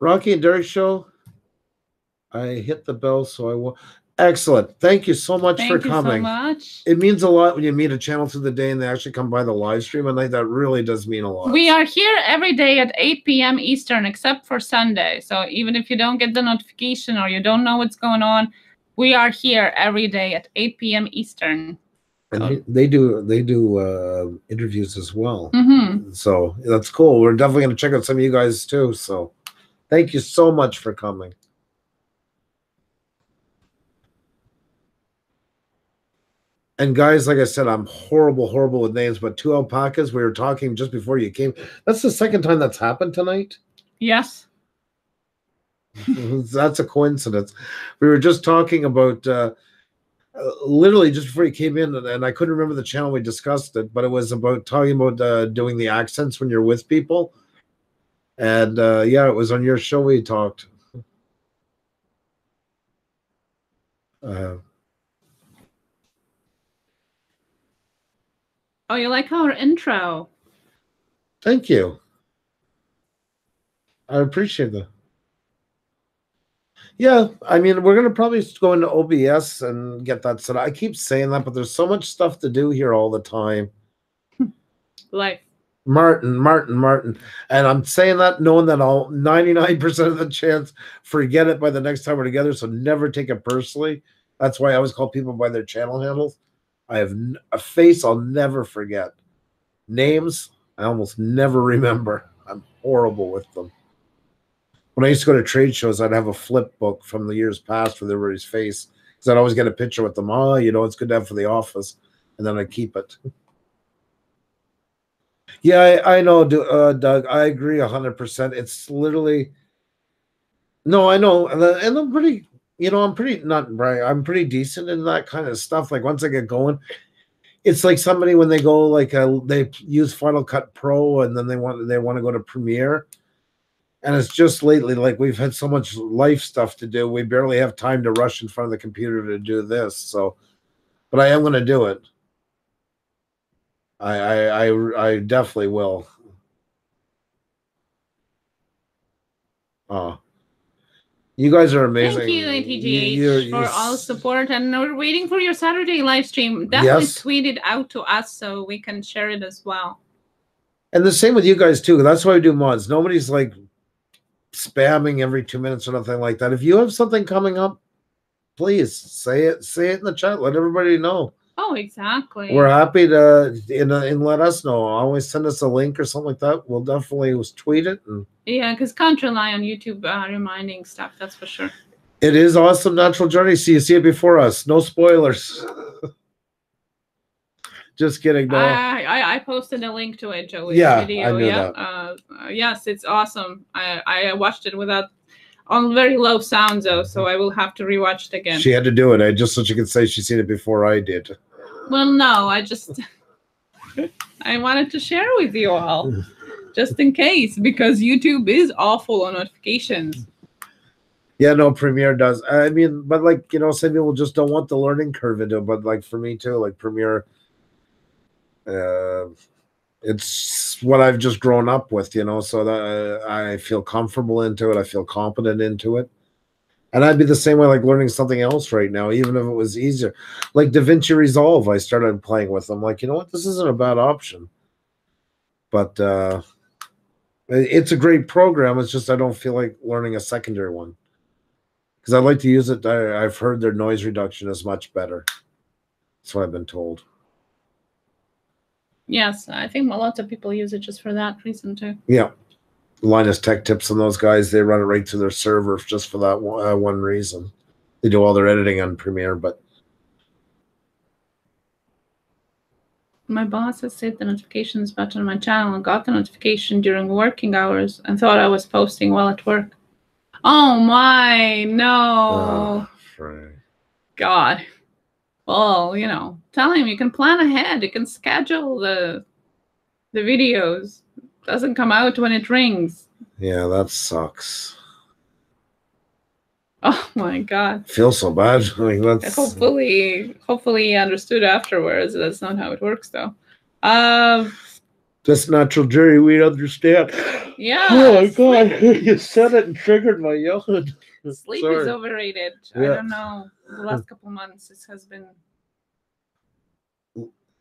Rocky and Derek show. I hit the bell, so I will. Excellent. Thank you so much Thank for you so coming. much. It means a lot when you meet a channel through the day and they actually come by the live stream. And like that really does mean a lot. We are here every day at 8 p.m. Eastern, except for Sunday. So even if you don't get the notification or you don't know what's going on, we are here every day at 8 p.m. Eastern. and they, they do they do uh, interviews as well. hmm So that's cool. We're definitely going to check out some of you guys too. So thank you so much for coming. And guys, like I said, I'm horrible, horrible with names, but two alpacas, we were talking just before you came. That's the second time that's happened tonight. Yes. that's a coincidence. We were just talking about uh, literally just before you came in, and, and I couldn't remember the channel we discussed it, but it was about talking about uh, doing the accents when you're with people. And uh, yeah, it was on your show we talked. Uh, Oh, you like our intro? thank you. I appreciate that. Yeah, I mean, we're gonna probably go into OBS and get that set. up. I keep saying that, but there's so much stuff to do here all the time. Life. Martin, Martin, Martin. And I'm saying that knowing that I'll 99% of the chance forget it by the next time we're together. So never take it personally. That's why I always call people by their channel handles. I have a face I'll never forget. Names, I almost never remember. I'm horrible with them. When I used to go to trade shows, I'd have a flip book from the years past with everybody's face because I'd always get a picture with them. Oh, you know, it's good to have for the office. And then I keep it. Yeah, I, I know, uh, Doug. I agree hundred percent. It's literally no, I know, and I'm pretty. You know, I'm pretty not right. I'm pretty decent in that kind of stuff. Like once I get going, it's like somebody when they go like uh, they use Final Cut Pro and then they want they want to go to Premiere, and it's just lately like we've had so much life stuff to do. We barely have time to rush in front of the computer to do this. So, but I am going to do it. I, I I I definitely will. Oh, you guys are amazing. Thank you, ADGH, You- you're- for all support. And we're waiting for your Saturday live stream. Definitely Yes. tweet it out to us so we can share it as well. And the same with you guys too. That's why we do mods. Nobody's like spamming every two minutes or nothing like that. If you have something coming up, please say it. Say it in the chat. Let everybody know. Oh, exactly. We're happy to and, and let us know. Always send us a link or something like that. We'll definitely tweet it. And yeah, because can't rely on YouTube uh, reminding stuff. That's for sure. it is awesome natural journey. So you see it before us. No spoilers. Just kidding. No. I, I I posted a link to it, Joey. Yeah, I video. knew yeah. that. Uh, uh, yes, it's awesome. I I watched it without on very low sound though, so I will have to rewatch it again. She had to do it. I just so she could say she's seen it before I did. Well, no, I just I wanted to share with you all, just in case, because YouTube is awful on notifications. Yeah, no, Premiere does. I mean, but like you know, some people just don't want the learning curve into. But like for me too, like Premiere, uh, it's what I've just grown up with, you know. So that uh, I feel comfortable into it. I feel competent into it. And I'd be the same way, like learning something else right now, even if it was easier. Like DaVinci Resolve, I started playing with. I'm like, you know what, this isn't a bad option. But uh, it's a great program. It's just I don't feel like learning a secondary one because I like to use it. I, I've heard their noise reduction is much better. That's what I've been told. Yes, I think lots of people use it just for that reason too. Yeah. Linus Tech Tips and those guys, they run it right to their server just for that one, uh, one reason. They do all their editing on Premiere, but My boss has set the notifications button on my channel and got the notification during working hours and thought I was posting while at work. Oh my, no. Frank. God. Well, you know, tell him you can plan ahead. You can schedule the the videos. Doesn't come out when it rings. yeah, that sucks. Oh my God. Feel so bad. I mean, that's Hopefully, hopefully he understood afterwards. That's not how it works, though. Um, just natural journey. We understand. yeah. Oh my god, you said it and triggered my yawn. Sleep Sorry. is overrated. I don't know. The last couple months, this has been.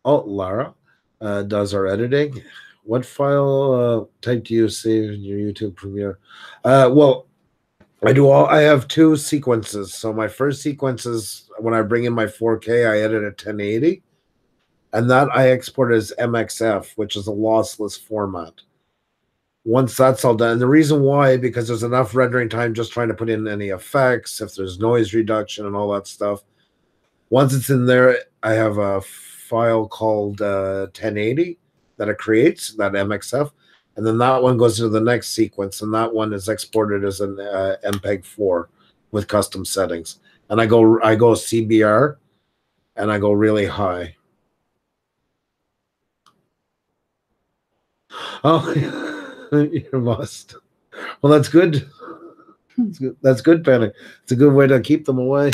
Oh, Lara uh, does our editing. What file uh, type do you save in your YouTube Premiere? Uh, well, I do all. I have two sequences. So my first sequence is when I bring in my 4K, I edit at 1080, and that I export as MXF, which is a lossless format. Once that's all done, and the reason why because there's enough rendering time just trying to put in any effects, if there's noise reduction and all that stuff. Once it's in there, I have a file called uh, 1080 that it creates, that MXF, and then that one goes into the next sequence, and that one is exported as an uh, MPEG 4 with custom settings. And I go, I go CBR, and I go really high. Oh, you must. Well, that's good. That's good. That's good, Penny. It's a good way to keep them away.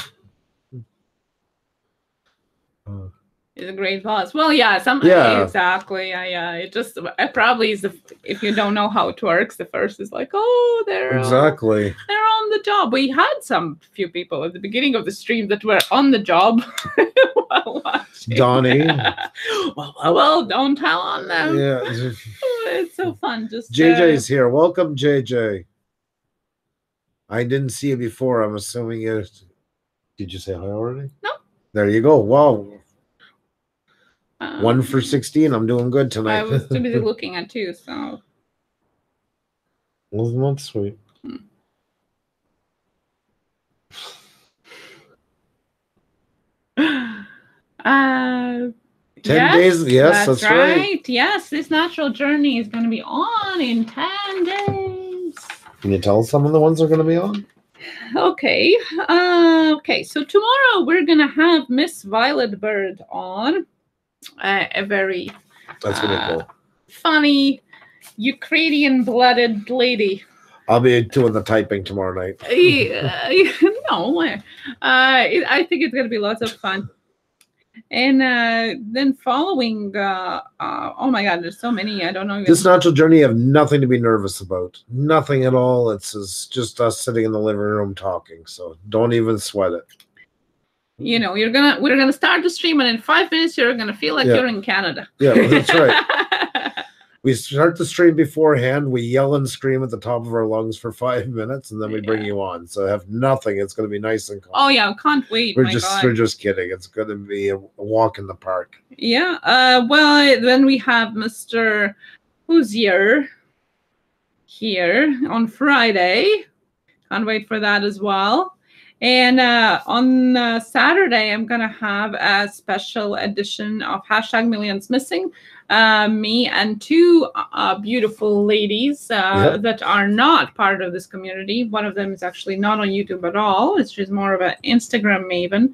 Is a great boss. Well, yeah, some Yeah. exactly. I uh, it just it probably is the if you don't know how it works, the first is like, oh, they're exactly. they're on the job. We had some few people at the beginning of the stream that were on the job while watching. Donnie. well, well, well, don't tell on them. Yeah. It's so fun. Just uh, JJ's here. Welcome, JJ. I didn't see you before. I'm assuming you. Did you say hi already? No. There you go. Wow. Uh, One for 16. I'm doing good tonight. I was too busy looking at you, so Wasn't that sweet? uh 10 days. Yes, that's, right. right. Yes, this natural journey is going to be on in 10 days. Can you tell some of the ones are going to be on? Okay. Uh, okay. So tomorrow we're going to have Miss Violet Bird on. Uh, a very Uh, cool. funny Ukrainian blooded lady. I'll be doing the typing tomorrow night. no, uh, it- I think it's going to be lots of fun. And uh, then following, uh, uh, oh my God, there's so many. I don't know. This natural journey, you have nothing to be nervous about. Nothing at all. It's just us sitting in the living room talking. So don't even sweat it. You know, you're gonna we're gonna start the stream, and in five minutes you're gonna feel like Yeah. you're in Canada. Yeah, that's right. We start the stream beforehand. We yell and scream at the top of our lungs for five minutes, and then we bring you on. So have nothing. It's going to be nice and calm. oh yeah, can't wait. we're my just God. we're just kidding. It's going to be a, walk in the park. Yeah. Uh, well, then we have Mr. Hoosier here on Friday. Can't wait for that as well. And uh, on uh, Saturday, I'm going to have a special edition of Hashtag Millions Missing. Uh, me and two uh, beautiful ladies uh, Yep. that are not part of this community. One of them is actually not on YouTube at all. It's just more of an Instagram maven.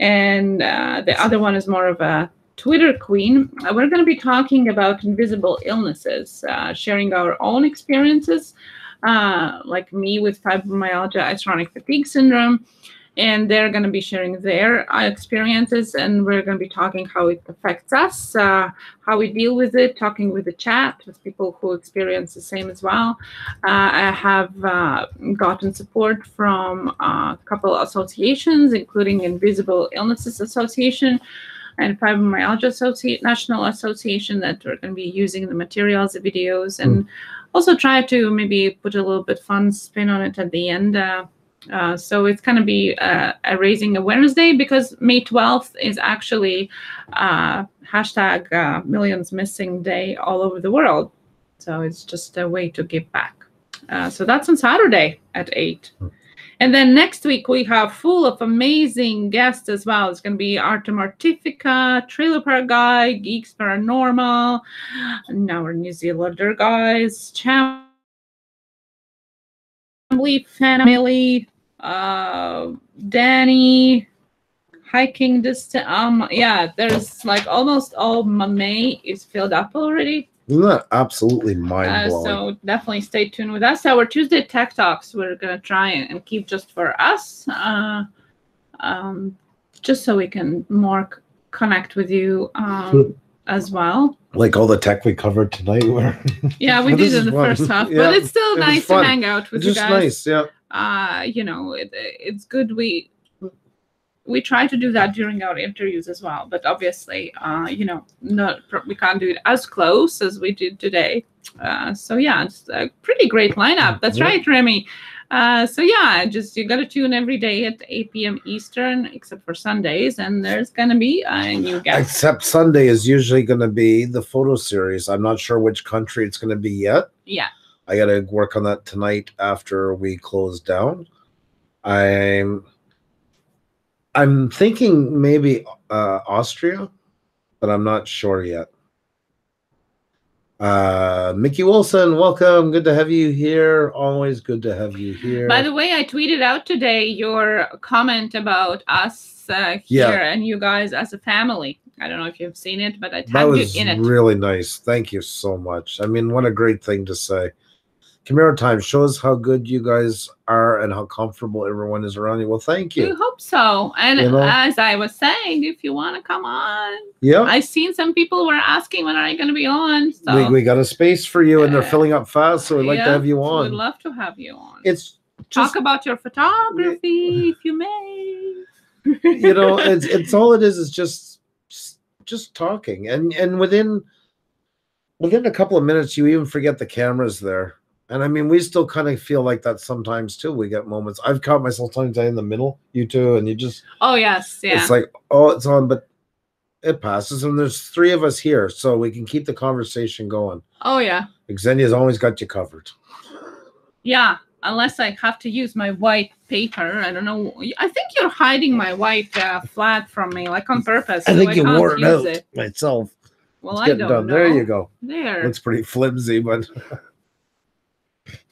and uh, the other one is more of a Twitter queen. Uh, we're going to be talking about invisible illnesses, uh, sharing our own experiences, uh, like me with fibromyalgia, chronic fatigue syndrome, and they're going to be sharing their uh, experiences and we're going to be talking how it affects us uh, how we deal with it talking with the chat with people who experience the same as well uh, i have uh, gotten support from a couple associations including invisible illnesses association and fibromyalgia associate national association that are going to be using the materials the videos and mm. Also try to maybe put a little bit fun spin on it at the end uh, uh, so it's going to be uh, a raising awareness day because May 12th is actually uh, hashtag uh, millions missing day all over the world. So it's just a way to give back. Uh, so that's on Saturday at 8. And then next week we have full of amazing guests as well. It's going to be Artem Artifica, Trailer Park Guy, Geeks Paranormal, and our New Zealander guys, Champ family, uh, Danny, hiking distance. Um, yeah, there's like almost all May is filled up already. Isn't that absolutely mind blowing? Uh, so definitely stay tuned with us. Our Tuesday Tech Talks, we're gonna try and keep just for us, uh, um, just so we can more c- connect with you um, as well. Like all the tech we covered tonight. Were yeah, we did in the fun. first half, yeah, but it's still nice to hang out with it's you guys. nice, yeah uh, you know, it, it's good we we try to do that during our interviews as well. But obviously, uh, you know, not we can't do it as close as we did today. Uh, so yeah, it's a pretty great lineup. That's yeah. right, Remy. Uh, so yeah, just you got to tune every day at 8 p.m. Eastern, except for Sundays, and there's gonna be a new guest. Except Sunday is usually gonna be the photo series. I'm not sure which country it's gonna be yet. Yeah. I got to work on that tonight after we close down. I'm I'm thinking maybe uh, Austria, but I'm not sure yet. Uh, Mickey Wilson, welcome. Good to have you here. Always good to have you here. By the way, I tweeted out today your comment about us uh, here yeah. and you guys as a family. I don't know if you've seen it, but I tagged you in it. That was Really nice. Thank you so much. I mean, what a great thing to say. Camaro Time shows how good you guys are and how comfortable everyone is around you. Well, thank you. We hope so. And you know? as I was saying, if you want to come on, yeah, I've seen some people were asking when are you going to be on. So we, we got a space for you, and they're filling up fast, so we'd like to have you on. We'd love to have you on. It's just, talk about your photography, if you may. you know, it's it's all it is is just just talking, and and within within a couple of minutes, you even forget the cameras there and I mean, we still kind of feel like that sometimes too. We get moments. I've caught myself sometimes in the middle, you too, and you just. Oh yes, yeah. It's like, oh, it's on, but it passes, and there's three of us here, so we can keep the conversation going. Oh yeah. Xenia's always got you covered. Yeah, unless I have to use my white paper. I don't know. I think you're hiding my white uh, flat from me, like on purpose. I think so you I wore it out it. myself. Well, it's I don't done. know. There you go. There. Looks pretty flimsy, but.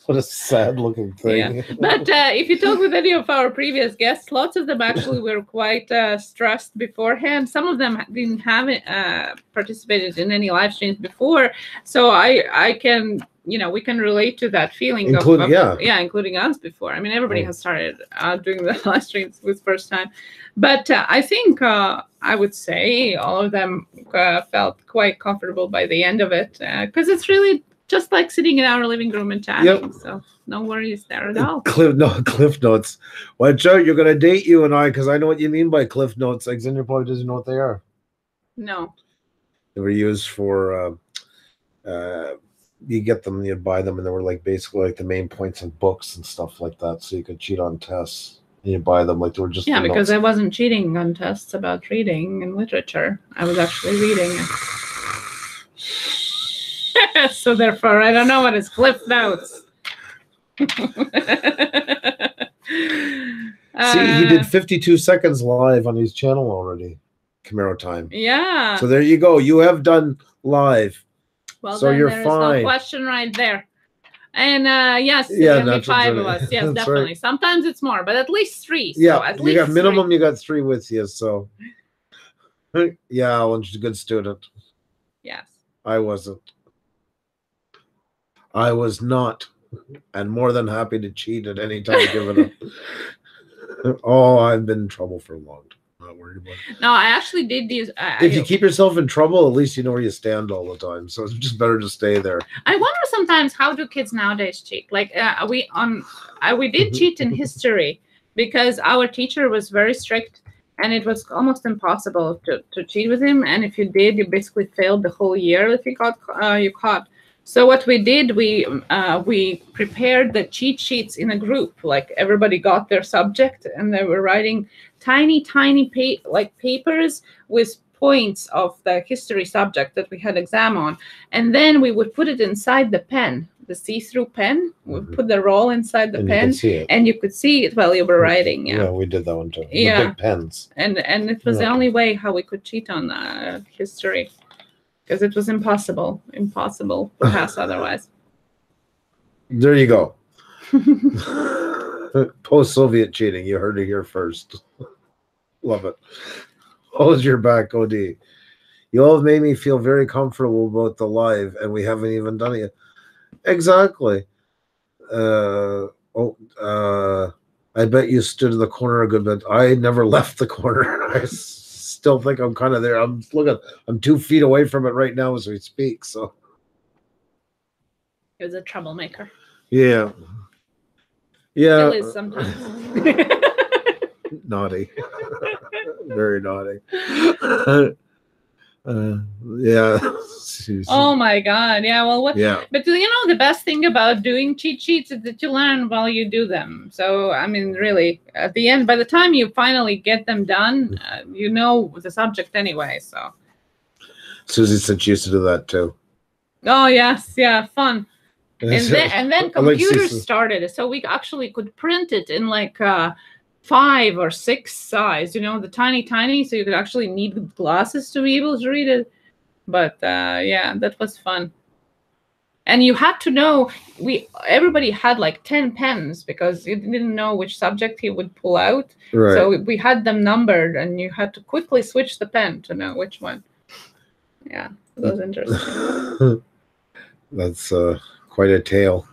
What a sad looking thing. Yeah. But uh, if you talk with any of our previous guests, lots of them actually were quite uh, stressed beforehand. Some of them didn't have uh, participated in any live streams before. So I, I can, you know, we can relate to that feeling. Include, of, of, yeah. yeah, including us before. I mean, everybody oh. has started uh, doing the live streams with first time. But uh, I think uh, I would say all of them felt quite comfortable by the end of it because it's really just like sitting in our living room and chatting. Yep. So no worries there at all. Cliff, no, cliff notes. Watch out, you're gonna date you and I because I know what you mean by cliff notes. Xenia probably doesn't know what they are. No. They were used for uh, uh, you get them, you buy them, and they were like basically like the main points of books and stuff like that, so you could cheat on tests. And you buy them like they were just yeah, because notes. I wasn't cheating on tests about reading and literature. I was actually reading. so therefore, I don't know what is Cliff Notes. See, he did uh, 52 seconds live on his channel already. Camaro time. Yeah. So there you go. You have done live. Well, so you're fine. no question right there. And uh yes, Yeah, be five of us. Yes, That's definitely. right. Sometimes it's more, but at least three. So Yeah, at you least got three. minimum. You got three with you, so yeah, Alan's a good student. Yes. I wasn't. I was not, and more than happy to cheat at any time given up. oh, I've been in trouble for a long time. Not worried about it. No, I actually did these. I, If you keep yourself in trouble, at least you know where you stand all the time. So it's just better to stay there. I wonder sometimes how do kids nowadays cheat? Like uh, we on, uh, we did cheat in history because our teacher was very strict, and it was almost impossible to, to cheat with him. And if you did, you basically failed the whole year if you got uh, you caught. So what we did, we uh, we prepared the cheat sheets in a group. Like everybody got their subject, and they were writing tiny, tiny pa- like papers with points of the history subject that we had exam on, and then we would put it inside the pen, the see-through pen. We Mhm. put the roll inside the and you pen, it. and you could see it while you were writing. Yeah, we did that one too. The Yeah. big pens. and and it was the only way how we could cheat on uh, history, because it was impossible, impossible to pass otherwise. There you go. Post-Soviet cheating. You heard it here first. Love it. Hold your back, OD. You all have made me feel very comfortable about the live, and we haven't even done it yet. Exactly. Uh, oh, uh, I bet you stood in the corner a good bit. I never left the corner. I still think I'm kind of there. I'm looking. I'm two feet away from it right now as we speak. So He was a troublemaker. yeah, yeah. Still is sometimes. naughty very naughty uh, yeah oh my god! Yeah. Well, what? yeah But you know, the best thing about doing cheat sheets is that you learn while you do them. So, I mean, really, at the end, by the time you finally get them done, uh, you know the subject anyway. So, susie said she used to do that too oh yes, yeah, fun. And then and then computers started, so we actually could print it in like uh, five or six size. You know, the tiny, tiny, so you could actually need glasses to be able to read it. But uh, yeah, that was fun. And you had to know we everybody had like ten pens because you didn't know which subject he would pull out. right So we- had them numbered, and you had to quickly switch the pen to know which one. Yeah, it was interesting. that's uh quite a tale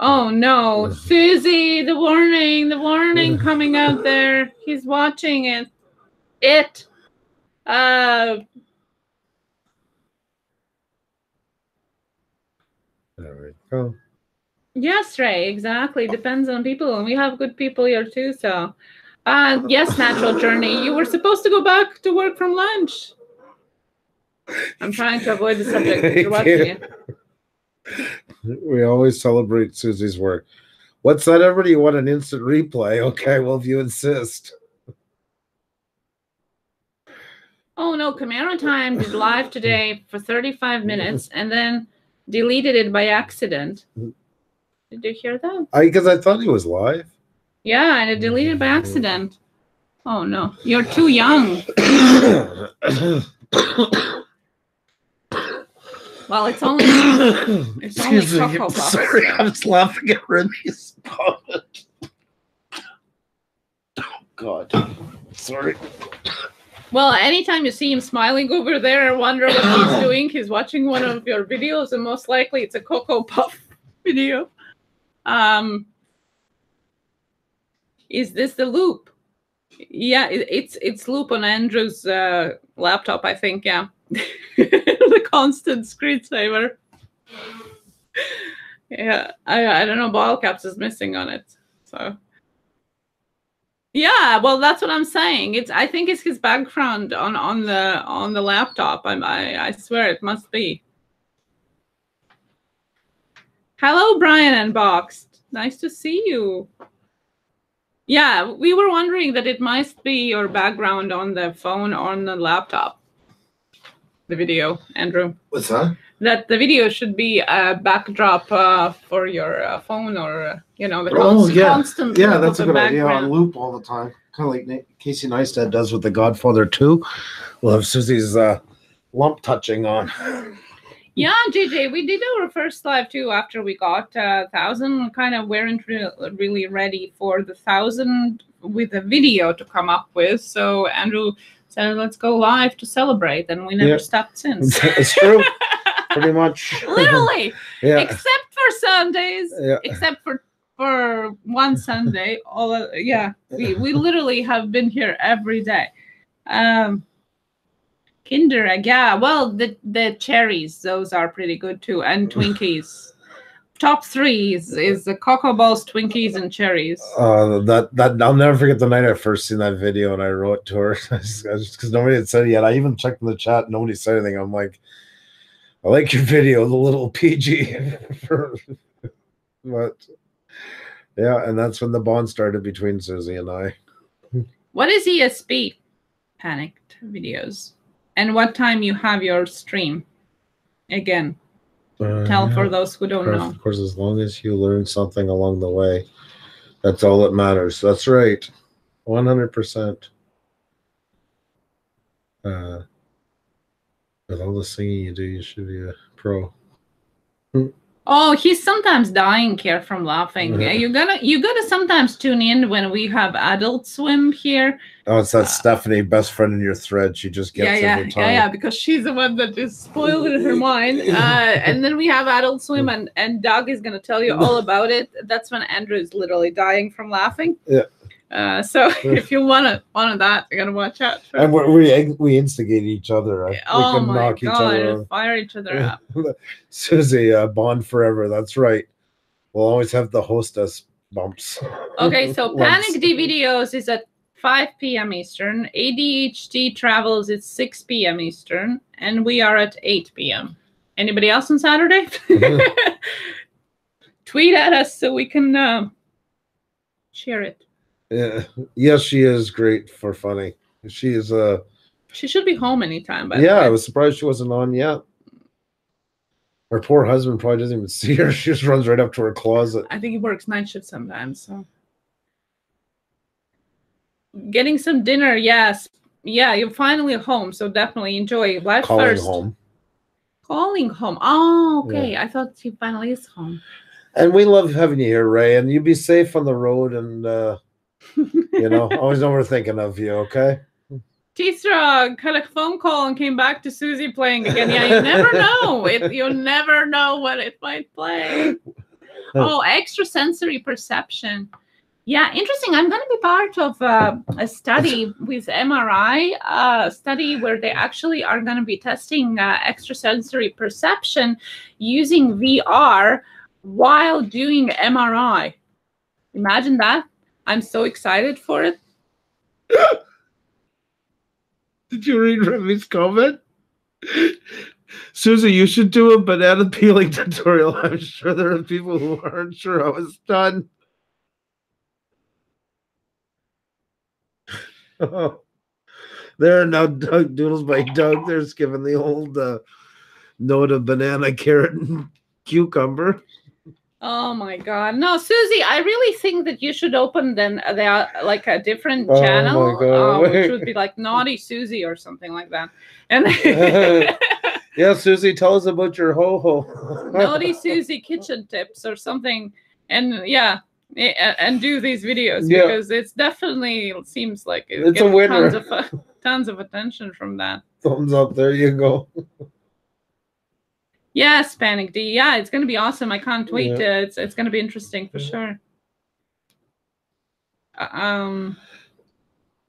Oh no, Susie, the warning, the warning coming out there. He's watching it. It. Uh, there we go yes, Ray, exactly. Depends on people, and we have good people here too. So, uh, yes, natural journey. You were supposed to go back to work from lunch. I'm trying to avoid the subject. You're watching it. We always celebrate susie's work what's that everybody you want an instant replay okay well if you insist Oh no, Camaro Time did live today for 35 minutes and then deleted it by accident. Did you hear that? i because i thought he was live Yeah, and it deleted by accident. Oh no, you're too young. Well, it's only Excuse only me. I'm Puffs. sorry, I was laughing at Remy's comment. Oh God. Sorry. well. Anytime you see him smiling over there, and wonder what he's doing. He's watching one of your videos, and most likely it's a Cocoa Puff video. Um, is this the loop? Yeah, it, it's it's loop on Andrew's uh, laptop, I think. Yeah, the constant screensaver. Yeah, I I don't know. Ball caps is missing on it, so. Yeah, well, that's what I'm saying. It's I think it's his background on on the on the laptop. I'm, I I swear it must be. Hello, Brian and Boxed. Nice to see you. Yeah, we were wondering that it must be your background on the phone or on the laptop. The video, Andrew. What's that? That the video should be a backdrop uh, for your uh, phone or uh, you know the Oh, const- yeah. constant Yeah, that's a good idea. On loop all the time. Kind of like Na- Casey Neistat does with The Godfather 2. We'll have Susie's uh, lump touching on. Yeah, JJ, we did our first live too after we got uh, thousand. Kind of weren't re- really ready for the thousand with a video to come up with. So Andrew said, "Let's go live to celebrate," and we never Yeah. stopped since. it's true, pretty much. Literally, yeah, except for Sundays, yeah. except for for one Sunday. All of, yeah, we we literally have been here every day. Um, Kinder Egg, yeah. Well, the the cherries, those are pretty good too, and Twinkies. Top three is, is the Cocoa Balls, Twinkies, and cherries. Uh, that that I'll never forget the night I first seen that video and I wrote to her because nobody had said it yet. I even checked in the chat, nobody said anything. I'm like, I like your video, the little PG. for- but yeah, and that's when the bond started between Susie and I. What is ESP? Panicked videos. And what time you have your stream? Again, Tell for those who don't know. Of course, as long as you learn something along the way, that's all that matters. That's right, one hundred percent. Uh, with all the singing you do, you should be a pro. Oh, he's sometimes dying here from laughing. Yeah. You gotta you gotta sometimes tune in when we have Adult Swim here. Oh, it's that Uh, Stephanie, best friend in your thread. She just gets yeah, yeah, every time. yeah, yeah, because she's the one that is spoiled in her mind. Uh, and then we have Adult Swim, and and Doug is gonna tell you all about it. That's when Andrew is literally dying from laughing. Yeah. Uh, so if you wanna wanna that, you gotta watch out. For And we we we instigate each other. uh, oh we can my knock each other. fire each other up. Susie, uh, bond forever. That's right. We'll always have the hostess bumps. Okay, so Panic D videos is at 5 p.m. Eastern. ADHD travels is 6 p.m. Eastern, and we are at 8 p.m. Anybody else on Saturday? Tweet at us so we can uh, share it. Yeah. Yes, she is great for funny. She is uh She should be home anytime. By yeah. I was surprised she wasn't on yet. Her poor husband probably doesn't even see her. She just runs right up to her closet. I think he works night shift sometimes. So getting some dinner, yes. Yeah, you're finally home, so definitely enjoy. Life Calling first. home. Calling home. Oh, okay. I thought he finally is home. And we love having you here, Ray. And you be safe on the road and uh you know, always know we're thinking of you, okay? Tisra had a phone call and came back to Susie playing again. Yeah, you never know. It, you never know what it might play. Oh, extrasensory perception. Yeah, interesting. I'm going to be part of uh, a study with MRI, a study where they actually are going to be testing uh, extrasensory perception using VR while doing MRI. Imagine that. I'm so excited for it. Did you read Remy's comment? Susie, you should do a banana peeling tutorial. I'm sure there are people who aren't sure how it's done. Oh, there are now Doug Doodles by Doug. There's given the old uh, note of banana, carrot, and cucumber. Oh my god. No, Susie, I really think that you should open then uh, they are like a different Oh channel, uh, which would be like Naughty Susie or something like that. And Yeah, Susie, tell us about your ho ho. Naughty Susie kitchen tips or something. And yeah, and do these videos Yeah. because it's definitely it seems like it's, It's a winner. Tons of, uh, tons of attention from that. Thumbs up. There you go. Yes, Panic D. Yeah, it's gonna be awesome. I can't wait. Yeah. Uh, it's it's gonna be interesting for Yeah. sure. Uh, Um.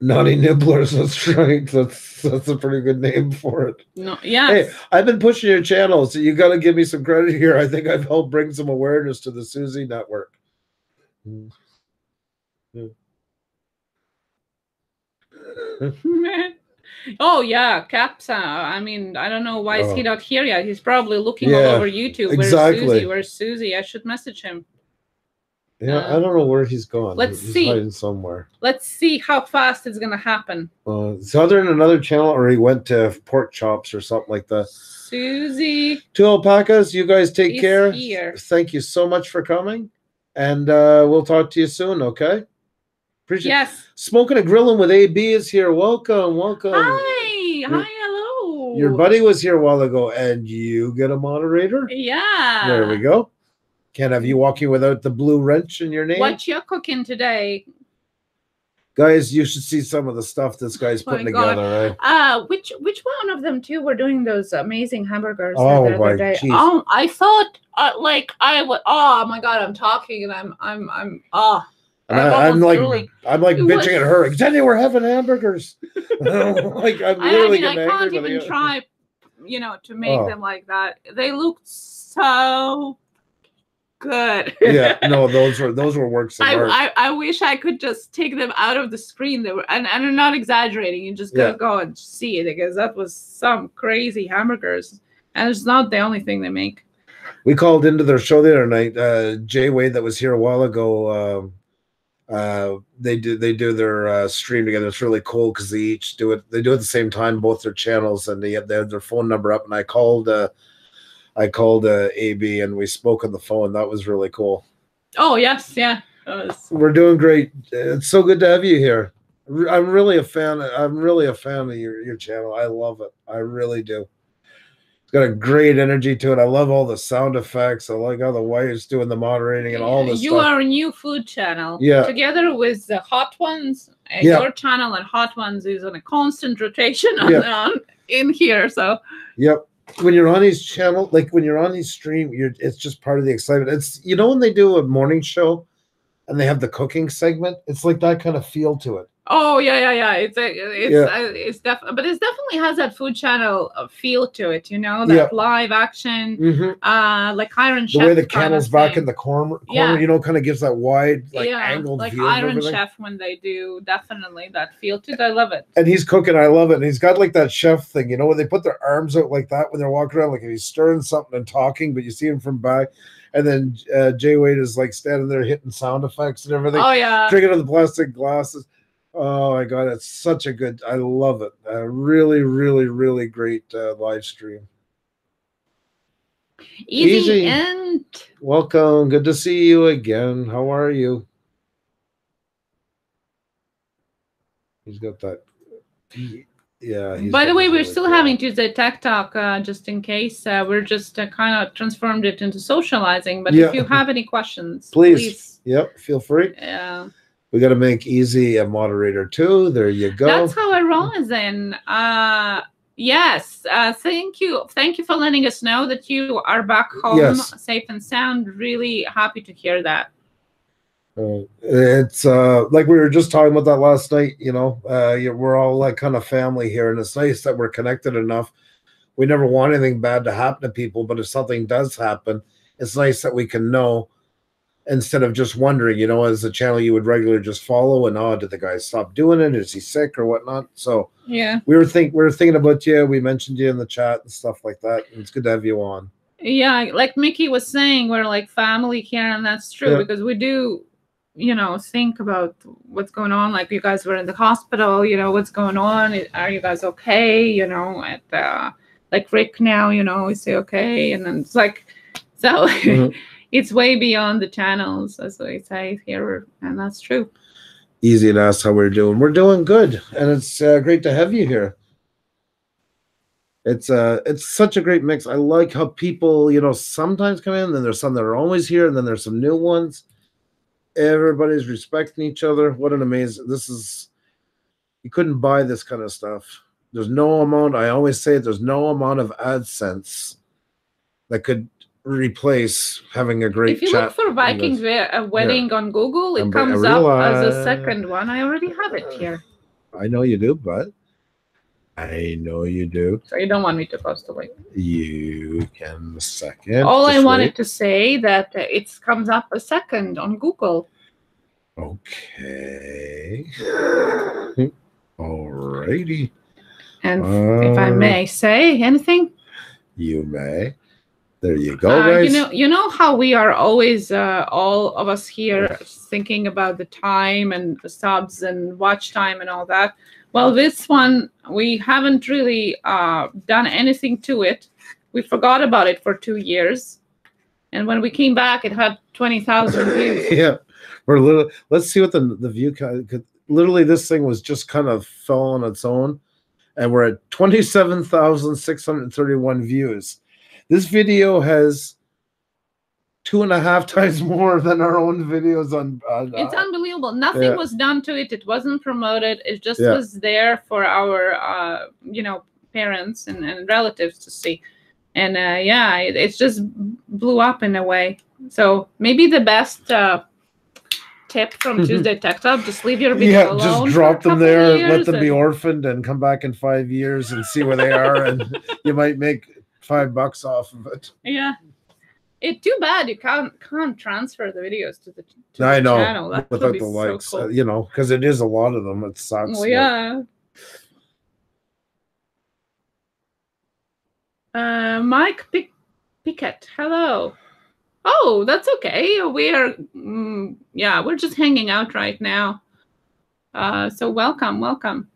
Naughty Nibblers. That's right. That's that's a pretty good name for it. No. Yeah. Hey, I've been pushing your channel, so you got to give me some credit here. I think I've helped bring some awareness to the Susie Network. Mm. oh yeah, Caps. Uh, I mean, I don't know why is he Oh. not here yet. He's probably looking all over YouTube. Where's exactly. Susie? Where's Susie? I should message him. Yeah, I don't know where he's gone. let's he's see. hiding somewhere. Let's see how fast it's gonna happen. Uh, is either in another channel or he went to pork chops or something like that. Susie. Two alpacas. You guys take Is care. here. Thank you so much for coming, and uh, we'll talk to you soon. Okay. Appreciate. Yes. Smoking and grilling with AB is here. Welcome, welcome. Hi. Hi. Hello. Your buddy was here a while ago, and you get a moderator. Yeah. There we go. Can't have you walking without the blue wrench in your name. What you cooking today? Guys, you should see some of the stuff this guy's putting God. together. Right? Uh, which which one of them two were doing those amazing hamburgers Oh, the other my day? jeez. Oh, I thought uh, like I would. Oh my god, I'm talking and I'm I'm I'm oh. I'm I, am like, drooling. I'm like bitching was- at her. Xenia, we're having hamburgers. like I'm I, I literally mean, I can't even try, you know, to make Oh. them like that. They looked so good. yeah, no, those were those were works of I, art. I, I wish I could just take them out of the screen. They were, and, and I'm not exaggerating. You just gotta Yeah. go and see it because that was some crazy hamburgers, and it's not the only thing they make. we called into their show the other night. Uh, Jay Wade, that was here a while ago. Um, uh, they do they do their uh, stream together. It's really cool because they each do it. They do it at the same time, both their channels, and they have, they have their phone number up. And I called, uh, I called uh, AB, and we spoke on the phone. That was really cool. Oh yes, yeah. Was- We're doing great. It's so good to have you here. I'm really a fan. I'm really a fan of your your channel. I love it. I really do. It's got a great energy to it. I love all the sound effects. I like how the wife's doing the moderating and all this you stuff. are a new food channel. Yeah. Together with the hot ones, uh, Yeah. your channel and hot ones is on a constant rotation on, Yeah. on in here. So Yep. When you're on his channel, like when you're on his stream, you're it's just part of the excitement. It's you know when they do a morning show and they have the cooking segment, it's like that kind of feel to it. Oh yeah, yeah, yeah. It's a, it's Yeah. uh, it's def- but it definitely has that food channel uh, feel to it. You know, that Yeah. live action, Mhm. uh, like Iron The Chef. way the kind of camera's back in the corner, corner Yeah. you know, kind of gives that wide, like yeah, angled like view. Iron. Chef when they do definitely that feel to it. I love it. and he's cooking. I love it. And he's got like that chef thing, you know, when they put their arms out like that when they're walking around, like if he's stirring something and talking, but you see him from back. And then uh, Jay Wade is like standing there hitting sound effects and everything, Oh yeah, drinking out of the plastic glasses. Oh my god, it's such a good. I love it. A really, really, really great uh, live stream. easy, easy. and Welcome. Good to see you again. How are you? He's got that. Yeah. he's By the way, we're still cool- having Tuesday Tech Talk, uh, just in case. Uh, we're just uh, kind of transformed it into socializing. But Yeah. if you have any questions, Please. please. Yep. Feel free. Yeah. We got to make easy a moderator too. There you go. That's how I roll, Zen. Uh, yes. Uh, thank you. Thank you for letting us know that you are back home Yes. safe and sound. Really happy to hear that. Uh, it's uh, like we were just talking about that last night. You know, uh, we're all like kind of family here, and it's nice that we're connected enough. We never want anything bad to happen to people, but if something does happen, it's nice that we can know instead of just wondering. You know, as a channel you would regularly just follow, and oh, did the guy stop doing it? Is he sick or whatnot? So Yeah. we were think we were thinking about you. We mentioned you in the chat and stuff like that. And it's good to have you on. Yeah. Like Mickey was saying, we're like family here, and that's true Yeah. because we do, you know, think about what's going on. Like you guys were in the hospital, you know, what's going on? Are you guys okay? You know, at uh, like Rick now, you know, we say okay? And then it's like, so Mhm. It's way beyond the channels, as we say here, and that's true. easy to ask how we're doing. We're doing good, and it's uh, great to have you here. It's uh, it's such a great mix. I like how people, you know, sometimes come in, then there's some that are always here, and then there's some new ones. Everybody's respecting each other. What an amazing! This is you couldn't buy this kind of stuff. There's no amount. I always say it, there's no amount of AdSense that could replace having a great if you look for on Viking a wedding on Google, it I comes up as a second one. I already have it here, I know you do, but I know you do. so you don't want me to post the link. You can second. All I wanted wait. to say that uh, it comes up a second on Google. Okay. Alrighty. And if I Uh, may say anything, You may. There you go, uh, guys. you know, you know how we are always, uh, all of us here, thinking about the time and the subs and watch time and all that. Well, this one we haven't really uh, done anything to it. We forgot about it for two years, and when we came back, it had twenty thousand views. yeah. We're little. Let's see what the the view could- Literally, this thing was just kind of fell on its own, and we're at 27,631 views. This video has two and a half times more than our own videos on. on It's uh, unbelievable. Nothing yeah. was done to it. It wasn't promoted. It just Yeah. was there for our, uh, you know, parents and, and relatives to see. And uh, yeah, it, it's just blew up in a way. So maybe the best uh, tip from Tuesday Tech Talk: just leave your video yeah, alone. just drop them there, let them be orphaned, and come back in five years and see where they are, and you might make five bucks off of it. Yeah. It's too bad you can't can't transfer the videos to the, to I the know, channel. That without the so likes, cool. uh, you know, because it is a lot of them. It sucks. Well, yeah. Uh, Mike Pick- Pickett, hello. Oh, that's okay. We are, mm, yeah, we're just hanging out right now. Uh, so welcome, welcome.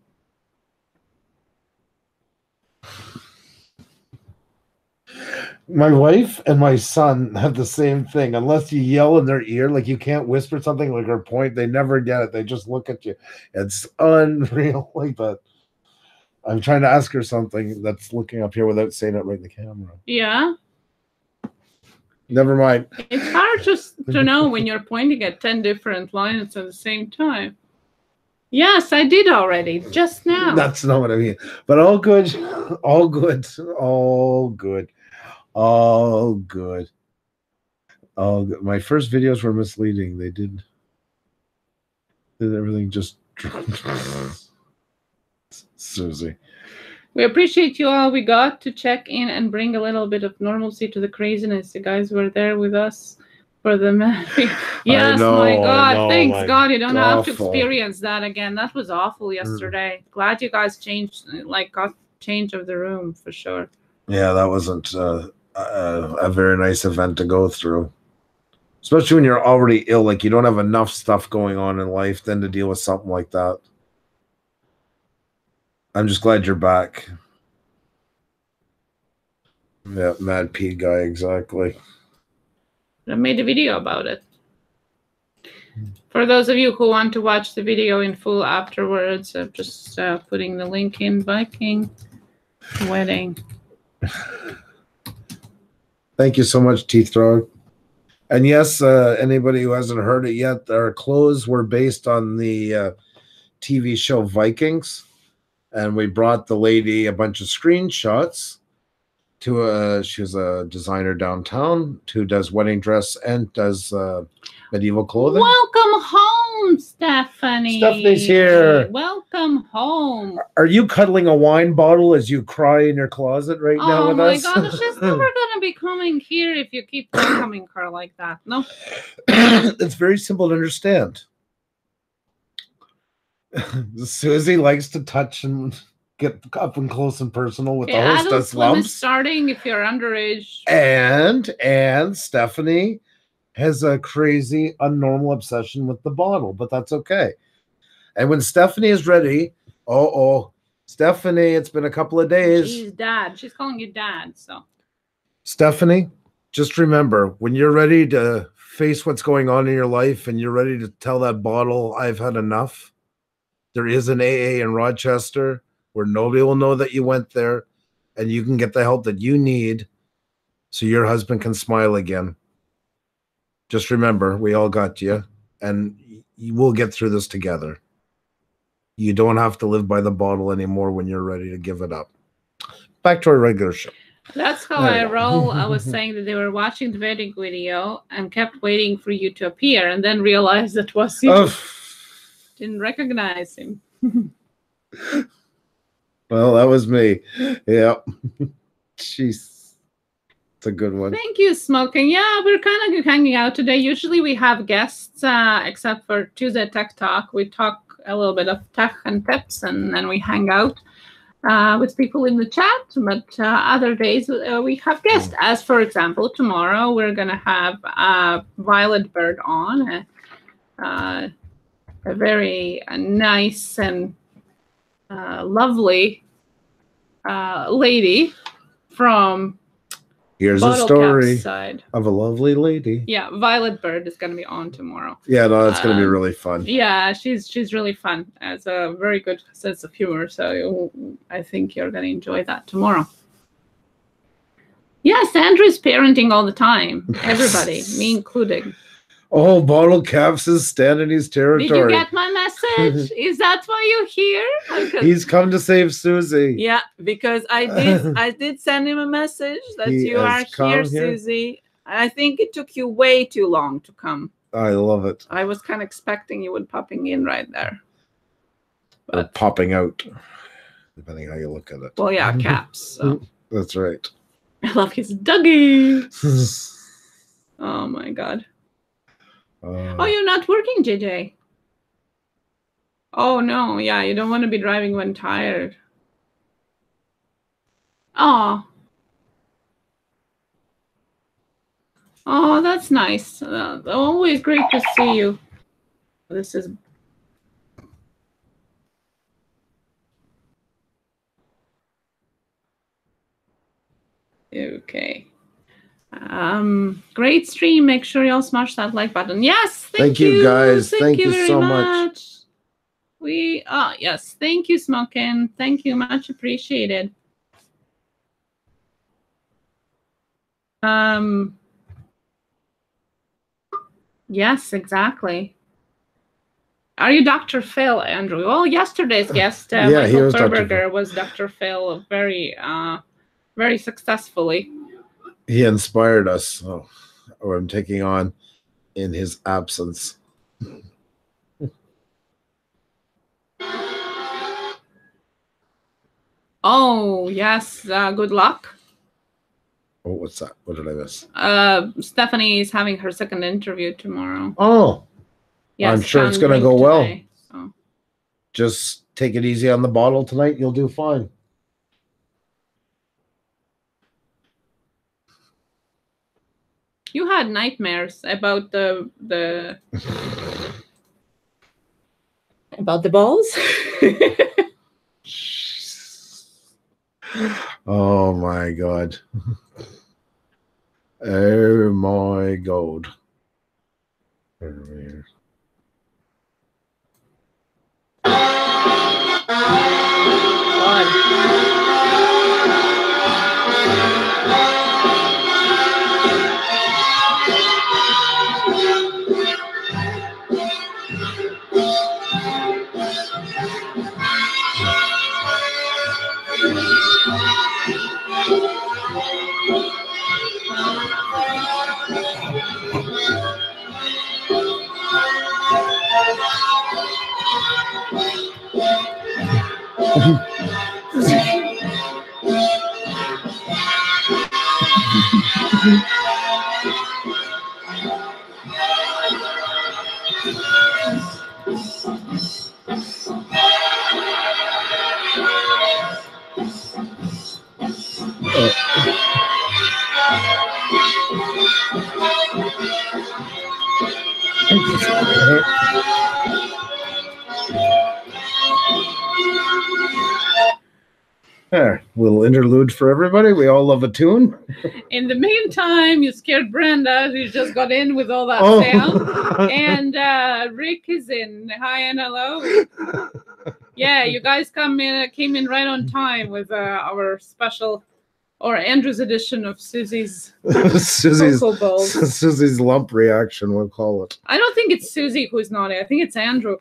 My wife and my son have the same thing. Unless you yell in their ear, like you can't whisper something like or point, they never get it. They just look at you. It's unreal like that. I'm trying to ask her something that's looking up here without saying it right in the camera. Yeah, Never mind. it's hard just to know when you're pointing at 10 different lines at the same time. Yes, I did already, just now. That's not what I mean. But all good, all good, all good, all good. All good. My first videos were misleading. They did did everything just Susie. We appreciate you all. We got to check in and bring a little bit of normalcy to the craziness. You guys were there with us for the yes, know, my God. know, Thanks my God you don't have to experience that again. That was awful Mm. yesterday. Glad you guys changed, like, got change of the room for sure. Yeah, that wasn't uh, a, a very nice event to go through. Especially when you're already ill, like you don't have enough stuff going on in life, then to deal with something like that. I'm just glad you're back. Yeah, Mad P guy, exactly. I made a video about it. For those of you who want to watch the video in full afterwards, I'm just uh, putting the link in Viking wedding. Thank you so much, Teeth Thrower. And yes, uh, anybody who hasn't heard it yet, our clothes were based on the uh, TV show Vikings, and we brought the lady a bunch of screenshots. To uh, she's a designer downtown who does wedding dress and does uh, medieval clothing. Welcome Stephanie. Stephanie's here. Welcome home. Are you cuddling a wine bottle as you cry in your closet right now oh with us? Oh my gosh, she's never gonna be coming here if you keep welcoming her like that. No, it's very simple to understand. Susie likes to touch and get up and close and personal with okay, the hostess lumps. starting if you're underage. And and Stephanie has a crazy, unnormal obsession with the bottle, but that's okay. And when Stephanie is ready, oh oh, Stephanie, it's been a couple of days. She's dad. She's calling you dad. So Stephanie, just remember when you're ready to face what's going on in your life and you're ready to tell that bottle, I've had enough. There is an AA in Rochester where nobody will know that you went there and you can get the help that you need so your husband can smile again. Just remember, we all got you and we'll get through this together. You don't have to live by the bottle anymore when you're ready to give it up. Back to our regular show. that's how I roll. I was saying that they were watching the wedding video and kept waiting for you to appear, and then realized that was you. Oh. Didn't recognize him. Well, that was me. Yeah. Jeez. It's a good one. Thank you, Smoking. Yeah, we're kind of hanging out today. Usually we have guests, uh, except for Tuesday Tech Talk. We talk a little bit of tech and tips, and then we hang out uh, with people in the chat. But uh, other days uh, we have guests. As for example, tomorrow we're gonna have uh, Violet Bird on, uh, uh, a very uh, nice and uh, lovely uh, lady from Here's a story side. of a lovely lady. Yeah, Violet Bird is going to be on tomorrow. Yeah, no, that's gonna be Um, really fun. Yeah, she's she's really fun. Has a very good sense of humor. So I think you're going to enjoy that tomorrow. Yes, Andrew's parenting all the time. Everybody, me including. Oh, bottle caps is standing his territory. Did you get my message? Is that why you're here? He's come to save Susie. Yeah, because I did I did send him a message that He you are here, here? Susie. I think it took you way too long to come. I love it. I was kind of expecting you would popping in right there. Or But popping out, depending how you look at it. well, yeah, caps. So. That's right. I love his Dougie. Oh my god. Uh, Oh, you're not working, JJ. Oh no, yeah, you don't want to be driving when tired. Oh. Oh, that's nice. Uh, always great to see you. This is okay. Um, great stream. Make sure y'all smash that like button. Yes, thank, Thank you, guys. Thank you very so much. We ah yes, thank you, Smokin. Thank you, much appreciated. Um. Yes, exactly. Are you Dr. Phil, Andrew? Well, yesterday's guest, uh, Yeah, Michael was Dr. Was Dr. Phil very, uh, very successfully. He inspired us. Oh, or I'm taking on in his absence. Oh yes, uh, good luck. Oh, what's that? What did I miss? Uh, Stephanie is having her second interview tomorrow. Oh, Yes, I'm sure it's gonna link go well. so. just take it easy on the bottle tonight. You'll do fine. You had nightmares about the the about the balls. oh my god. oh my god. Uh. There, little interlude for everybody. We all love a tune. In the meantime, you scared Brenda. who just got in with all that Oh. sound. And uh, Rick is in. Hi and hello. Yeah, you guys come in came in right on time with uh, our special or Andrew's edition of Susie's Susie's. Susie's lump reaction, we'll call it. I don't think it's Susie who's naughty. I think it's Andrew.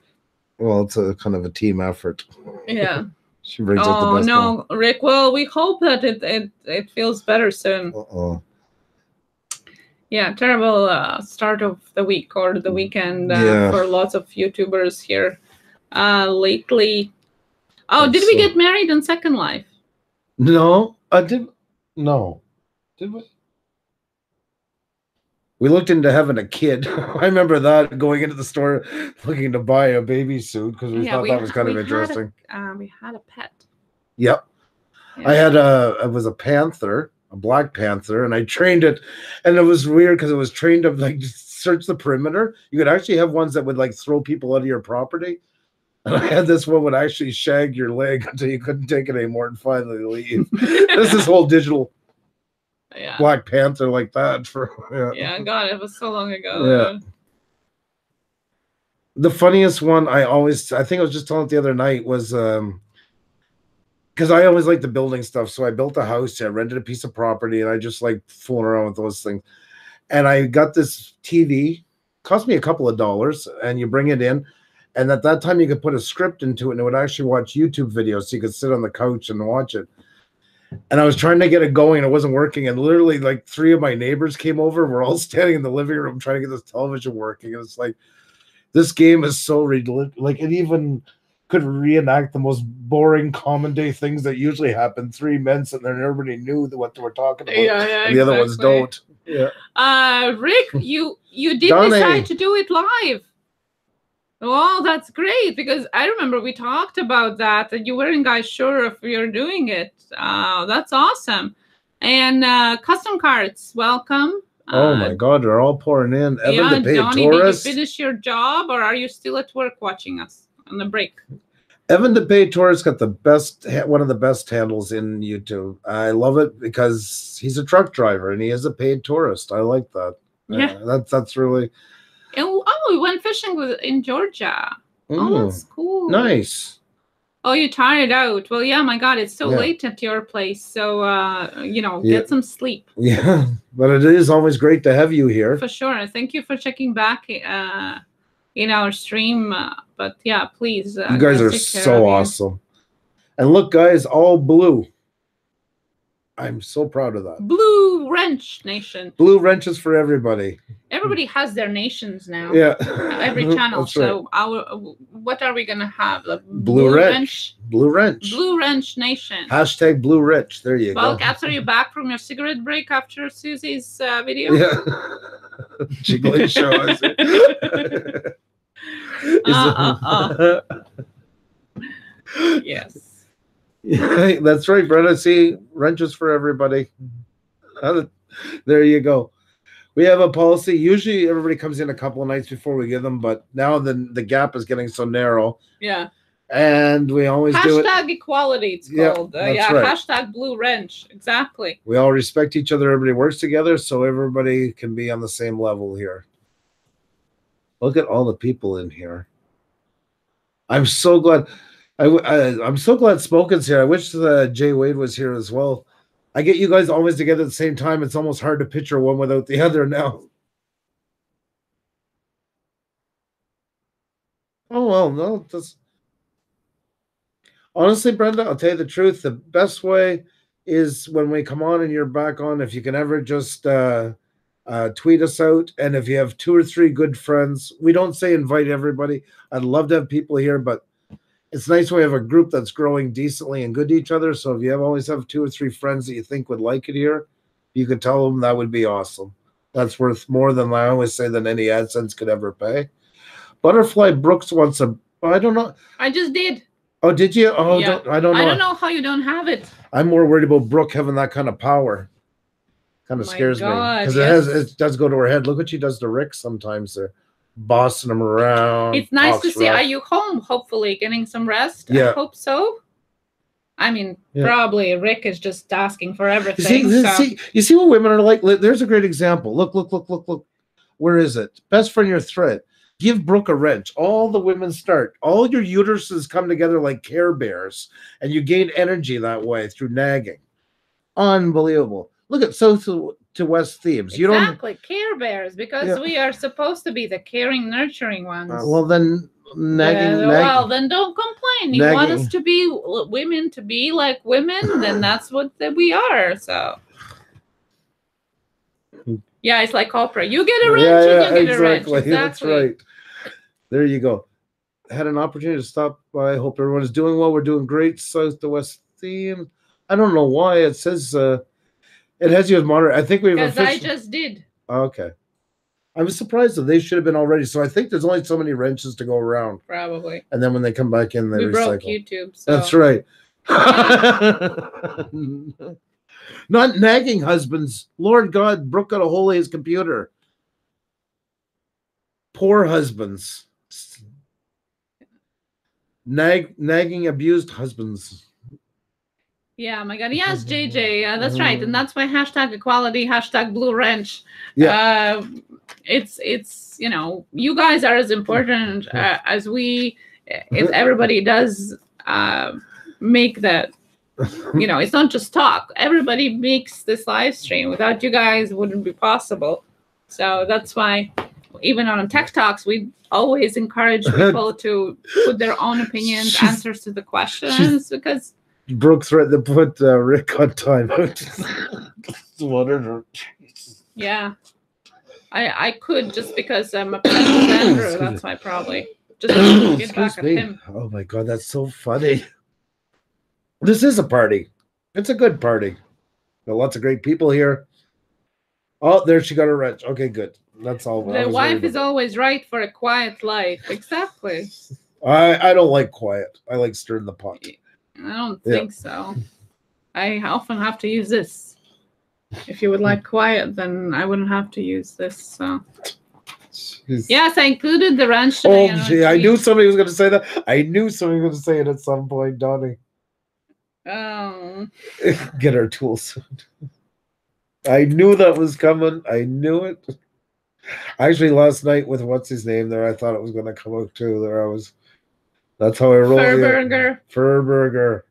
Well, it's a kind of a team effort. Yeah. She brings out the oh best no, Rick. Well, we hope that it it, it feels better soon. Uh-oh. Yeah, terrible uh, start of the week or the weekend uh, Yeah. for lots of YouTubers here uh, lately. Oh, That's did we get married in Second Life? No, I did. No, did we? We looked into having a kid. I remember that going into the store looking to buy a baby suit because we Yeah, thought we that was kind of had a- interesting. Uh, we had a pet. Yep. Yeah. I had a it was a panther, a black panther, and I trained it, and it was weird because it was trained to like search the perimeter. You could actually have ones that would like throw people out of your property. And I had this one would actually shag your leg until you couldn't take it anymore and finally leave. this is whole digital. Yeah. Black Panther like that for yeah. Yeah, God, it was so long ago. Yeah. the funniest one I always I think I was just telling it the other night was um because I always like the building stuff. So I built a house, I rented a piece of property, and I just like fooling around with those things. And I got this TV, cost me a couple of dollars, and you bring it in. And at that time, you could put a script into it, and it would actually watch YouTube videos, so you could sit on the couch and watch it. And I was trying to get it going, and it wasn't working. And literally, like three of my neighbors came over. We're all standing in the living room trying to get this television working. And it's like, this game is so ridiculous. Like it even could reenact the most boring common day things that usually happen. Three men sitting there and everybody knew what they were talking about. Yeah, yeah. and the other ones don't. Yeah. Uh, Rick, you you did Donnie. decide to do it live. Well, that's great because I remember we talked about that that you weren't guys sure if you're doing it. Uh, that's awesome. And uh, custom cards, welcome. Oh Uh, my God, they're all pouring in. Evan yeah, the Paid Donnie, did you finish your job or are you still at work watching us on the break? Evan the Paid Tourist got the best, one of the best handles in YouTube. I love it because he's a truck driver and he is a paid tourist. I like that. Yeah. Uh, that's that's really And, oh, we went fishing with in Georgia. Oh, mm, that's cool. nice. Oh, you tired out. Well, yeah, my God, it's so Yeah. late at your place. So, uh, you know, Yeah. get some sleep Yeah, but it is always great to have you here. for sure. Thank you for checking back uh, in our stream. Uh, but yeah, please. Uh, You guys are so awesome. And look, guys, all blue. I'm so proud of that. Blue Wrench Nation. Blue wrenches for everybody. Everybody has their nations now. Yeah. Every channel. That's right. so, our what are we gonna have? The Blue Wrench. Blue wrench. Blue Wrench Nation. Hashtag blue wrench. There you go. Well, go. Caps, are you back from your cigarette break after Susie's uh, video? Yeah. Jiggly show. I see. Is Uh, it- Yes. Yeah, That's right, Brenda. See, wrenches for everybody. Uh, There you go. We have a policy. Usually, everybody comes in a couple of nights before we give them, but now the the gap is getting so narrow, Yeah. and we always do it. Hashtag equality, it's Yeah, called. Uh, that's yeah, right. hashtag blue wrench. Exactly. We all respect each other. Everybody works together, so everybody can be on the same level here. Look at all the people in here. I'm so glad. I, I am so glad Smokin's here. I wish the Jay Wade was here as well. I get you guys always together at the same time. It's almost hard to picture one without the other now. Oh well, no, that's honestly, Brenda. I'll tell you the truth. The best way is when we come on and you're back on. If you can ever just uh, uh, tweet us out, and if you have two or three good friends, we don't say invite everybody. I'd love to have people here, but it's nice when we have a group that's growing decently and good to each other. So if you have always have two or three friends that you think would like it here, you could tell them that would be awesome. That's worth more than I always say than any AdSense could ever pay. Butterfly Brooks wants a. I don't know. I just did. Oh, did you? Oh, Yeah. don't, I don't know. I don't know how you don't have it. I'm more worried about Brooke having that kind of power. Kind of My scares me God, because it has it does go to her head. Look what she does to Rick sometimes. They're bossing them around. It's nice to see. rough. Are you home? Hopefully, getting some rest. I Yeah. hope so. I mean, Yeah. probably Rick is just asking for You everything. see, so. see, you see what women are like. There's a great example. Look, look, look, look, look. Where is it? Best friend, your thread. Give Brooke a wrench. All the women start. All your uteruses come together like Care Bears, and you gain energy that way through nagging. Unbelievable. Look at south to, west themes. You don't. exactly Care Bears because Yeah. we are supposed to be the caring, nurturing ones. Uh, well, then nagging. Uh, nagging. well, then don't complain. You want us to be women to be like women, then that's what that we are. So, yeah, it's like Oprah. You get a wrench, yeah, yeah, and you get a wrench. exactly. That's right. There you go. Had an opportunity to stop by. Hope everyone is doing well. We're doing great. South to west theme. I don't know why it says uh it has you as moderator. I think we've Because I just did. okay. I was surprised that they should have been already. So I think there's only so many wrenches to go around, Probably. and then when they come back in, they we broke. YouTube. So. That's right. Not nagging husbands. Lord God, Brooke got a hole in his computer. Poor husbands. Nag, nagging abused husbands. Yeah, my God. Yes, JJ. Uh, that's right, and that's why hashtag equality, hashtag Blue Wrench. Yeah. Uh, it's it's you know you guys are as important uh, as we. If everybody does uh, make that, you know, it's not just talk. Everybody makes this live stream. Without you guys, it wouldn't be possible. So that's why, even on Tech Talks, we always encourage people to put their own opinions, answers to the questions, because Brooke threatened to put uh, Rick on timeout. Whatever. Yeah. I I could just because I'm upset with Andrew. That's me. why probably just get back Excuse at him. Oh my god, that's so funny. This is a party. It's a good party. Got lots of great people here. Oh, there she got a wrench. Okay, good. That's all. I The wife is always right for a quiet life. Exactly. I I don't like quiet. I like stirring the pot. I don't Yeah. think so. I often have to use this. If you would like quiet, then I wouldn't have to use this. So Jeez. yes, I included the wrench. Oh, gee, I knew somebody was going to say that. I knew somebody was going to say it at some point, Donnie. Oh, Get our tools. I knew that was coming. I knew it. Actually, last night with what's his name there, I thought it was going to come out too. There, I was. That's how I roll. the- Furburger. Furburger.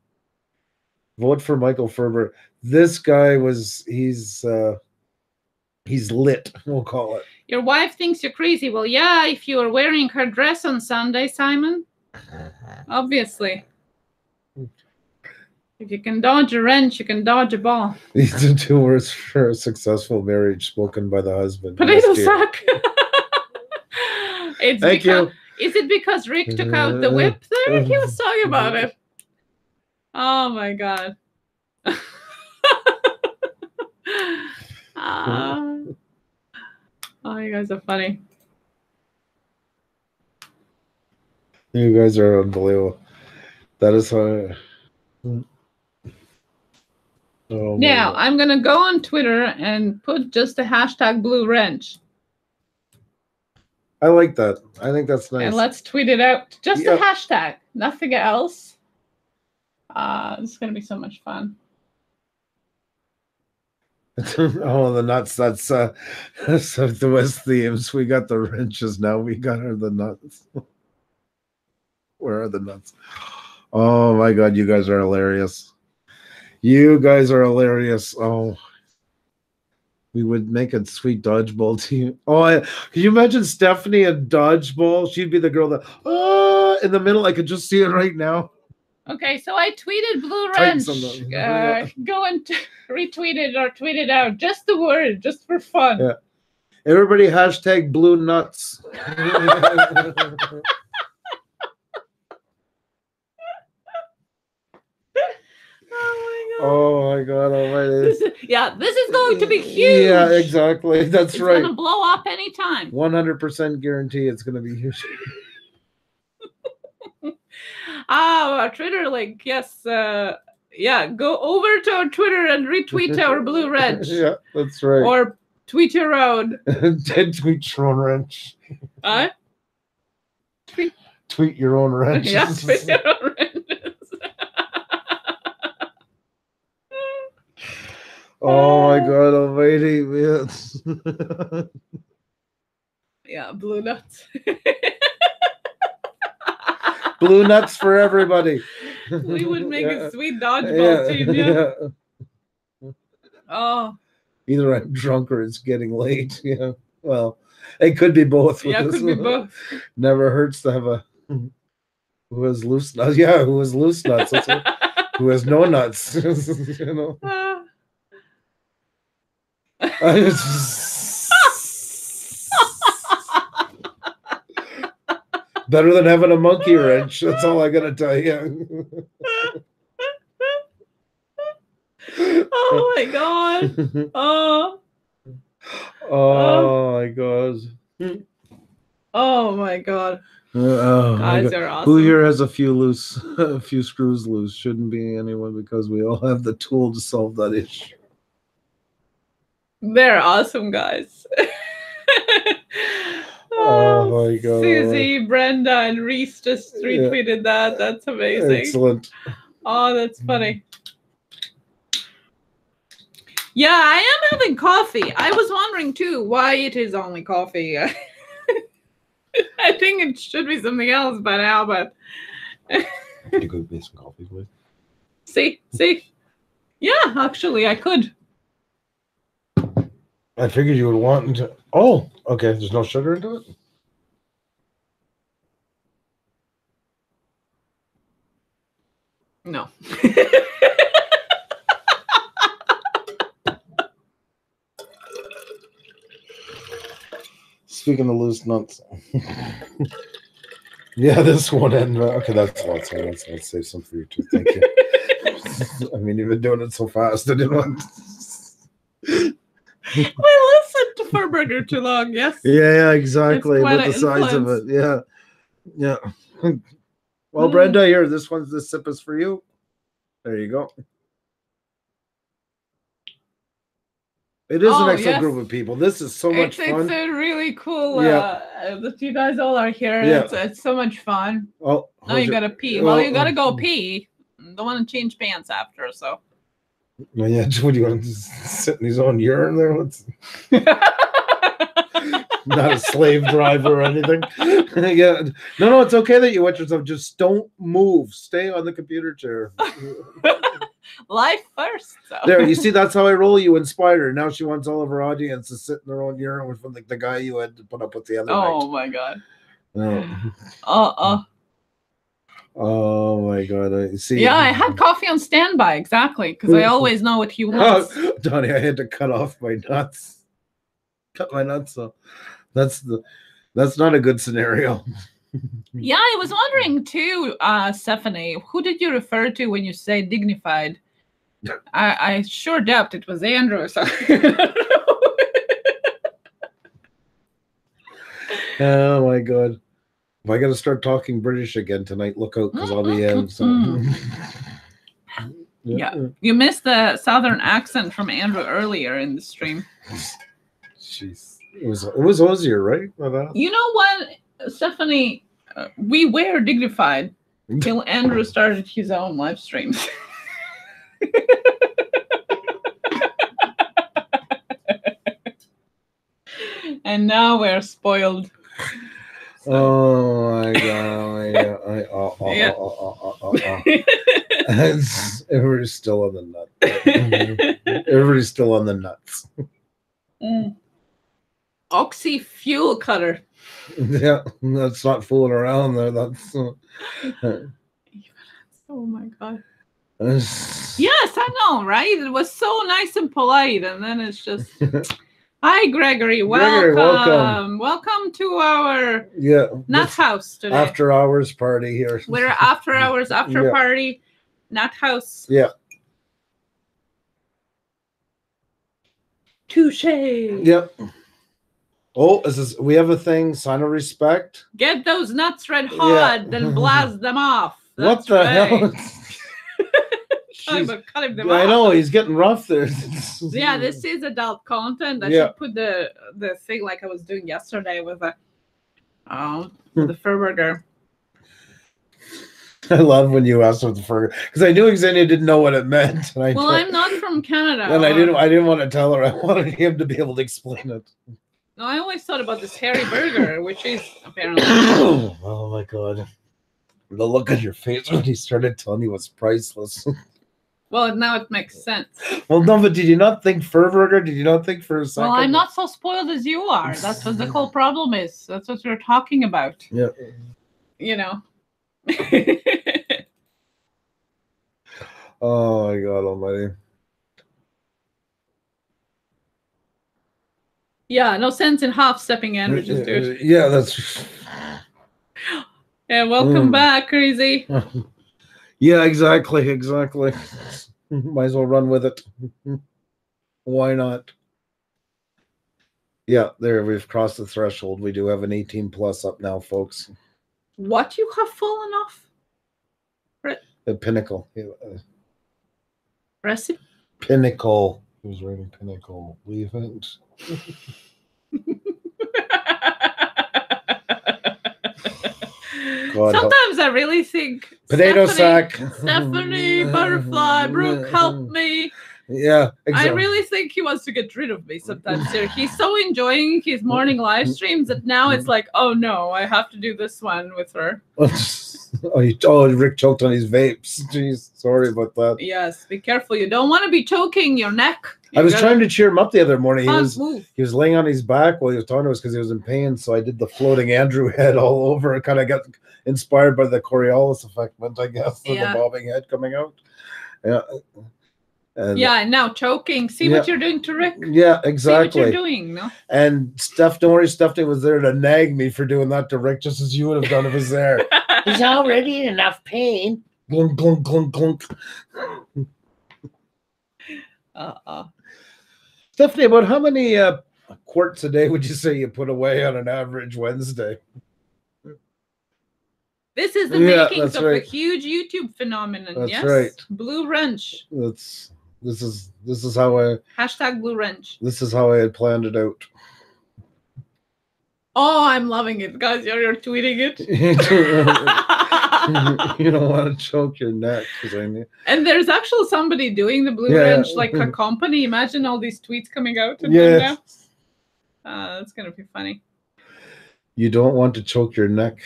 Vote for Michael Furber. This guy was. He's. uh He's lit. We'll call it. Your wife thinks you're crazy. Well, yeah, if you are wearing her dress on Sunday, Simon. Obviously. If you can dodge a wrench, you can dodge a ball. These are two words for a successful marriage spoken by the husband. Potato Yes, dear. sack. it's Thank because, you. Is it because Rick took out the whip there? He was talking about it. Oh my god. Ah. oh, you guys are funny. You guys are unbelievable. That is how. Oh Now God. I'm gonna go on Twitter and put just the hashtag blue wrench I like that. I think that's nice. and let's tweet it out. Just Yeah. the hashtag, nothing else. Uh, it's gonna be so much fun. oh, the nuts. That's uh, so the West themes. We got the wrenches now. We got her the nuts. Where are the nuts? Oh my God, you guys are hilarious. You guys are hilarious. Oh, we would make a sweet dodgeball team. Oh, I, can you imagine Stephanie and dodgeball? She'd be the girl that ah in the middle. I could just see it right now. Okay, so I tweeted blue Titans wrench. Uh, go and t- retweet it or tweet it out. Just the word, just for fun. Yeah. Everybody hashtag blue nuts. Oh my god. oh my god almighty. This yeah, this is going to be huge. Yeah, exactly. That's right. it's gonna blow up anytime. 100% guarantee it's going to be huge. Ah, our Twitter link. Yes. Uh, yeah, go over to our Twitter and retweet our blue wrench. yeah, that's right. Or tweet your own. Dead tweet your own wrench. Huh? Tweet tweet your own wrench. yeah, tweet your own wrenches. Oh my god almighty. man. yeah, blue nuts. blue nuts for everybody. we would make Yeah. a sweet dodgeball team. Yeah. yeah. Oh, Either I'm drunk or it's getting late. Yeah. Well, it could be both. yeah, this could be both. Never hurts to have a who has loose nuts. Yeah, who has loose nuts. Who has no nuts. you know. Ah. Better than having a monkey wrench. That's all I gotta tell you. oh my god. Oh. oh, oh my god. oh my god. Uh, oh, my Guys are awesome. Who here has a few loose, a few screws loose? Shouldn't be anyone because we all have the tool to solve that issue. They're awesome guys. Oh, oh my God. Susie, Brenda, and Reese just Yeah. retweeted that. That's amazing. Excellent. Oh, that's mm. funny. Yeah, I am having coffee. I was wondering too why it is only coffee. I think it should be something else by now, but Could you go get some coffee, please? see, see. Yeah, actually, I could. I figured you would want to. Oh, okay. There's no sugar into it. No. Speaking of loose nuts. yeah, this one and uh, okay, that's lots. Let's, let's save some for you too. Thank you. I mean, you've been doing it so fast. I didn't want. we listened to Furburger too long, yes? Yeah, yeah, exactly. With the size of it. Yeah, yeah. Well, Mm. Brenda, here, this one's the sip is for you. There you go. It is Oh, an excellent yes. group of people. This is so much it's, fun. it's a really cool Yeah. uh, that you guys all are here. Yeah. It's, it's so much fun. oh, Now you your- gotta pee. well, Well, you gotta go um, pee. Don't want to change pants after, so. Oh, yeah, what do you want to sit in his own urine there? What's not a slave driver or anything? yeah, no, no, it's okay that you wet yourself. Just don't move. Stay on the computer chair. Life first. So. there, you see, that's how I roll. You inspire. her. Now she wants all of her audience to sit in their own urine with like the guy you had to put up with the other Oh my god. night. Uh uh. Oh, oh my god! I see. Yeah, I had coffee on standby exactly because I always know what he wants. Oh, Donnie, I had to cut off my nuts. Cut my nuts off. That's the. That's not a good scenario. Yeah, I was wondering too, uh, Stephanie, who did you refer to when you say dignified? I, I sure doubt it was Andrew. So. Oh my god! If I got to start talking British again tonight, look out because I'll be in. So. Yeah. you missed the southern accent from Andrew earlier in the stream. Jeez, it was it was Ozier, right? You know what, Stephanie? Uh, we were dignified till Andrew started his own live streams. and now we're spoiled. Oh my god! Oh! I, oh, oh, Yeah. oh, oh. Everybody's still on the nut. Everybody's still on the nuts. Mm. Oxy fuel cutter. Yeah, that's not fooling around there. That's. Uh, Oh my god. Yes, I know, right? It was so nice and polite, and then it's just. Hi, Gregory. Welcome. Gregory, welcome. Welcome to our yeah. nut house today. After hours party here. We're after hours, after Yeah. party, nut house. Yeah. Touche. Yep. Oh, is this, we have a thing, sign of respect. Get those nuts red hot, then blast them off. what That's the right. hell? Time Jeez. to cut him them I off. know he's getting rough there. Yeah, this is adult content. I Yeah. should put the the thing like I was doing yesterday with the oh Hmm. the fur burger. I love when you asked what the fur because I knew Xenia didn't know what it meant, and I Well, I'm not from Canada. and I didn't I didn't want to tell her. I wanted him to be able to explain it. No, I always thought about this hairy burger, which is apparently. oh my god. The look on your face when he started telling you was priceless. Well, now it makes sense. well, no, but did you not think Furburger? Did you not think for a second? Well, I'm not so spoiled as you are. That's what the whole problem is. That's what we're talking about. Yeah. You know. Oh my god almighty. yeah, no sense in half stepping sandwiches, dude. Yeah, that's Yeah, welcome Mm. back, crazy. yeah, exactly, exactly. Might as well run with it. Why not? Yeah, there we've crossed the threshold. We do have an 18 plus up now, folks. What you have fallen off? The pinnacle. Yeah, uh, Recipe. Pinnacle. He was writing pinnacle. Leave it. God, help- Sometimes I really think Potato Stephanie, sack. Stephanie, butterfly, Brooke, help me. Yeah, I really think he wants to get rid of me sometimes here. He's so enjoying his morning live streams that now it's like, oh no, I have to do this one with her. oh, you, oh, Rick choked on his vapes. Jeez, sorry about that. Yes, be careful. You don't want to be choking your neck. I was trying to cheer him up the other morning. He was move. he was laying on his back while he was talking to us because he was in pain. So I did the floating Andrew head all over. and kind of got inspired by the Coriolis effect, I guess, Yeah. the bobbing head coming out. Yeah. And- Yeah, now choking. See what you're doing to Rick? Yeah, exactly. See what you're doing, no? And Steph, don't worry, Stephanie was there to nag me for doing that to Rick, just as you would have done if he was there. He's already in enough pain. Glunk, glunk, glunk, glunk. Uh-uh. Stephanie, about how many uh, quarts a day would you say you put away on an average Wednesday? This is the Yeah, makings of right. a huge YouTube phenomenon. That's yes, right. Blue Wrench. That's this is this is how I Hashtag Blue Wrench. this is how I had planned it out. Oh, I'm loving it, guys. You're, you're tweeting it. you don't want to choke your neck because I knew. and there's actually somebody doing the Blue Yeah. Wrench, like a company. Imagine all these tweets coming out. Yeah. Uh, that's gonna be funny. You don't want to choke your neck.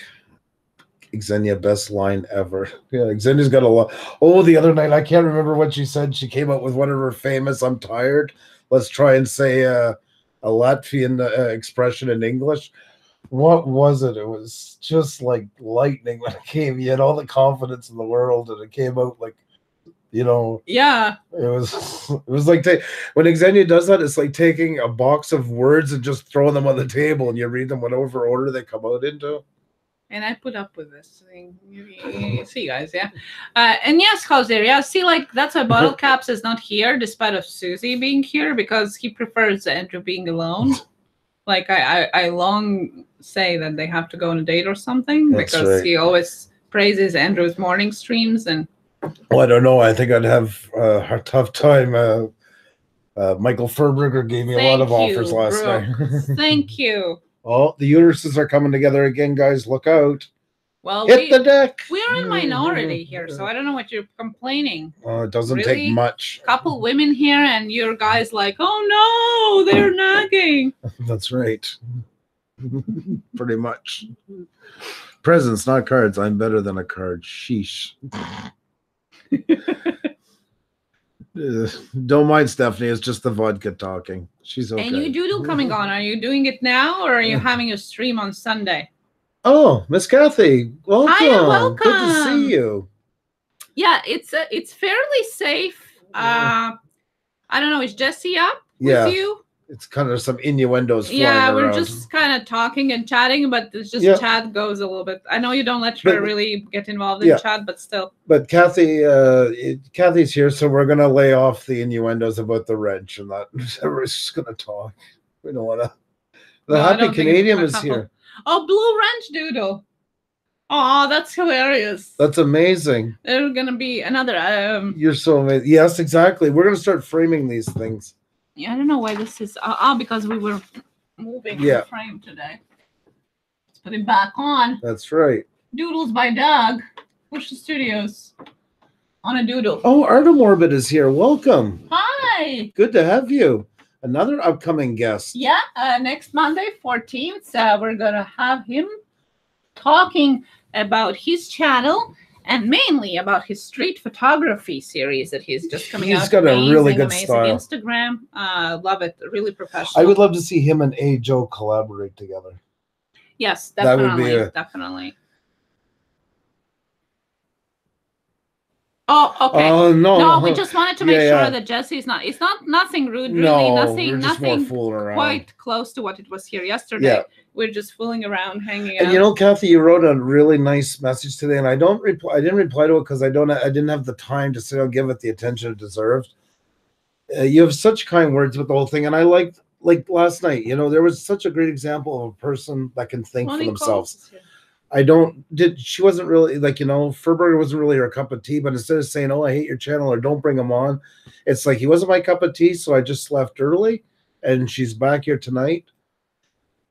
Xenia, best line ever. Yeah, Xenia's got a lot. Oh, the other night, I can't remember what she said. She came up with one of her famous, I'm tired. Let's try and say uh, a Latvian uh, expression in English. What was it? It was just like lightning when it came. You had all the confidence in the world, and it came out like, you know, Yeah, it was it was like ta- when Xenia does that, it's like taking a box of words and just throwing them on the table, and you read them whatever order they come out into. And I put up with this thing. You See, guys, yeah. Uh, and yes, Jose, yeah. See, like that's why Bottle Caps is not here, despite of Susie being here, because he prefers Andrew being alone. Like I, I, I long say that they have to go on a date or something That's because right. he always praises Andrew's morning streams and Well, I don't know. I think I'd have uh, a tough time. Uh, uh, Michael Furberger gave me a lot of you, offers last bro. night. thank you. Oh, the uteruses are coming together again, guys. Look out! Well, Hit we, the deck. we're in mm-hmm. minority here, so I don't know what you're complaining. Oh, it doesn't Really? take much. Couple women here, and your guys like, oh no, they're nagging. That's right. Pretty much. Presents, not cards. I'm better than a card. Sheesh. Don't mind Stephanie. It's just the vodka talking. She's okay. And you doodle coming on. Are you doing it now, or are you having a stream on Sunday? Oh, Miss Kathy, welcome. Hi, and Good to see you. Yeah, it's uh, it's fairly safe. Uh, I don't know. Is Jesse up Yeah. with you? It's kind of some innuendos flying Yeah, we're around. just kind of talking and chatting, but it's just Yeah. chat goes a little bit. I know you don't let her But- really get involved in Yeah. chat, but still. But Kathy, uh, it- Kathy's here, so we're gonna lay off the innuendos about the wrench and that. We're just gonna talk. We don't wanna. The No, happy don't think it's Canadian is here. Oh, Blue Wrench Doodle. Oh, that's hilarious. That's amazing. There's gonna be another. Um, You're so amazing. Yes, exactly. We're gonna start framing these things. Yeah, I don't know why this is. Uh, oh, because we were moving Yeah. the frame today. Let's put it back on. That's right. Doodles by Doug. Puša Studios. On a doodle. Oh, Artem Orbit is here. Welcome. Hi. Good to have you. Another upcoming guest. Yeah, uh, next Monday, 14th, uh, we're gonna have him talking about his channel and mainly about his street photography series that he's just coming He's out. got a really Amazing, good amazing style. Instagram. Uh, love it. Really professional. I would love to see him and A Joe collaborate together. Yes, That would definitely, be a- definitely. Oh, okay. Oh no. no, we just wanted to make Yeah, sure yeah. that Jesse's not. It's not nothing rude, really. no, nothing, nothing quite close to what it was here yesterday. Yeah. We're just fooling around, hanging out. And you know, Kathy, you wrote a really nice message today, and I don't reply. I didn't reply to it because I don't. I didn't have the time to sit and give it the attention it deserved. Uh, you have such kind words with the whole thing, and I liked like last night. You know, there was such a great example of a person that can think for themselves. Is here. I don't did she wasn't really like you know Furberger wasn't really her cup of tea, but instead of saying oh I hate your channel or don't bring him on, it's like he wasn't my cup of tea, so I just left early, and she's back here tonight,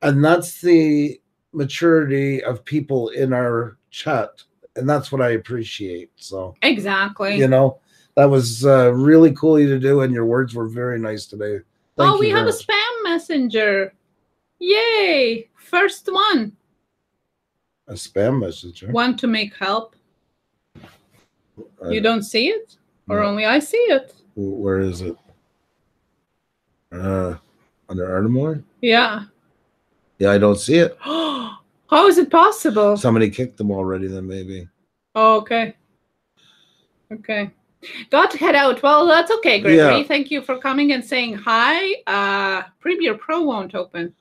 and that's the maturity of people in our chat, and that's what I appreciate. So Exactly. you know That was uh, really cool of you to do, and your words were very nice today. Thank oh, we have a spam messenger. Yay! First one. A spam message. Want to make help? Uh, You don't see it? Or no. only I see it? Where is it? Uh, under Artemoy? Yeah. Yeah, I don't see it. How is it possible? Somebody kicked them already. Then maybe. Oh, okay. Okay. Got to head out. Well, that's okay, Gregory. Yeah. Thank you for coming and saying hi. Uh Premiere Pro won't open.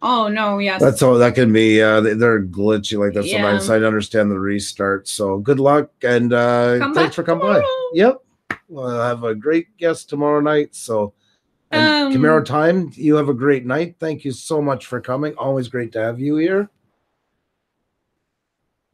Oh no, yes. That's all. That can be. Uh, they- they're glitchy like that Yeah. sometimes. I understand the restart. So good luck and uh, Come thanks for coming by. tomorrow. Yep. We'll have a great guest tomorrow night. So. And Um, Camaro time, you have a great night. Thank you so much for coming. Always great to have you here.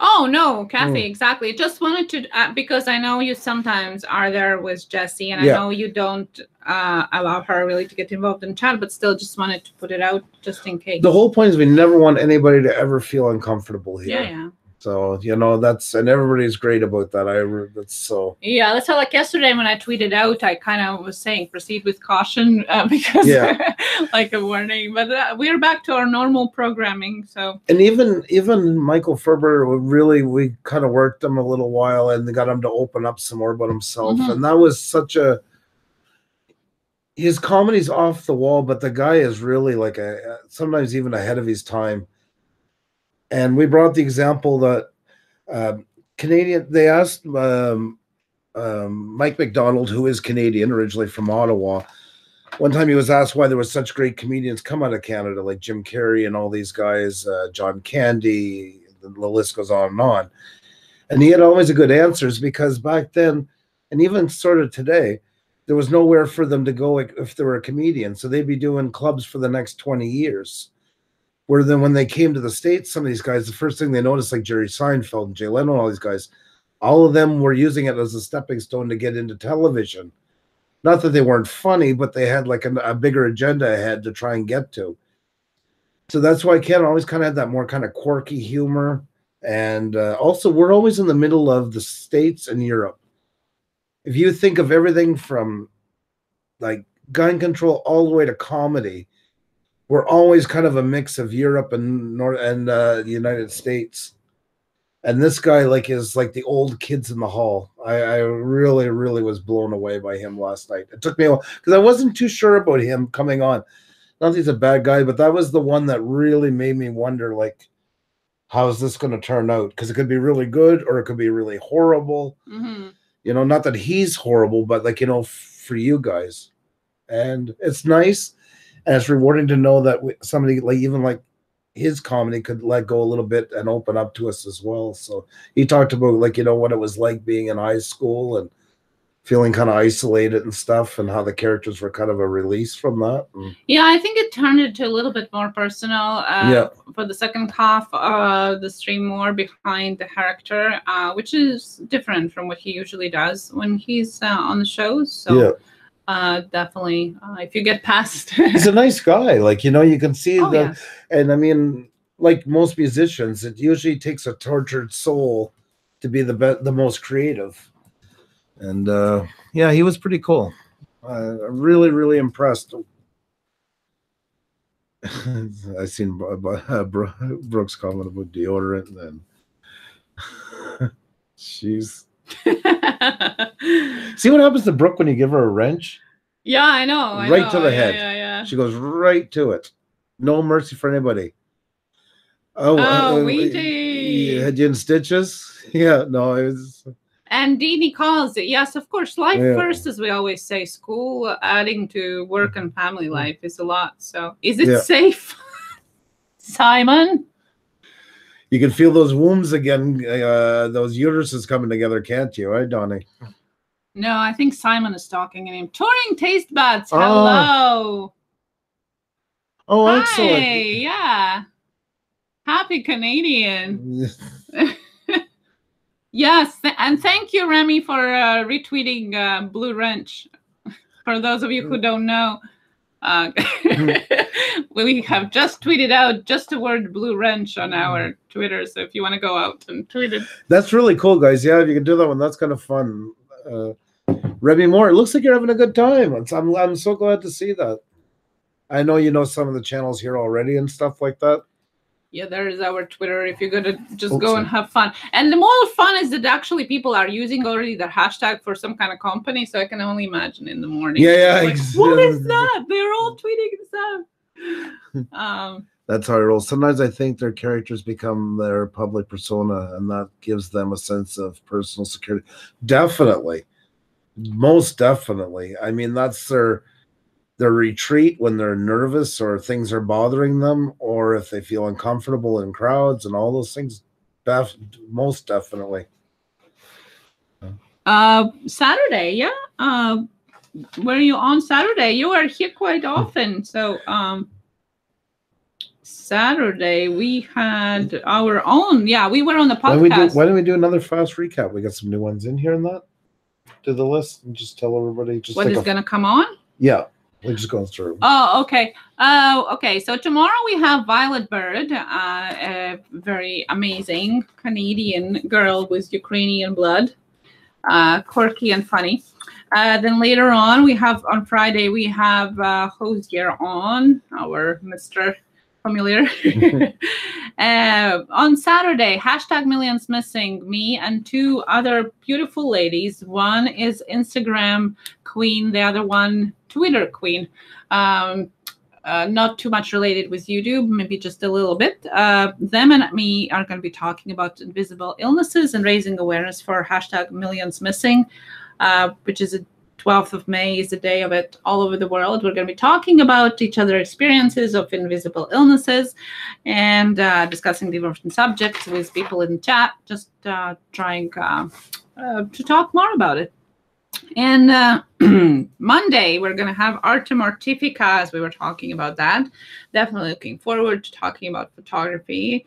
Oh no, Kathy, Mm. exactly. Just wanted to uh, because I know you sometimes are there with Jesse, and Yeah. I know you don't uh, allow her really to get involved in chat, but still, just wanted to put it out just in case. The whole point is we never want anybody to ever feel uncomfortable here. yeah, yeah, So you know that's and everybody's great about that. I that's so yeah. That's how like yesterday when I tweeted out, I kind of was saying proceed with caution uh, because Yeah. like a warning. But uh, we're back to our normal programming, so and even even Michael Ferber really we kind of worked him a little while and got him to open up some more about himself Mhm. and that was such a his comedy's off the wall but the guy is really like a sometimes even ahead of his time and we brought the example that um, Canadian they asked um, um, Mike MacDonald who is Canadian originally from Ottawa one time he was asked why there was such great comedians come out of Canada, like Jim Carrey and all these guys, uh, John Candy, the, the list goes on and on. And he had always a good answers because back then, and even sort of today, there was nowhere for them to go if they were a comedian. So they'd be doing clubs for the next 20 years. Where then when they came to the States, some of these guys, the first thing they noticed, like Jerry Seinfeld and Jay Leno, and all these guys, all of them were using it as a stepping stone to get into television not that they weren't funny, but they had like a, a bigger agenda ahead to try and get to. So that's why Ken always kind of had that more kind of quirky humor. And uh, also, we're always in the middle of the States and Europe. If you think of everything from like gun control all the way to comedy, we're always kind of a mix of Europe and North and uh, the United States. And this guy like is like the old kids in the hall. I, I really really was blown away by him last night. It took me a while because i wasn't too sure about him coming on. Not that he's a bad guy but that was the one that really made me wonder like how is this going to turn out? Because it could be really good or it could be really horrible. Mhm. you know not that he's horrible but like you know f- for you guys. And it's nice and it's rewarding to know that somebody like even like his comedy could let go a little bit and open up to us as well so he talked about like you know what it was like being in high school and feeling kind of isolated and stuff and how the characters were kind of a release from that And- yeah. I think it turned into a little bit more personal. Uh, Yeah. For the second half of the stream, more behind the character, uh, which is different from what he usually does when he's uh, on the shows. So. yeah uh definitely uh, if you get past he's a nice guy like you know you can see oh, the yes. and I mean, like most musicians, it usually takes a tortured soul to be the be- the most creative. And uh, yeah, he was pretty cool. Uh, really, really impressed. I seen Bro- Bro- uh, Brooks comment about deodorant, and then she's see what happens to Brooke when you give her a wrench. yeah i know I Right to the yeah, head. yeah yeah She goes right to it. No mercy for anybody. Oh, Oh, we uh, did. Had you in stitches? Yeah, no, it was. and Dini calls it yes of course life Yeah. first as we always say school adding to work and family life is a lot so is it Yeah. safe simon You can feel those wombs again, uh, those uteruses coming together, can't you? Right, Donnie? no i think simon is talking in him touring taste buds Oh. hello Oh, hi excellent. yeah happy canadian Yes, th- and thank you, Remy, for uh, retweeting uh, Blue Wrench. For those of you who don't know, uh, we have just tweeted out just the word Blue Wrench on our Twitter. So if you want to go out and tweet it, That's really cool, guys. Yeah, if you can do that one, that's kind of fun. Uh, Remy Moore, it looks like you're having a good time. I'm I'm so glad to see that. I know you know some of the channels here already and stuff like that. Yeah, there is our Twitter if you're gonna just Oops, go and have fun. And the more fun is that actually people are using already the hashtag for some kind of company. So I can only imagine in the morning. Yeah, yeah, Like, ex- what is that? They're all tweeting this out. Um, That's how I roll. Sometimes I think their characters become their public persona, and that gives them a sense of personal security. Definitely, most definitely. I mean, that's their their retreat when they're nervous or things are bothering them, or if they feel uncomfortable in crowds and all those things. Def- most definitely. uh, Saturday, yeah. Uh, were you on Saturday? You are here quite often. So um, Saturday we had our own. Yeah, we were on the Why don't, we do, podcast. why don't we do another fast recap? We got some new ones in here and that. to the list and just tell everybody. Just what like is a- going to come on? yeah, we're just going through. Oh, okay. Oh, okay. So tomorrow we have Violet Bird, uh, a very amazing Canadian girl with Ukrainian blood, uh, quirky and funny. Uh, then later on, we have on Friday we have uh, Hosier on our Mister Familiar. uh, on Saturday, hashtag Millions Missing. Me and two other beautiful ladies. One is Instagram queen. The other one Twitter queen. Um, uh, not too much related with YouTube, maybe just a little bit. Uh, them and me are going to be talking about invisible illnesses and raising awareness for hashtag Millions Missing, uh, which is a 12th of May is the day of it all over the world. We're going to be talking about each other experiences of invisible illnesses and uh, discussing different subjects with people in chat, just uh, trying uh, to talk more about it. And uh, Monday, we're going to have Arte Mortifica, as we were talking about that. Definitely looking forward to talking about photography.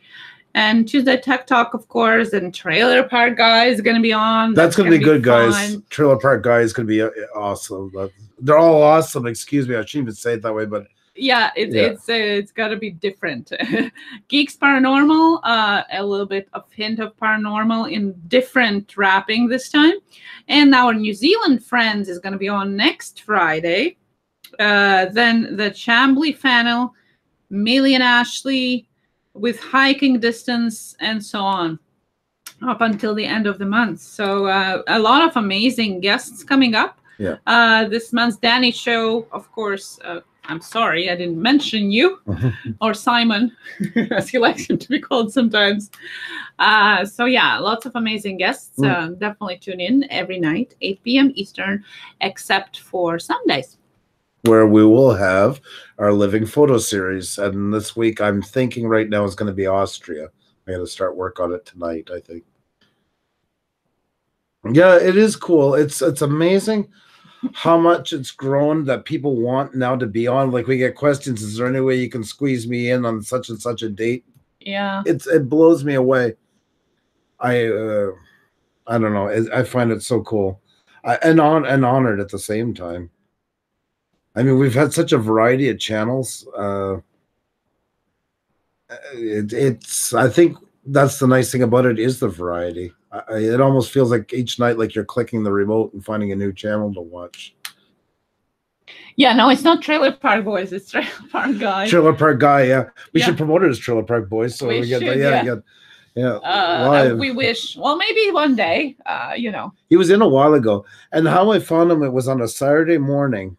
And Tuesday Tech Talk, of course, and Trailer Park Guy is going to be on. That's gonna, be good, guys. Trailer Park Guy is gonna be uh, awesome. They're all awesome. Excuse me, I shouldn't even say it that way, but Yeah, it's Yeah. it's uh, it's got to be different. Geeks Paranormal, uh, a little bit of hint of paranormal in different wrapping this time, and our New Zealand friends is going to be on next Friday. Uh, then the Chambly Fennel, Millie and Ashley with hiking distance and so on up until the end of the month. So uh, a lot of amazing guests coming up. Yeah. Uh, this month's Danny show, of course. Uh, I'm sorry I didn't mention you or Simon, as he likes him to be called sometimes. Uh, so yeah, lots of amazing guests. Mm. Uh, definitely tune in every night, 8 p.m. Eastern, except for Sundays. where we will have our living photo series. And this week, I'm thinking right now is going to be Austria. I got to start work on it tonight. I think. Yeah, it is cool. It's it's amazing how much it's grown that people want now to be on. Like we get questions: Is there any way you can squeeze me in on such and such a date? Yeah. It's it blows me away. I uh, I don't know. I I find it so cool, I, and on and honored at the same time. I mean, we've had such a variety of channels. Uh, it, it's I think that's the nice thing about it is the variety. I, I- it almost feels like each night, like you're clicking the remote and finding a new channel to watch. Yeah, no, it's not Trailer Park Boys, it's Trailer Park Guy. Trailer Park guy, yeah. We Yeah. should promote it as Trailer Park Boys, so We we, get should, yeah, yeah. get yeah, Uh, live. we wish. Well, maybe one day, uh, you know. He was in a while ago. And how I found him, it was on a Saturday morning.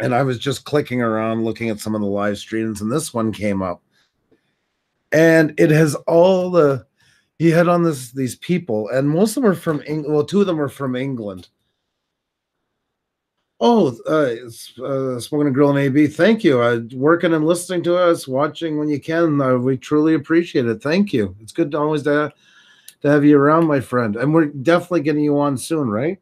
And I was just clicking around looking at some of the live streams, and this one came up. And it has all the he had on this these people, and most of them are from England. Well, two of them are from England. Oh, uh, it's, uh, smoking a grill and AB. Thank you. Uh, working and listening to us, watching when you can. Uh, we truly appreciate it. Thank you. It's good to always to, to have you around, my friend. And we're definitely getting you on soon, right?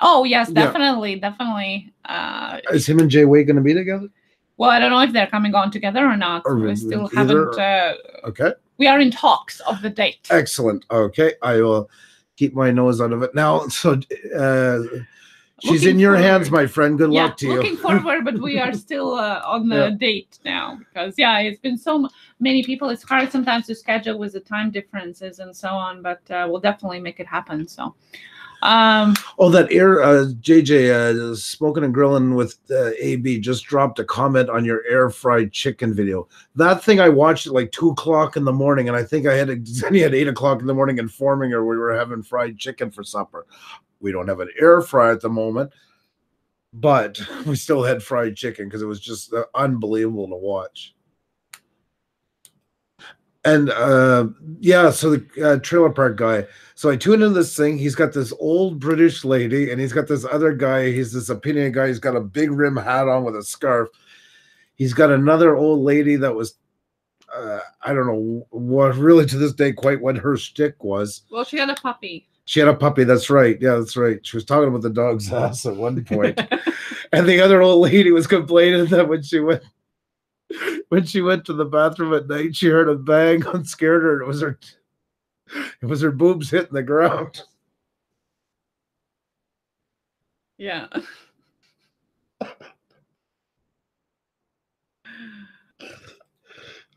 Oh, yes, Yeah. definitely, definitely. Uh, Is him and Jay Way going to be together? well, I don't know if they're coming on together or not. Or we still haven't. Uh, Okay, we are in talks of the date. excellent. Okay, I will keep my nose out of it now. So, uh, she's Looking in your hands, my friend. Good yeah, luck to you. looking forward, but we are still uh, on the Yeah. date now because yeah, it's been so m- many people. It's hard sometimes to schedule with the time differences and so on, but uh, we'll definitely make it happen. So, Um, Oh, that air, uh, JJ, uh, smoking and grilling with uh, AB just dropped a comment on your air fried chicken video. That thing I watched at like two o'clock in the morning, and I think I had Xenia at eight o'clock in the morning informing her we were having fried chicken for supper. We don't have an air fryer at the moment, but we still had fried chicken because it was just uh, unbelievable to watch. And uh, yeah, so the uh, trailer park guy. So I tune in this thing. He's got this old British lady, and he's got this other guy. He's this opinion guy. He's got a big rim hat on with a scarf. He's got another old lady that was, uh, I don't know what really to this day quite what her shtick was. well, she had a puppy. She had a puppy. That's right. Yeah, that's right. She was talking about the dog's ass at one point, and the other old lady was complaining that when she went when she went to the bathroom at night, she heard a bang and scared her. It was her it was her boobs hitting the ground. yeah.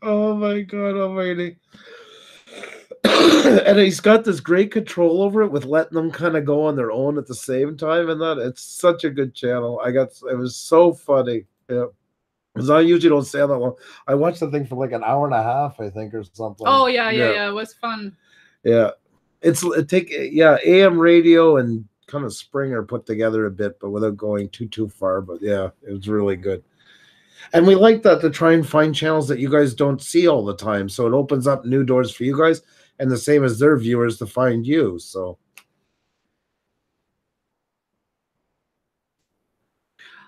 Oh my god almighty. and he's got this great control over it with letting them kind of go on their own at the same time and that it's such a good channel. I got it was so funny. Yeah. Because I usually don't stay that long. I watched the thing for like an hour and a half, I think, or something. Oh yeah, yeah, yeah. It was fun. Yeah. It's it take yeah, AM radio and kind of Springer put together a bit, but without going too too far. But yeah, it was really good. And we like that to try and find channels that you guys don't see all the time. So it opens up new doors for you guys and the same as their viewers to find you. So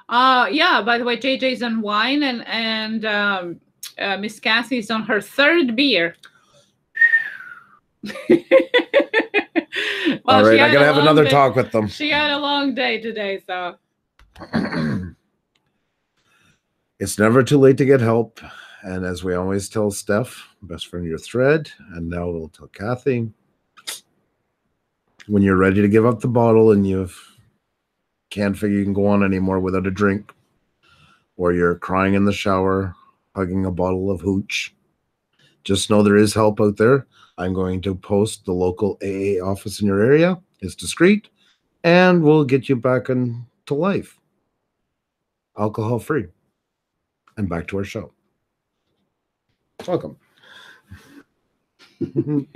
Uh yeah, by the way, JJ's on wine and and um uh, Miss Cassie's on her third beer. Well, all right, I gotta have another day- talk with them. She had a long day today, so it's never too late to get help. And as we always tell Steph, best friend your thread, and now we'll tell Kathy. When you're ready to give up the bottle and you can't figure you can go on anymore without a drink, or you're crying in the shower, hugging a bottle of hooch, just know there is help out there. I'm going to post the local AA office in your area. It's discreet, and we'll get you back into life, alcohol free. And back to our show. Welcome.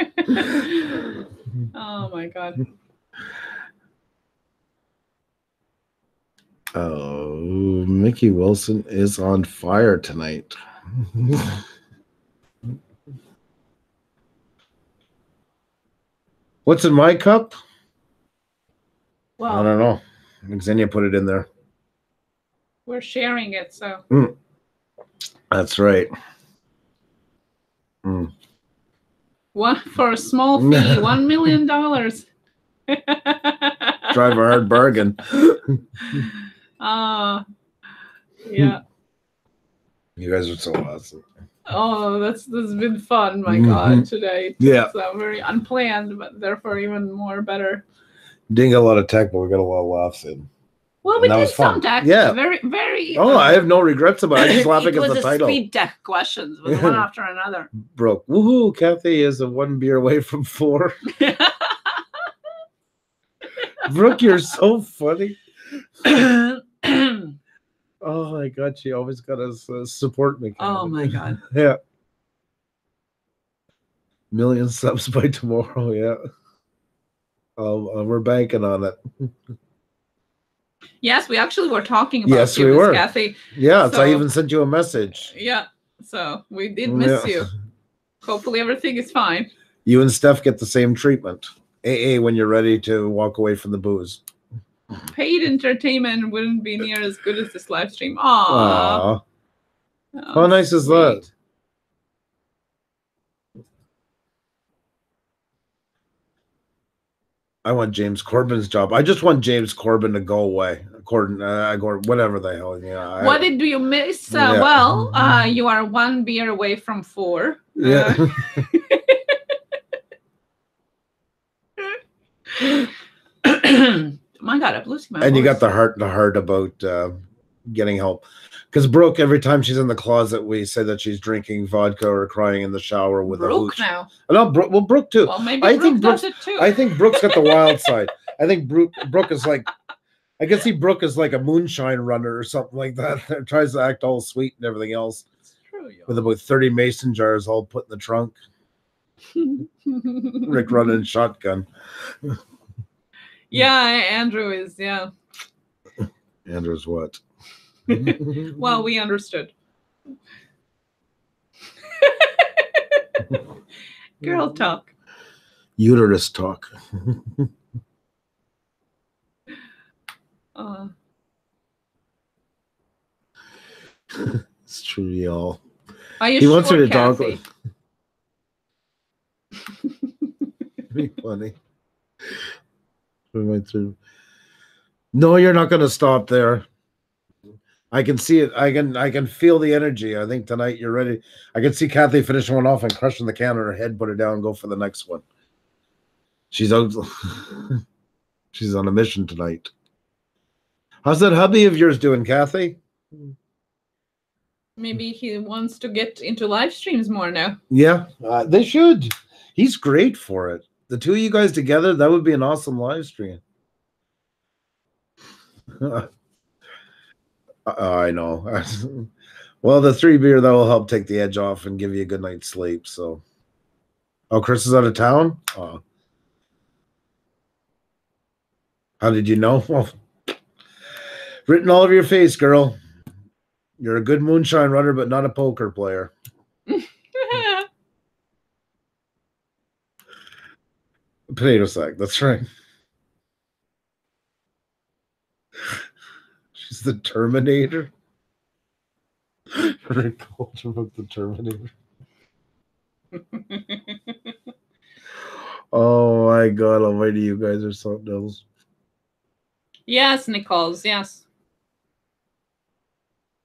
oh my god. Oh, Mickey Wilson is on fire tonight. What's in my cup? I don't know. Xenia put it in there. we're sharing it, so That's right. Mm. one for a small fee, one million dollars. Drive a hard bargain. Uh yeah. You guys are so awesome. Oh, that's that's been fun. My Mhm. God, today. Yeah. It's uh, very unplanned, but therefore even more better. Didn't get a lot of tech, but we got a lot of laughs in. Well, we And did fun. some tech. Yeah. Very, very. Oh, uh, I have no regrets about it. I just laughing at the a title. speed deck questions, was one after another. Broke. Woohoo! Kathy is a one beer away from four. Brooke, you're so funny. Oh my god, she always got us uh, support me. oh my god. Yeah. Million subs by tomorrow. Yeah. Um, uh, we're banking on it. yes, we actually were talking about Yes, you, we were. Kathy. Yeah, so I even sent you a message. Yeah. So we did miss Yeah. you. Hopefully everything is fine. You and Steph get the same treatment. AA when you're ready to walk away from the booze. Paid entertainment wouldn't be near as good as this live stream. Aww. Aw. Oh, How nice is that? I want James Corbin's job. I just want James Corbin to go away. Corbin, uh, whatever the hell. Yeah. I- What did you miss? Uh, Yeah. Well, uh, you are one beer away from four. yeah. My God, I'm losing my and you got the heart to heart about uh, getting help. Because Brooke, every time she's in the closet, we say that she's drinking vodka or crying in the shower with a Brooke hooch. now. No, Brooke, well, Brooke too. Well, maybe I Brooke think does it too. I think Brooke's got the wild side. I think Brooke, Brooke is like, I can see Brooke is like a moonshine runner or something like that. that tries to act all sweet and everything else true, with about 30 mason jars all put in the trunk. Rick running shotgun. Yeah, Andrew is. Yeah. Andrew's what? Well, we understood. Girl talk. uterus talk. Uh, It's true, y'all. are you He wants her sure, to talk. Kathy? Be funny. We went through. No, you're not going to stop there. I can see it. I can. I can feel the energy. I think tonight you're ready. I can see Kathy finishing one off and crushing the can on her head, put it down, and go for the next one. She's out. She's on a mission tonight. How's that hubby of yours doing, Kathy? Maybe he wants to get into live streams more now. Yeah, uh, they should. He's great for it. The two of you guys together, that would be an awesome live stream. I know. well, the three beer that will help take the edge off and give you a good night's sleep. So, oh, Chris is out of town. Oh. How did you know? Well, written all over your face, girl. You're a good moonshine runner, but not a poker player. Potato sack. That's right. She's the Terminator. Rick Culture about the Terminator. Oh my god almighty, you guys are something else. yes, Nichols. Yes.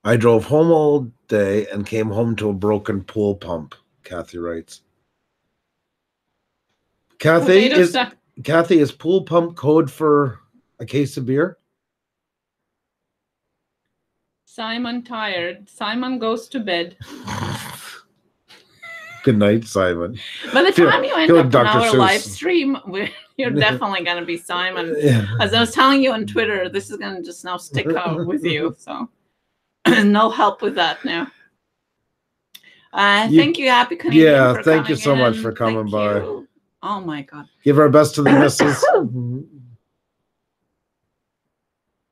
I drove home all day and came home to a broken pool pump, Kathy writes. Kathy Potato is sack. Kathy is pool pump code for a case of beer? Simon tired. Simon goes to bed. Good night, Simon. By the time you end up on Dr. our Seuss. live stream, you're definitely going to be Simon. Yeah. As I was telling you on Twitter, this is going to just now stick out with you. So, no help with that now. Uh, You- thank you, Happy Canadian. Yeah, thank you so much for coming Thank by. you. Oh my God. Give our best to the missus.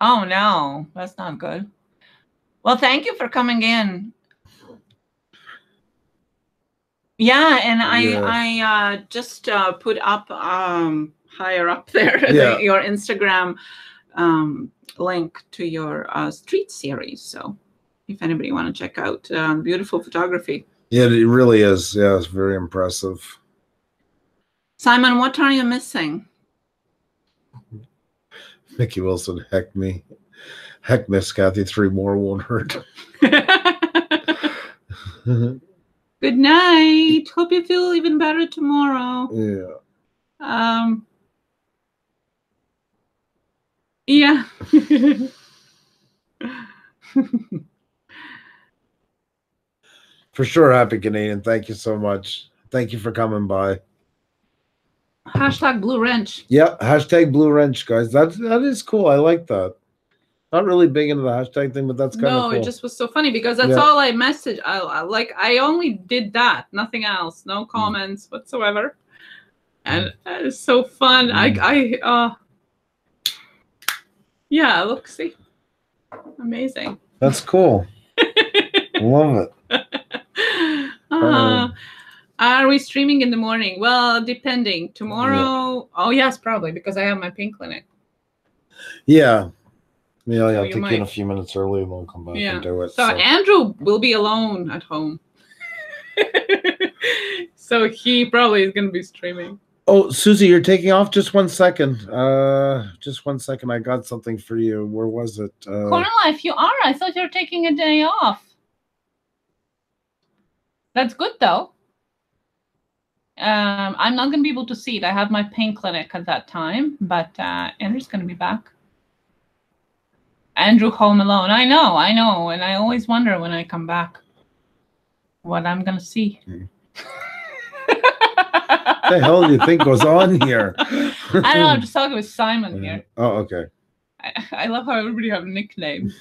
Oh no, that's not good. Well, thank you for coming in. Yeah, and I Yeah. I uh, just uh, put up um, higher up there the- your Instagram um, link to your uh, street series. So if anybody want to check out uh, beautiful photography, yeah, it really is. Yeah, it's very impressive. Simon, what are you missing? Mickey Wilson, heck me. Heck, Miss Kathy, three more won't hurt. Good night. Hope you feel even better tomorrow. yeah. Um. Yeah. For sure, happy Canadian. Thank you so much. Thank you for coming by. Hashtag blue wrench. Yeah, hashtag blue wrench, guys. That's that is cool. I like that. Not really big into the hashtag thing, but that's kind of No, cool. it just was so funny because that's Yeah. all I messaged. I, I like I only did that, nothing else, no Mm. comments whatsoever, and that is so fun. Mm. I I uh yeah, look, see, amazing. That's cool. Love it. uh, are we streaming in the morning? Well, depending. Tomorrow, oh yes, probably because I have my pink clinic. Yeah. Yeah, So I'll you take you in a few minutes early and we'll come back Yeah. and do it. So so. Andrew will be alone at home. so he probably is going to be streaming. Oh, Susie, you're taking off. Just one second. Uh, just one second. I got something for you. Where was it? Uh, Corner Life, you are. I thought you were taking a day off. That's good though. Um, I'm not going to be able to see it. I have my pain clinic at that time, but uh, Andrew's going to be back. Andrew Home Alone. I know, I know, and I always wonder when I come back what I'm gonna see. Hmm. What the hell do you think goes on here? I don't know. I'm just talking with Simon here. Oh, okay. I, I love how everybody have nicknames.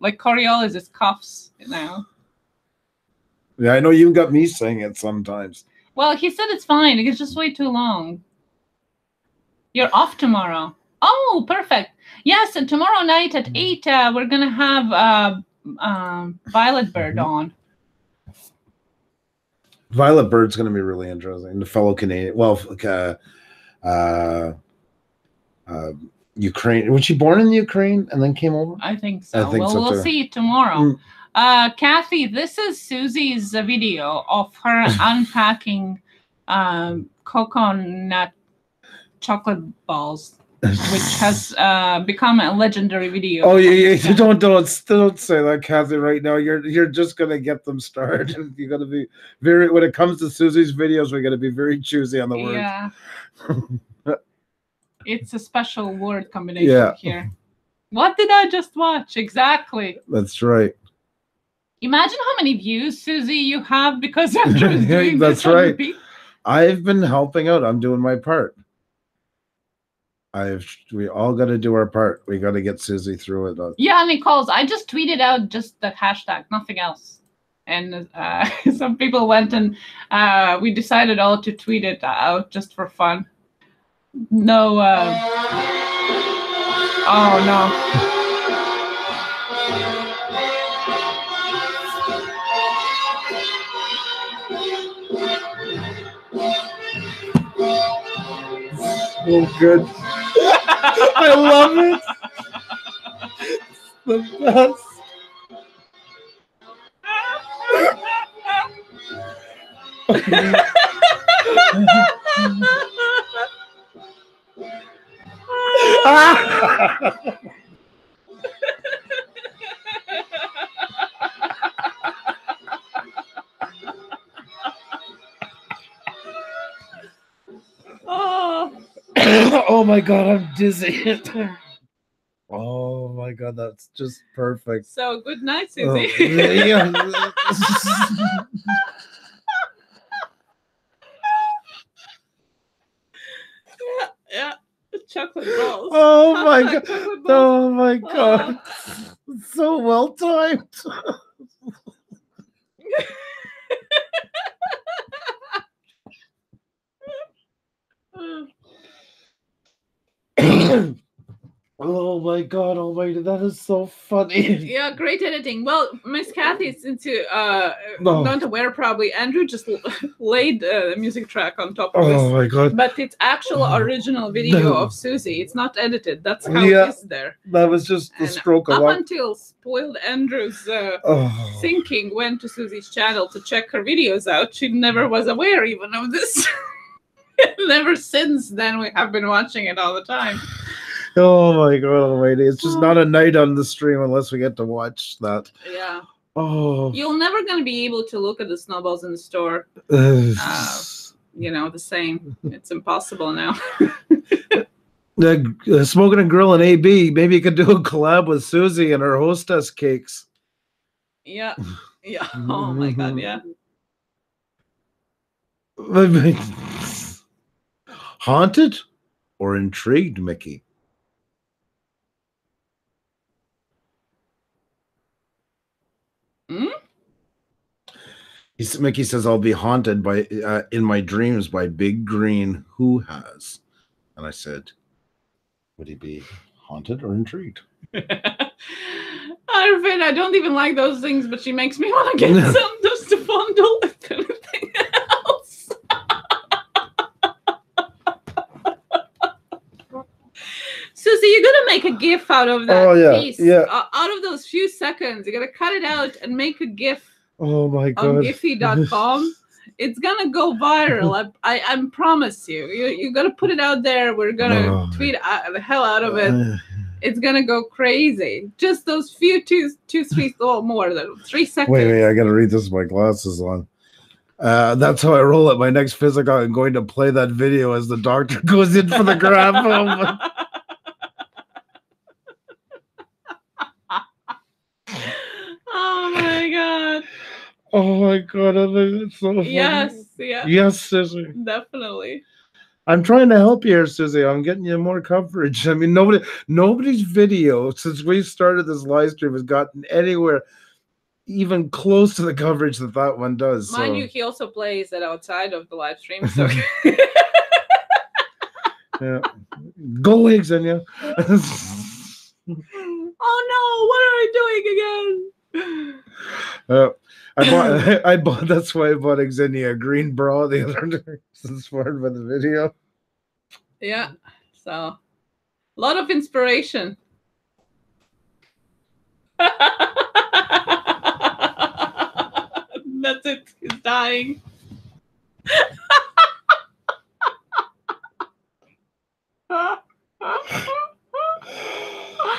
Like Coriolis is cuffs now. Yeah, I know you've got me saying it sometimes. Well, he said it's fine. It's just way too long. You're off tomorrow. Oh, perfect. Yes, and tomorrow night at eight, uh, we're gonna have uh, um, Violet Bird Mhm. on. Violet Bird's going to be really interesting. The fellow Canadian, well, uh, uh, uh, Ukraine. Was she born in the Ukraine and then came over? I think so. I think well, so, we'll too. see tomorrow. Uh, Kathy, this is Susie's video of her unpacking um, coconut chocolate balls, which has uh, become a legendary video. Oh yeah, yeah. Don't don't don't say that, Kathy. Right now, you're you're just gonna get them started. You got to be very. When it comes to Susie's videos, we're gonna be very choosy on the words. Yeah. it's a special word combination Yeah. here. What did I just watch? Exactly. That's right. Imagine how many views, Susie, you have because doing That's right. I've been helping out. I'm doing my part. I've we all got to do our part. We got to get Susie through it. Uh, Yeah, Nicole's. I just tweeted out just the hashtag, nothing else. And uh, some people went and uh, we decided all to tweet it out just for fun. No. Uh... Oh no. Oh, good. I love it. The best. oh. oh my god, I'm dizzy. oh my god, that's just perfect. So good night, Oh, Susie. yeah. yeah, yeah. Chocolate balls. oh my god. Balls. Oh my oh. god. So well timed. Oh. oh my god, almighty, that is so funny. Yeah, great editing. Well, Miss Kathy, since you uh No. not aware, probably Andrew just laid uh, the music track on top of Oh this. my god. But it's actual Oh, original video no. of Susie. It's not edited. That's how Yeah. it is there. That was just the And stroke of Up luck. until spoiled Andrew's uh, Oh. thinking went to Susie's channel to check her videos out, she never was aware even of this. never since then we have been watching it all the time. oh my god, almighty. It's just not a night on the stream unless we get to watch that. Yeah. Oh. You're never gonna be able to look at the snowballs in the store Ugh. you know, the same. It's impossible now. the uh, smoking and grilling AB. Maybe you could do a collab with Susie and her hostess cakes. yeah. Yeah. Oh my god, yeah. Haunted or intrigued, Mickey? Hmm? He's, Mickey says, "I'll be haunted by uh, in my dreams by Big Green. Who has?" And I said, "Would he be haunted or intrigued?" Arvin, I don't even like those things, but she makes me want to get some just to fondle if anything else. Susie, you're gonna make a GIF out of that Oh, yeah, piece. yeah. Uh, out of those few seconds, you're gonna cut it out and make a GIF Oh my god. on! Giphy.com. it's gonna go viral. I, I, I promise you. you. You're gonna put it out there. We're gonna Oh. tweet uh, the hell out of it. Uh, It's gonna go crazy. Just those few two, two, three, oh, more than three seconds. Wait, wait, I gotta read this with my glasses on. Uh, that's how I roll at my next physical. I'm going to play that video as the doctor goes in for the grab. Oh my- Oh my god, I think it's so funny. Yes, yeah, Yes, Susie. definitely. I'm trying to help you here, Susie. I'm getting you more coverage. I mean, nobody, nobody's video since we started this live stream has gotten anywhere even close to the coverage that that one does. Mind so- you, he also plays it outside of the live stream. So yeah. Go away, Xenia. oh no, what are we doing again? Uh, I bought. I bought. That's why I bought Xenia green bra the other day. Inspired by the video. Yeah. So a lot of inspiration. That's it. He's dying.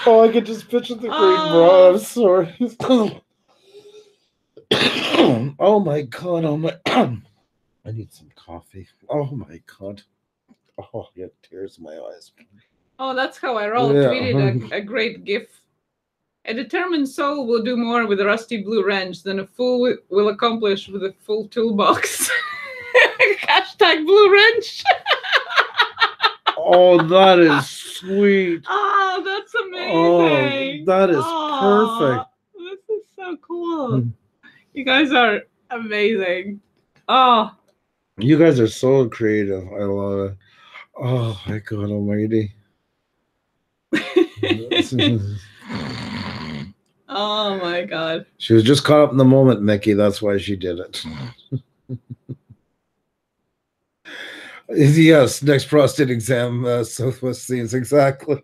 Oh, I could just picture the green bra. I'm ah. sorry. oh my god. Oh my. I need some coffee. Oh my god. Oh, I get tears in my eyes. Oh, that's how I roll. Yeah. Tweeted a, a great gif. A determined soul will do more with a rusty blue wrench than a fool wi- will accomplish with a full toolbox. Hashtag blue wrench. Oh, that is sweet. Ah, oh, that's amazing. Oh, that is Aw, perfect. This is so cool. Hmm. You guys are amazing. Oh, You guys are so creative. I love it. Oh my god almighty. oh my god. she was just caught up in the moment, Mickey. That's why she did it. yes, next prostate exam, uh, Southwest scenes, exactly.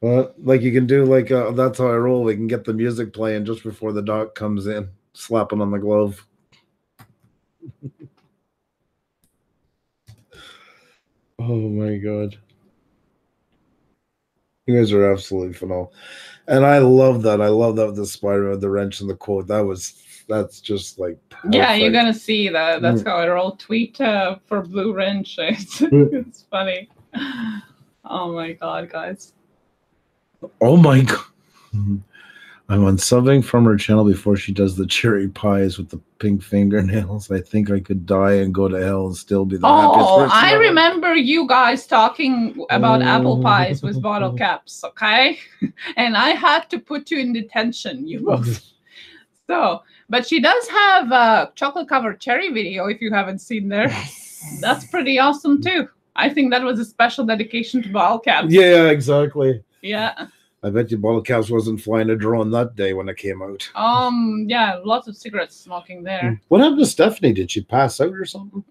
Well, like you can do, like uh, that's how I roll. We can get the music playing just before the doc comes in, slapping on the glove. oh my god. You guys are absolutely phenomenal. And I love that. I love that with the spider with the wrench and the quote. That was that's just like Yeah, you're gonna see that. That's Mm. how I roll. Tweet uh, for Blue Wrench. It's, Mm. it's funny. Oh my god, guys. Oh my god. Mm-hmm. I'm unsubbing from her channel before she does the cherry pies with the pink fingernails. I think I could die and go to hell and still be the happiest Oh, I ever. remember you guys talking about apple oh. pies with bottle Oh. caps, okay? And I had to put you in detention, you both. So, but she does have a chocolate covered cherry video if you haven't seen there. That's pretty awesome too. I think that was a special dedication to bottle caps. Yeah, exactly. Yeah. I bet you Bottle Caps wasn't flying a drone that day when it came out. Um. Yeah. Lots of cigarette smoking there. What happened to Stephanie? Did she pass out or something?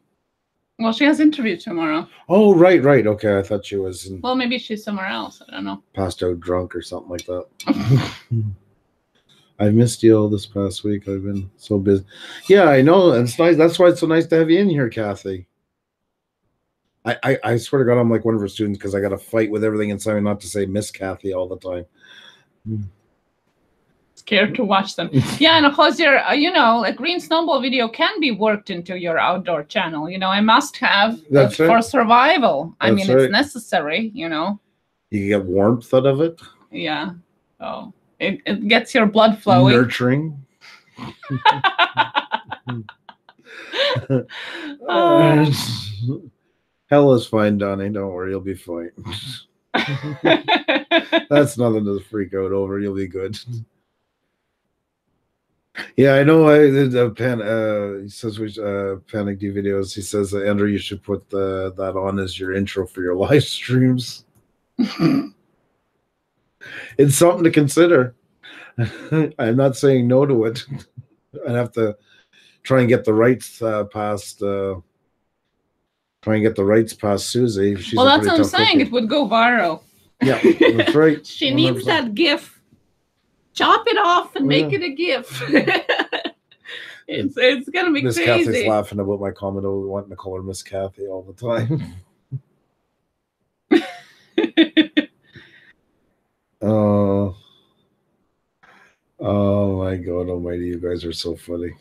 Well, she has interview tomorrow. Oh, right, right. Okay, I thought she was in, Well, maybe she's somewhere else. I don't know. passed out drunk or something like that. I've missed you all this past week. I've been so busy. Yeah, I know. and It's nice. That's why it's so nice to have you in here, Kathy. I, I, I swear to God, I'm like one of her students because I got to fight with everything inside me not to say Miss Kathy all the time. Scared to watch them. Yeah, and of course, your uh, you know, a green snowball video can be worked into your outdoor channel. You know, I must have That's for survival. I That's mean, right. it's necessary. You know. You get warmth out of it, Yeah. Oh, it, it gets your blood flowing. nurturing. Uh, Hell is fine, Donnie. Don't worry, you'll be fine. That's nothing to freak out over. You'll be good. Yeah, I know. I did a pan. Uh, he says we uh, panic D videos. He says uh, Andrew, you should put the, that on as your intro for your live streams. it's something to consider. I'm not saying no to it. I'd have to try and get the rights uh, past. Uh, try and get the rights past Susie. She's well, that's what I'm saying. cookie. It would go viral. Yeah, that's right. She needs 100%. that GIF. Chop it off and make Yeah. it a GIF. it's it's gonna be Miss Kathy's laughing about my comment oh, over wanting to call her Miss Kathy all the time. Oh, oh my God oh Almighty! You guys are so funny.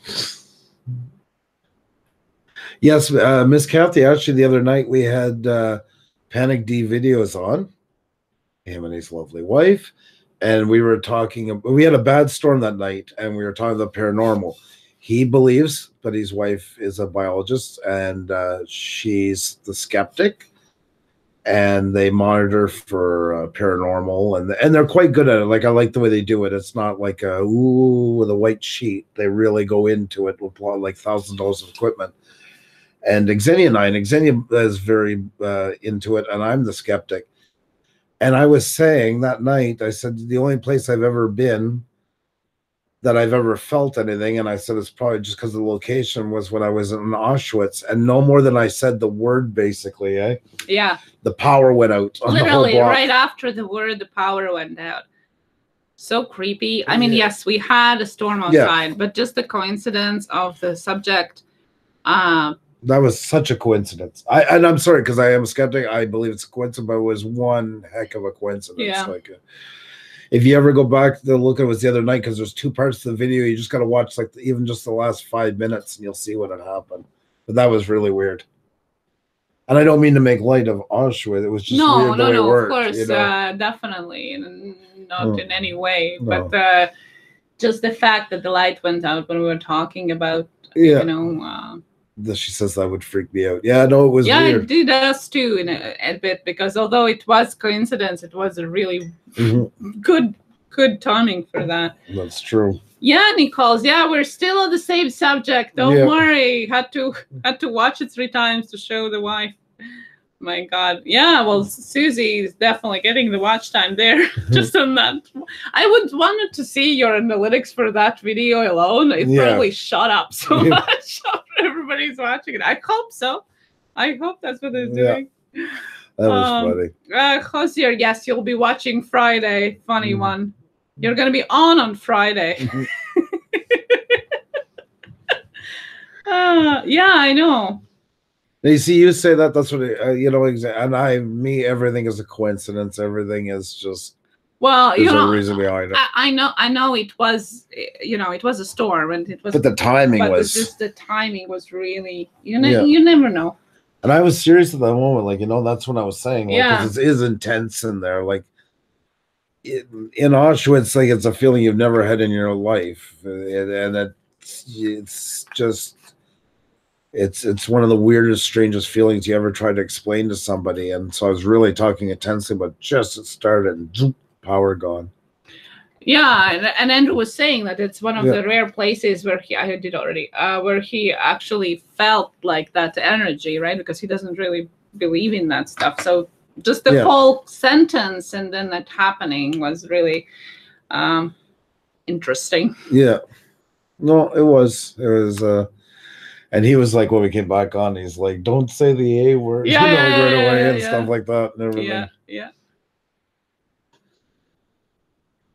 Yes, uh, Miss Kathy. Actually, the other night we had uh, Panic D videos on him and his lovely wife, and we were talking. We had a bad storm that night, and we were talking about paranormal. He believes, but his wife is a biologist, and uh, she's the skeptic. And they monitor for uh, paranormal, and and they're quite good at it. Like I like the way they do it. It's not like a ooh with a white sheet. They really go into it with like thousand dollars of equipment and Xenia and I, and Xenia is very uh, into it, and I'm the skeptic. And I was saying that night, I said, the only place I've ever been that I've ever felt anything, and I said it's probably just because of the location was when I was in Auschwitz, and no more than I said the word, basically, eh? Yeah. The power went out. on the whole Literally, right after the word, the power went out. So creepy. I mean, Yeah. yes, we had a storm Yeah. outside, but just the coincidence of the subject. Uh, That was such a coincidence. I and I'm sorry because I am a skeptic. I believe it's a coincidence, but it was one heck of a coincidence. Yeah. Like, uh, if you ever go back to look at it was the other night because there's two parts to the video. You just got to watch like the, even just the last five minutes, and you'll see what had happened. But that was really weird. And I don't mean to make light of Auschwitz. It was just no, weird the no, no. worked, of course, you know? uh, definitely, not Oh. in any way. No. But uh, just the fact that the light went out when we were talking about, yeah, you know. Uh, that she says that would freak me out. Yeah, no, it was yeah, weird. it did us too in a, a bit because although it was coincidence, it was a really Mhm, good good timing for that. That's true. Yeah, Nichols. Yeah, we're still on the same subject. Don't Yeah. worry. Had to had to watch it three times to show the wife. My God. Yeah. Well, Susie is definitely getting the watch time there. Just on that, I would wanted to see your analytics for that video alone. It Yeah. probably shot up so Yeah. much everybody's watching it. I hope so. I hope that's what they're doing. That was Um, funny. Uh, Hosier, yes, you'll be watching Friday. Funny Mhm. one. You're gonna be on on Friday. Mhm. Uh, yeah, I know. Now, You see, you say that. That's what it, uh, you know. Exa- and I, me, everything is a coincidence. Everything is just Well, you know, reason behind it. I, I know, I know it was, you know, it was a storm and it was, But the timing but was, just the timing was really, you know, Yeah. you never know. and I was serious at that moment. Like you know, that's what I was saying. Like, Yeah. it is intense in there. Like it, in Auschwitz, like it's a feeling you've never had in your life, and, and it's it's just. It's it's one of the weirdest, strangest feelings you ever try to explain to somebody, and so I was really talking intensely, but just it started and zoop, power gone. Yeah, and, and Andrew was saying that it's one of Yeah. the rare places where he, I did already, uh, where he actually felt like that energy, right? Because he doesn't really believe in that stuff. So just the Yeah. whole sentence and then that happening was really um, interesting. Yeah. No, it was. It was uh and he was like when we came back on, he's like, Don't say the A word, Yeah, you know, yeah, right away and stuff like that and everything. Yeah, yeah.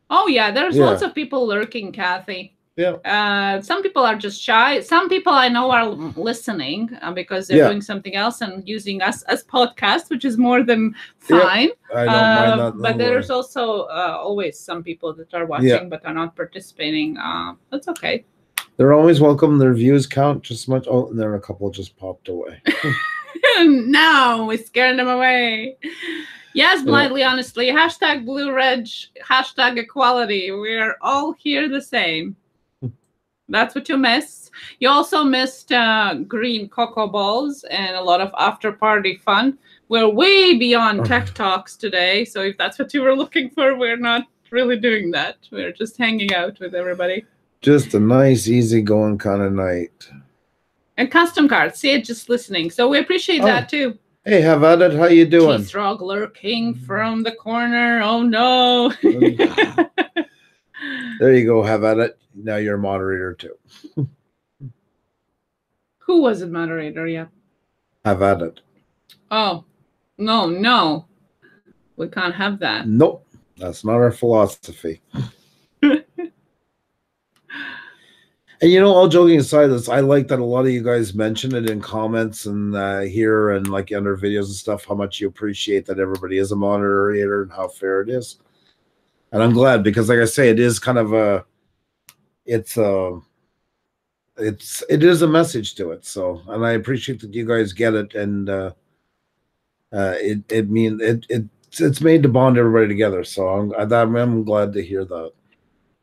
Oh yeah, there's Yeah. lots of people lurking, Kathy. Yeah. Uh, some people are just shy. Some people I know are listening uh, because they're Yeah. doing something else and using us as podcast, which is more than Yeah, fine. I don't Uh, mind that. but there's also uh, always some people that are watching but are not participating. Uh, that's okay. They're always welcome. Their views count just as much. Oh, and then a couple just popped away. no, we scared them away. Yes, blindly, honestly. Hashtag blue reg, hashtag equality. We are all here the same. That's what you missed. You also missed uh, green cocoa balls and a lot of after party fun. We're way beyond tech talks today. So if that's what you were looking for, we're not really doing that. We're just hanging out with everybody. Just a nice, easy going kind of night. And custom cards. See it just listening. So we appreciate Oh. that too. Hey, have at it. How you doing? Teeth Rog lurking mm-hmm. from the corner. Oh no. There you go. Have at it. Now you're a moderator too. Who was the moderator? Yeah. Have at it. Oh, no, no. We can't have that. Nope. That's not our philosophy. And you know, all joking aside, this I like that a lot of you guys mention it in comments and uh, here and like under videos and stuff how much you appreciate that everybody is a moderator and how fair it is. And I'm glad because, like I say, it is kind of a, it's a, it's it is a message to it. So, and I appreciate that you guys get it and uh, uh, it it mean it it it's, made to bond everybody together. So I'm, I'm glad to hear that.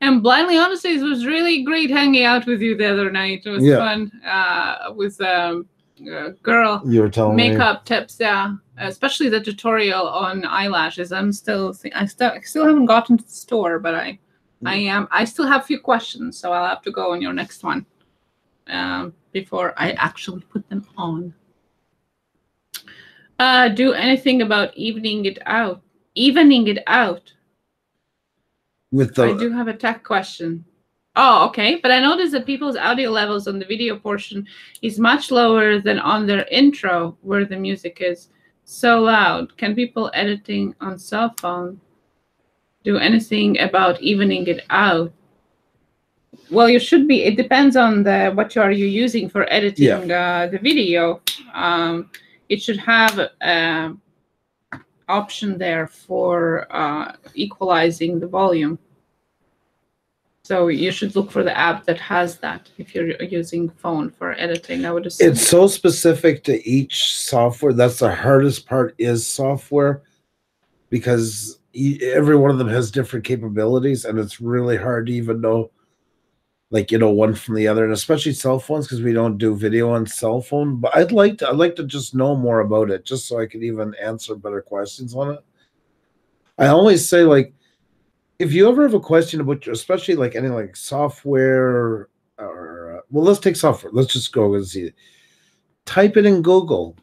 And blindly honestly, it was really great hanging out with you the other night. It was Yeah. fun uh, with um, a girl You were telling me. makeup tips. Yeah, especially the tutorial on eyelashes. I'm still I still I still haven't gotten to the store, but I I am I still have a few questions, so I'll have to go on your next one um, before I actually put them on. Uh, do anything about evening it out? Evening it out. With the I do have a tech question. Oh, okay. But I noticed that people's audio levels on the video portion is much lower than on their intro, where the music is so loud. Can people editing on cell phone do anything about evening it out? Well, you should be. It depends on the what you are you using for editing uh, the video. Um, it should have a option there for uh, equalizing the volume. So you should look for the app that has that if you're using phone for editing. I would assume. it's so specific to each software. That's the hardest part is software because every one of them has different capabilities and it's really hard to even know like you know one from the other and especially cell phones because we don't do video on cell phone but i'd like to i'd like to just know more about it just so i could even answer better questions on it. I always say like if you ever have a question about your especially like any like software or uh, well let's take software let's just go and see. It type it in google.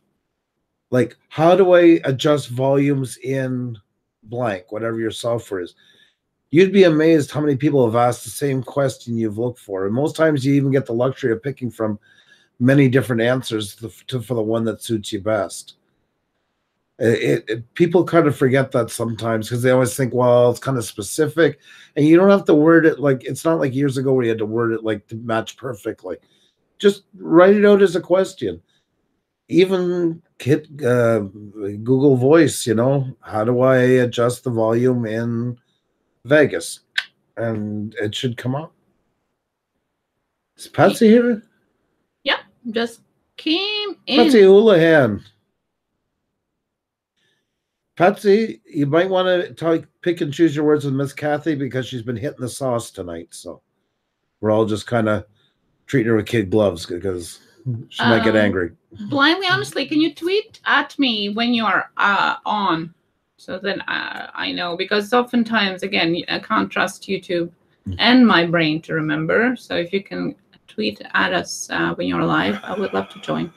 Like how do i adjust volumes in blank whatever your software is you'd be amazed how many people have asked the same question you've looked for. And most times you even get the luxury of picking from many different answers to, to- for the one that suits you best. It, it- people kind of forget that sometimes because they always think well it's kind of specific. And you don't have to word it like it's not like years ago where you had to word it like to match perfectly. Just write it out as a question. Even hit uh, google voice you know how do i adjust the volume in vegas and it should come up is patsy here Yep, just came in. patsy houlihan patsy you might want to talk pick and choose your words with miss kathy because she's been hitting the sauce tonight so we're all just kind of treating her with kid gloves because she might get Um, angry Blindly honestly, can you tweet at me when you're uh, on? So then uh, I know because oftentimes again I can't trust YouTube Mm. and my brain to remember. So if you can tweet at us uh, when you're live, I would love to join.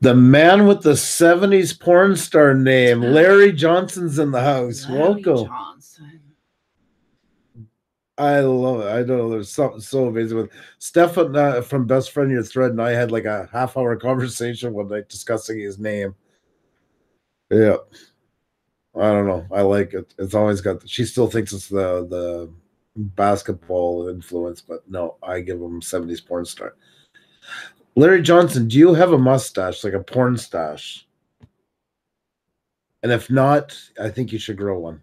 The man with the 70s porn star name, Larry Johnson's in the house. Larry Welcome. Johnson. I love it. I don't know there's something so amazing with Stefan uh, from Best Friend Your Thread, and I had like a half hour conversation one night discussing his name. Yeah. I don't know. I like it. It's always got, she still thinks it's the, the basketball influence, but no, I give him 70s porn star. Larry Johnson, do you have a mustache, like a porn stash? And if not, I think you should grow one.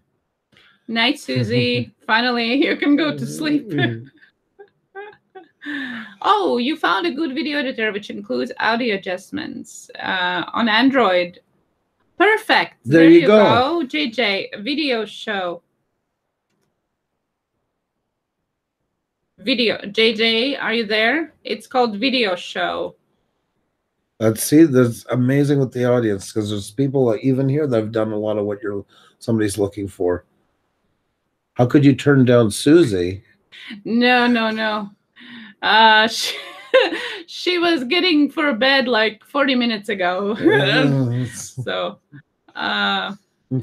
Night, Susie. Finally, you can go to sleep. oh, you found a good video editor which includes audio adjustments uh, on Android. Perfect. There you go. JJ, video show. Video. JJ, are you there? It's called Video Show. Let's see. That's amazing with the audience because there's people even here that have done a lot of what you're somebody's looking for. How could you turn down Susie? No, no, no. Uh, she, she was getting for bed like 40 minutes ago. so, uh,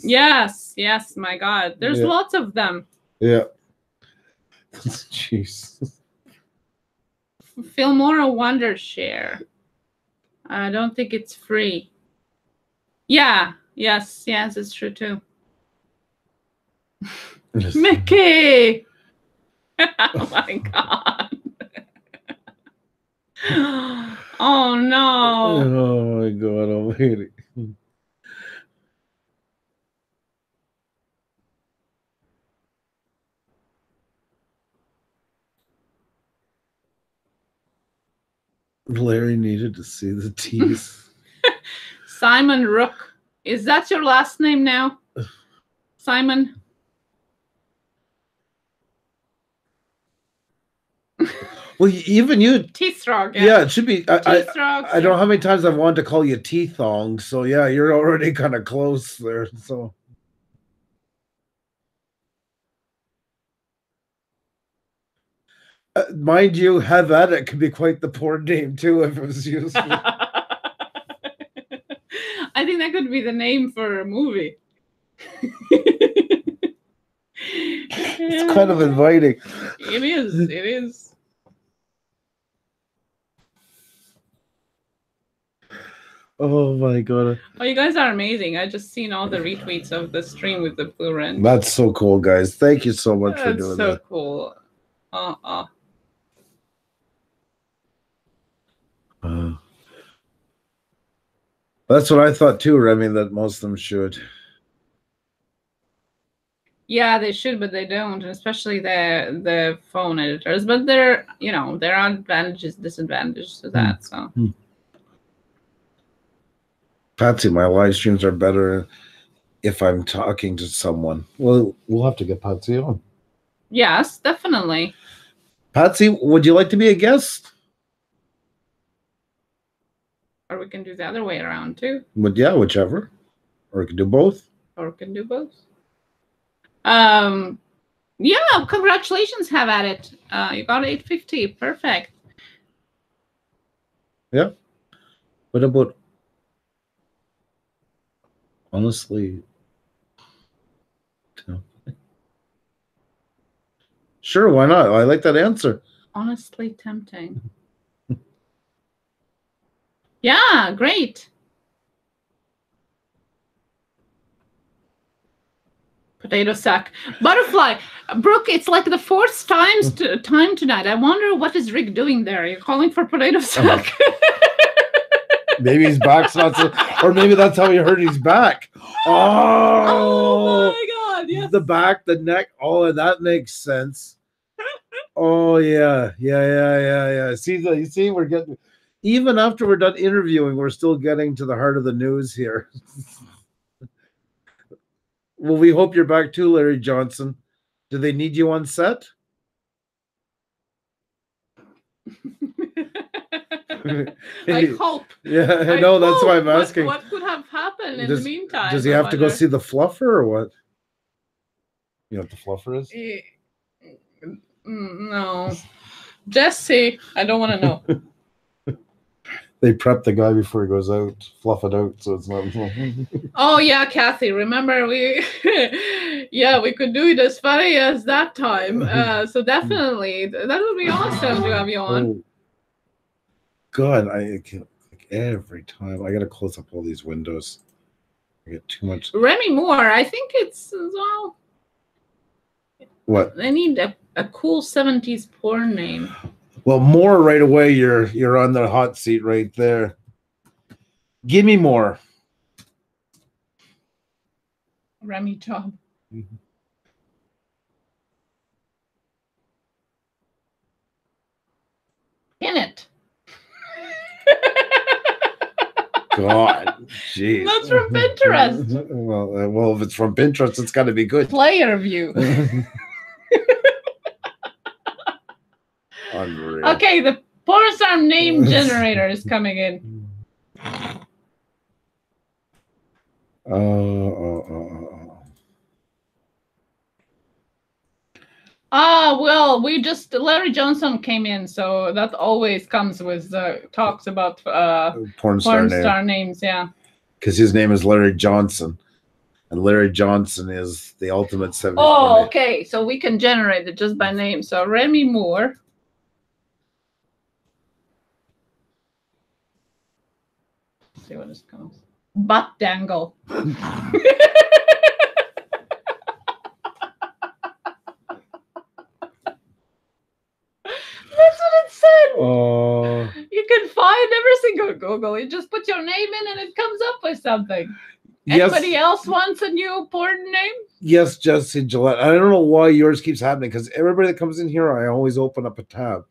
yes, yes, my God. There's Yeah. lots of them. yeah. Jeez. Filmora Wondershare. I don't think it's free. Yeah, yes, yes, it's true too. Mickey! oh my God. oh no. Oh my god almighty. Larry needed to see the teeth. Simon Rook. Is that your last name now? Simon? Well, even you, T-Throg. yeah, it should be. I, I. I don't know how many times I've wanted to call you teeth thong. So yeah, you're already kind of close there. So uh, mind you, have at it could be quite the poor name too if it was used. I think that could be the name for a movie. it's kind of inviting. It is. It is. Oh my god, Oh, you guys are amazing. I just seen all the retweets of the stream with the blue wrench. that's so cool, guys. Thank you so much for doing so that. So cool. Uh uh. Uh, that's what I thought too, Remy. That most of them should. Yeah, they should, but they don't, especially the the phone editors. But there, you know, there are advantages, disadvantages to that. So Patsy, my live streams are better if I'm talking to someone. Well, we'll have to get Patsy on. yes, definitely. Patsy, would you like to be a guest? Or we can do the other way around too. Would yeah, whichever, or we can do both. or we can do both. Um, yeah, congratulations, have at it. Uh, you got 850, perfect. Yeah. What about honestly? no. Sure, why not? I like that answer. Honestly tempting. yeah, great. Potato sack. Butterfly. Brooke, it's like the fourth times t- time tonight. I wonder what is Rick doing there. You're calling for potato uh-huh. sack. Maybe his back's not so, or maybe that's how he heard he's back. oh Oh, my god, yes. the back, the neck. Oh, that makes sense. Oh yeah, yeah, yeah, yeah, yeah. See the you see we're getting even after we're done interviewing, we're still getting to the heart of the news here. well, we hope you're back too, Larry Johnson. Do they need you on set? I hope. yeah, I know. That's why I'm hope. What- asking. What, could have happened in Does- the meantime? Does he have to go see the fluffer or what? You know what the fluffer is? No, Jesse. I don't want to know. They prep the guy before he goes out, fluff it out, so it's not. oh yeah, Kathy. Remember we? yeah, we could do it as funny as that time. Uh, so definitely, that would be awesome to have you on. God, I can't like every time I gotta close up all these windows. I get too much. Remy Moore. I think it's well. What? They need a, a cool '70s porn name. Well, more right away. You're you're on the hot seat right there. Give me more. Remy Job. Mhm. In it. God, jeez. That's from Pinterest. well, uh, well, if it's from Pinterest, it's got to be good. Player view. Unreal. Okay, the porn star name generator is coming in. Oh, oh, oh, oh, oh. Ah, well, we just Larry Johnson came in, so that always comes with uh, talks about uh, Porn star porn name. names. Yeah. Because his name is Larry Johnson. And Larry Johnson is the ultimate 70s. Oh, okay. So we can generate it just by name. So Remy Moore. Let's see what this comes. Butt dangle. That's what it said. Oh, You can every Google. You just put your name in and it comes up with something. Anybody else wants a new porn name? yes, Jesse Gillette. I don't know why yours keeps happening because everybody that comes in here, I always open up a tab.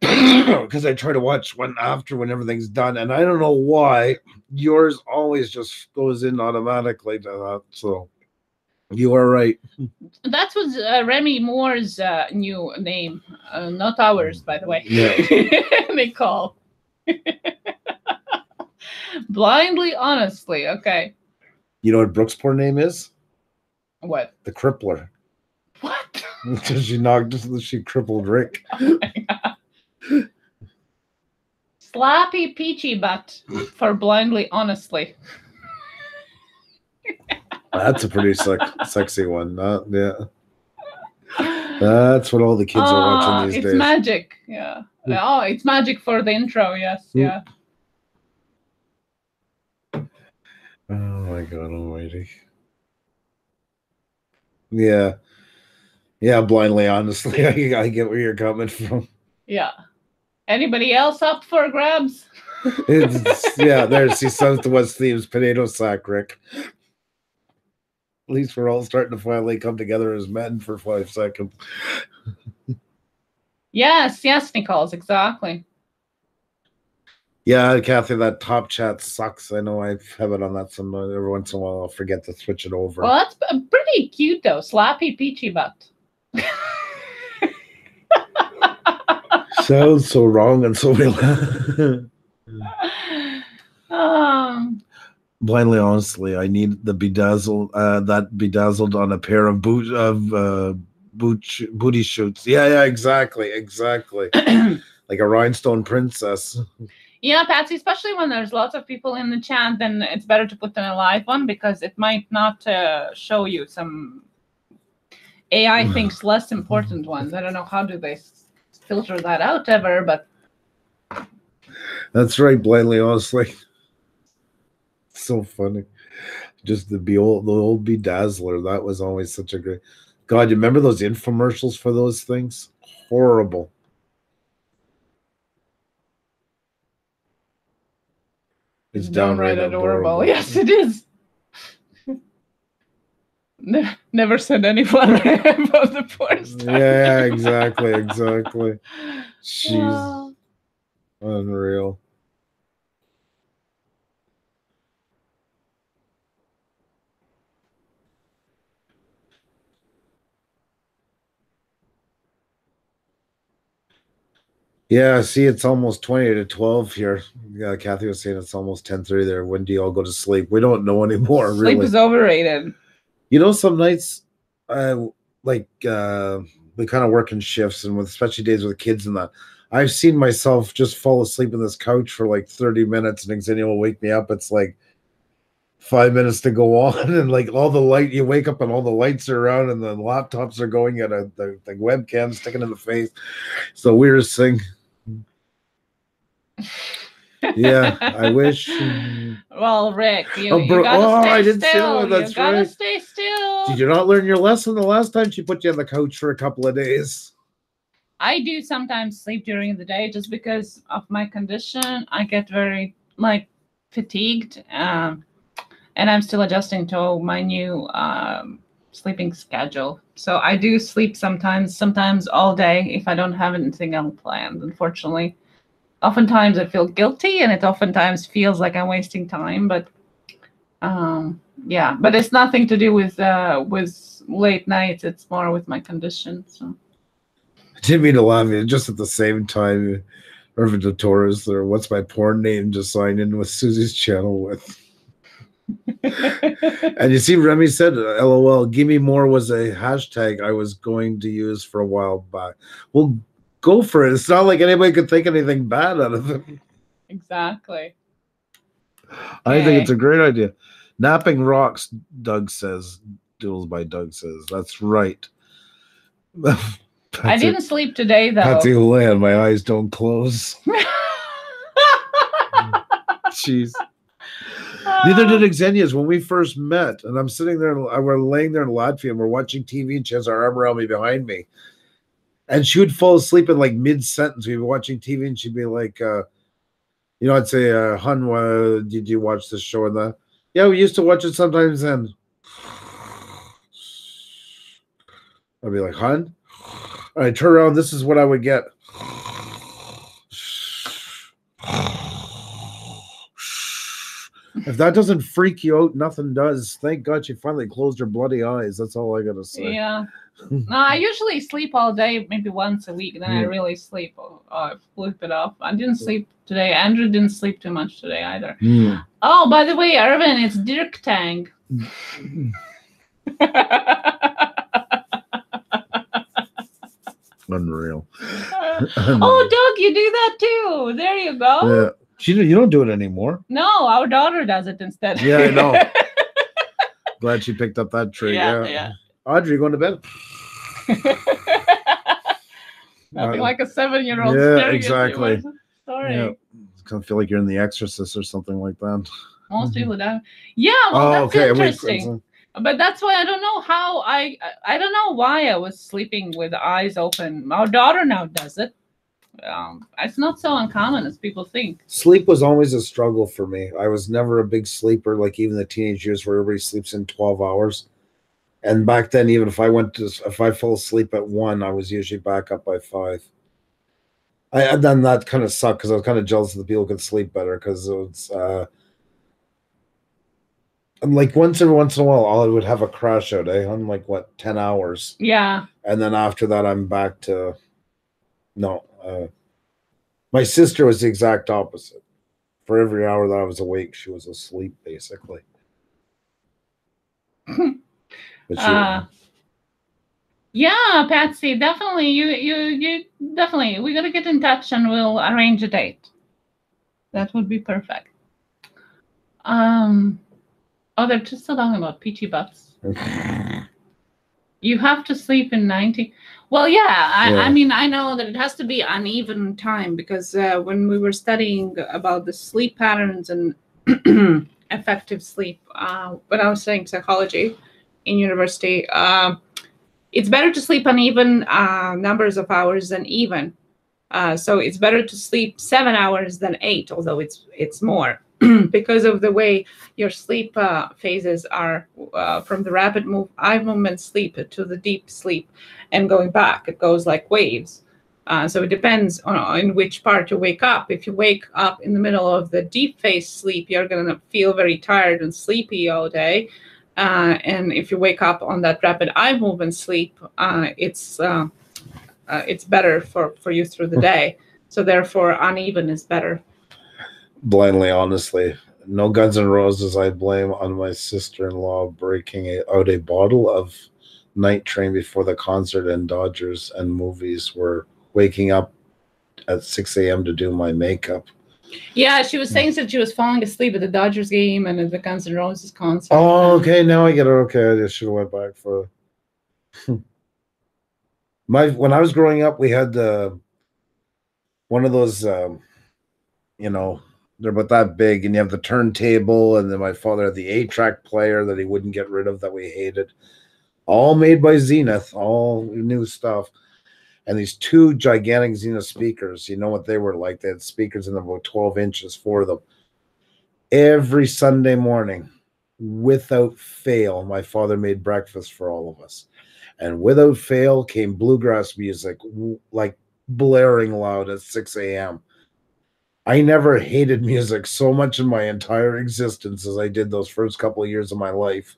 because I try to watch one after when everything's done, and I don't know why yours always just goes in automatically to that. So you are right. That was uh, Remy Moore's uh, new name, uh, not ours, by the way. Yeah. Nicole. Blindly, honestly. Okay. You know what Brooke's poor name is? What? The Crippler. What? Because she knocked, she crippled Rick. Oh my peachy butt for blindly, honestly. That's a pretty sec- sexy one. Not yeah. That's what all the kids are Ah, watching these it's days. magic. Yeah. Oh, it's magic for the intro. Yes. Hmm. Yeah. Oh my god almighty. Yeah. Yeah, blindly, honestly. I, I get where you're coming from. Yeah. Anybody else up for grabs? Yeah, there's see Southwest Thieves potato sack, Rick. At least we're all starting to finally come together as men for five seconds. Yes, yes, Nichols, exactly. Yeah, Kathy, that top chat sucks. I know I have it on that some every once in a while. I'll forget to switch it over. Well, that's pretty cute though. Slappy peachy butt. Sounds so wrong and so many. um, blindly honestly i need the bedazzled uh that bedazzled on a pair of boot of uh boot booty shoots. Yeah yeah exactly exactly. Like a rhinestone princess. Yeah, Patsy, especially when there's lots of people in the chat, then it's better to put in a live one because it might not uh, show you some AI thinks less important ones. I don't know how do they filter that out ever, but that's right blindly honestly. So funny. Just the be old the old bedazzler that was always such a great god you remember those infomercials for those things? Horrible. It's downright adorable, Yes, it is. Ne- Never said anyone about the porn star. yeah exactly exactly. She's Well, unreal Yeah, see, it's almost 20 to 12 here. Yeah, Kathy was saying it's almost 10:30 there. When do you all go to sleep? We don't know anymore, sleep really. is overrated. You know, some nights, uh, like uh, we kind of work in shifts, and with especially days with kids and that, I've seen myself just fall asleep in this couch for like 30 minutes, and Xenia will wake me up. It's like five minutes to go on, and like all the light, you wake up and all the lights are around, and the laptops are going, and a, the, the webcam sticking in the face. It's the weirdest thing. Yeah, I wish. Well, Rick, you, Oh, you bro- gotta oh, stay I didn't see still. that, that's you gotta right. stay still. Did you not learn your lesson the last time she put you on the couch for a couple of days? I do sometimes sleep during the day just because of my condition. I get very like fatigued, um, and I'm still adjusting to my new um, sleeping schedule. So I do sleep sometimes, sometimes all day if I don't have anything else planned. Unfortunately, oftentimes I feel guilty, and it oftentimes feels like I'm wasting time. But um, yeah, but it's nothing to do with uh, with late nights. It's more with my condition. So. I didn't mean to laugh. Just at the same time, Irvin Torres or what's my porn name just signed in with Susie's channel with. And you see, Remy said, "LOL." Gimme more was a hashtag I was going to use for a while back. Well, go for it. It's not like anybody could think anything bad out of it. exactly. I think it's a great idea. Napping rocks, Doug says. Duels by Doug says. That's right. I didn't sleep today though. Patsy Houlihan, my eyes don't close. Jeez. Neither did uh. Xenia's when we first met. And I'm sitting there, we're laying there in Latvia and we're watching TV and she has her arm around me behind me. And she would fall asleep in like mid sentence. We'd be watching TV and she'd be like, uh, you know, I'd say, uh, Hun, uh, did you watch this show? And that? Yeah, we used to watch it sometimes then. I'd be like, Hun? And I turn around, this is what I would get. if that doesn't freak you out, nothing does. Thank God she finally closed her bloody eyes. That's all I gotta say. Yeah. No, I usually sleep all day, maybe once a week. Then I Hmm. really sleep. Oh, I flip it off. I didn't sleep today. Andrew didn't sleep too much today either. Hmm. Oh, by the way, Irvin, it's Dirk Tang. Unreal. oh, Doug, you do that too. There you go. Yeah. She, you don't do it anymore. No, our daughter does it instead. Yeah, I know. Glad she picked up that trick. Yeah, Yeah. yeah. Audrey, going to bed? Nothing Uh, like a seven-year-old. yeah, staring at you. exactly. Sorry. Yeah. It's gonna feel like you're in The Exorcist or something like that. Most people don't. Yeah, well, oh, that's okay. Wait, interesting. but that's why I don't know how I I don't know why I was sleeping with eyes open. Our daughter now does it. Um, it's not so uncommon as people think. sleep was always a struggle for me. I was never a big sleeper, like even the teenage years where everybody sleeps in 12 hours. And back then, even if I went to, if I fell asleep at one, I was usually back up by five. I and then that kind of sucked because I was kind of jealous that the people could sleep better because it was, uh, and like once every once in a while, I would have a crash out, eh? On like what, 10 hours. Yeah. and then after that i'm back to no uh my sister was the exact opposite for every hour that i was awake she was asleep basically Uh, yeah, Patsy, definitely. You, you, you, definitely. We gotta get in touch and we'll arrange a date. That would be perfect. Um, oh, they're just still talking about peachy butts. You have to sleep in ninety. Well, yeah. I, Yeah. I mean, I know that it has to be uneven time because uh, when we were studying about the sleep patterns and effective sleep, uh, when I was studying psychology in university, um, it's better to sleep uneven uh, numbers of hours than even. Uh, so it's better to sleep seven hours than eight, although it's it's more because of the way your sleep uh, phases are uh, from the rapid move eye movement sleep to the deep sleep and going back. It goes like waves. Uh, so it depends on in which part you wake up. If you wake up in the middle of the deep phase sleep, you're gonna feel very tired and sleepy all day. Uh, and if you wake up on that rapid eye movement sleep, uh, it's uh, uh, it's better for for you through the day. So therefore, uneven is better. blindly honestly no Guns N' Roses i blame on my sister-in-law breaking a, out a bottle of night train before the concert and dodgers and movies were waking up at 6 a.m to do my makeup Yeah, she was saying that she was falling asleep at the Dodgers game and at the Guns N' Roses concert. Oh, okay. Now I get it. Okay, I just should have went back for my when I was growing up. We had uh, one of those, um, you know, they're about that big, and you have the turntable, and then my father had the eight-track player that he wouldn't get rid of that we hated. All made by Zenith, all new stuff. And these two gigantic Zenith speakers, you know what they were like? They had speakers in them about 12 inches, for them. Every Sunday morning, without fail, my father made breakfast for all of us. And without fail came bluegrass music, like blaring loud at 6 a.m. I never hated music so much in my entire existence as I did those first couple of years of my life.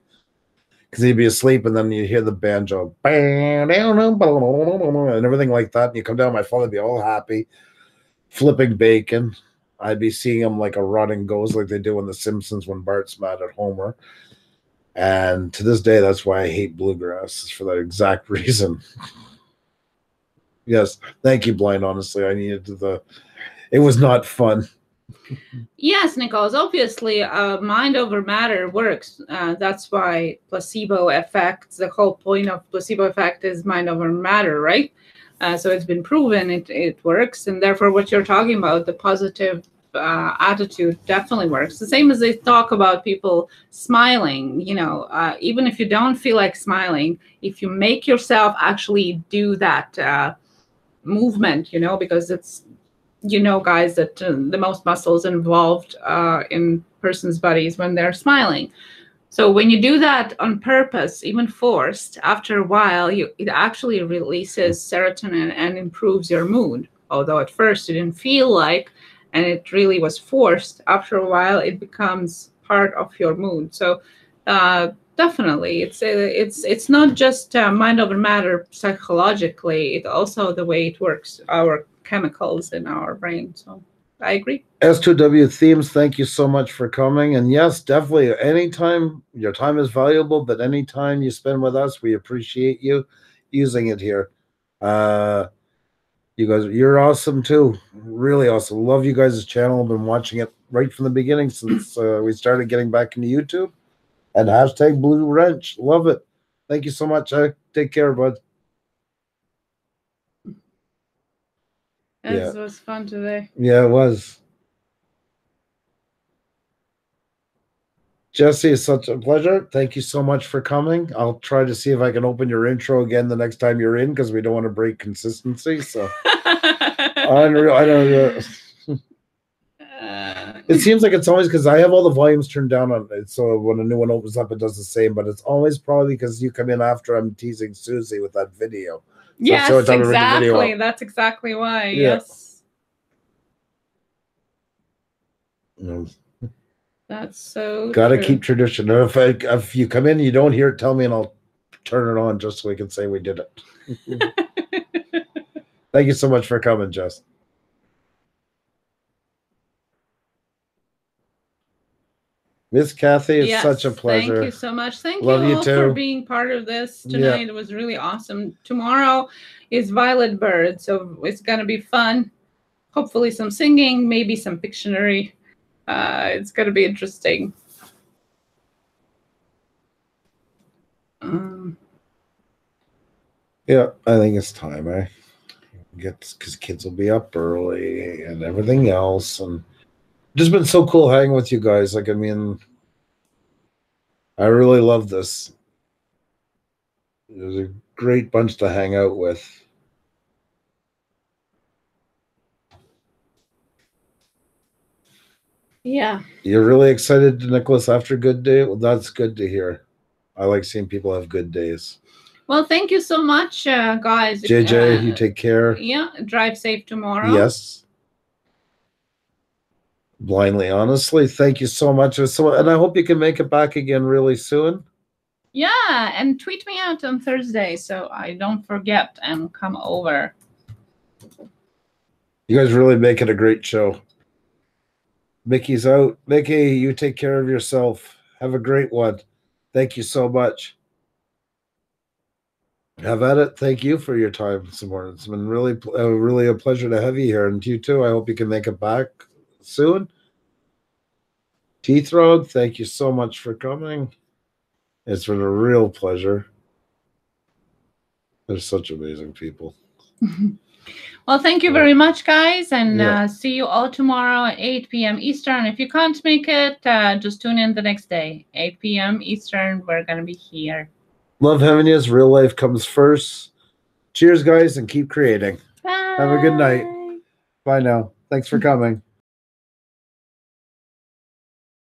Because he'd be asleep, and then you hear the banjo, and everything like that. And you come down, my father'd be all happy, flipping bacon. I'd be seeing him like a rotting ghost, like they do in The Simpsons when Bart's mad at Homer. And to this day, that's why I hate bluegrass, is for that exact reason. yes, thank you, Blind. Honestly, I needed the. It was not fun. Yes, Nicholas. Obviously, uh, mind over matter works. Uh, that's why placebo effects. The whole point of placebo effect is mind over matter, right? Uh, so it's been proven it it works, and therefore, what you're talking about, the positive uh, attitude, definitely works. The same as they talk about people smiling. You know, uh, even if you don't feel like smiling, if you make yourself actually do that uh, movement, you know, because it's you know, guys, that uh, the most muscles involved uh, in person's bodies when they're smiling. So when you do that on purpose, even forced, after a while, you it actually releases serotonin and improves your mood. Although at first you didn't feel like and it really was forced after a while it becomes part of your mood so uh, definitely it's uh, it's it's not just uh, mind over matter psychologically It also the way it works our chemicals in our brain so i agree S2W themes, thank you so much for coming. And yes, definitely anytime your time is valuable, but anytime you spend with us, we appreciate you using it here. Uh you guys you're awesome too. Really awesome. Love you guys' channel. Been watching it right from the beginning since uh, we started getting back into YouTube. And hashtag blue wrench. Love it. Thank you so much. Take care, bud. This was fun today Yeah, it was. Jesse, it's such a pleasure. Thank you so much for coming. I'll try to see if I can open your intro again the next time you're in because we don't want to break consistency. So unreal. I don't know. Uh, It seems like it's always because I have all the volumes turned down on it. So when a new one opens up, it does the same. But it's always probably because you come in after I'm teasing Susie with that video. Yes so it's the video exactly that's exactly why Yeah. yes that's so gotta true. keep tradition. And If I, if you come in, and you don't hear it, tell me, and I'll turn it on just so we can say we did it. Thank you so much for coming, Jess. Miss Kathy, it's Yes, such a pleasure. Thank you so much. Thank Love you you all for being part of this Yeah. tonight. It was really awesome. Tomorrow is Violet Bird, so it's gonna be fun. Hopefully some singing, maybe some Pictionary. Uh, it's gonna be interesting. Um, Yeah, I think it's time. I get because kids will be up early and everything else, and just been so cool hanging with you guys. Like, I mean, I really love this. It was a great bunch to hang out with. yeah. You're really excited, Nicholas, after a good day? Well, that's good to hear. I like seeing people have good days. Well, thank you so much, uh, guys. JJ, Uh, you take care. Yeah, drive safe tomorrow. Yes. Blindly, honestly, thank you so much. So, and I hope you can make it back again really soon. Yeah, and tweet me out on Thursday so I don't forget and come over. You guys really make it a great show. Mickey's out. Mickey, you take care of yourself. Have a great one. Thank you so much. Have at it. Thank you for your time this morning. It's been really, uh, really a pleasure to have you here, and you too. I hope you can make it back soon. Teeth Road, thank you so much for coming. It's been a real pleasure. They're such amazing people. well, thank you very much, guys, and Yeah. uh, see you all tomorrow at 8 p.m. Eastern. If you can't make it, uh, just tune in the next day, 8 p.m. Eastern. We're going to be here. Love having you. Real life comes first. Cheers, guys, and keep creating. Bye. Have a good night. Bye now. Thanks for coming.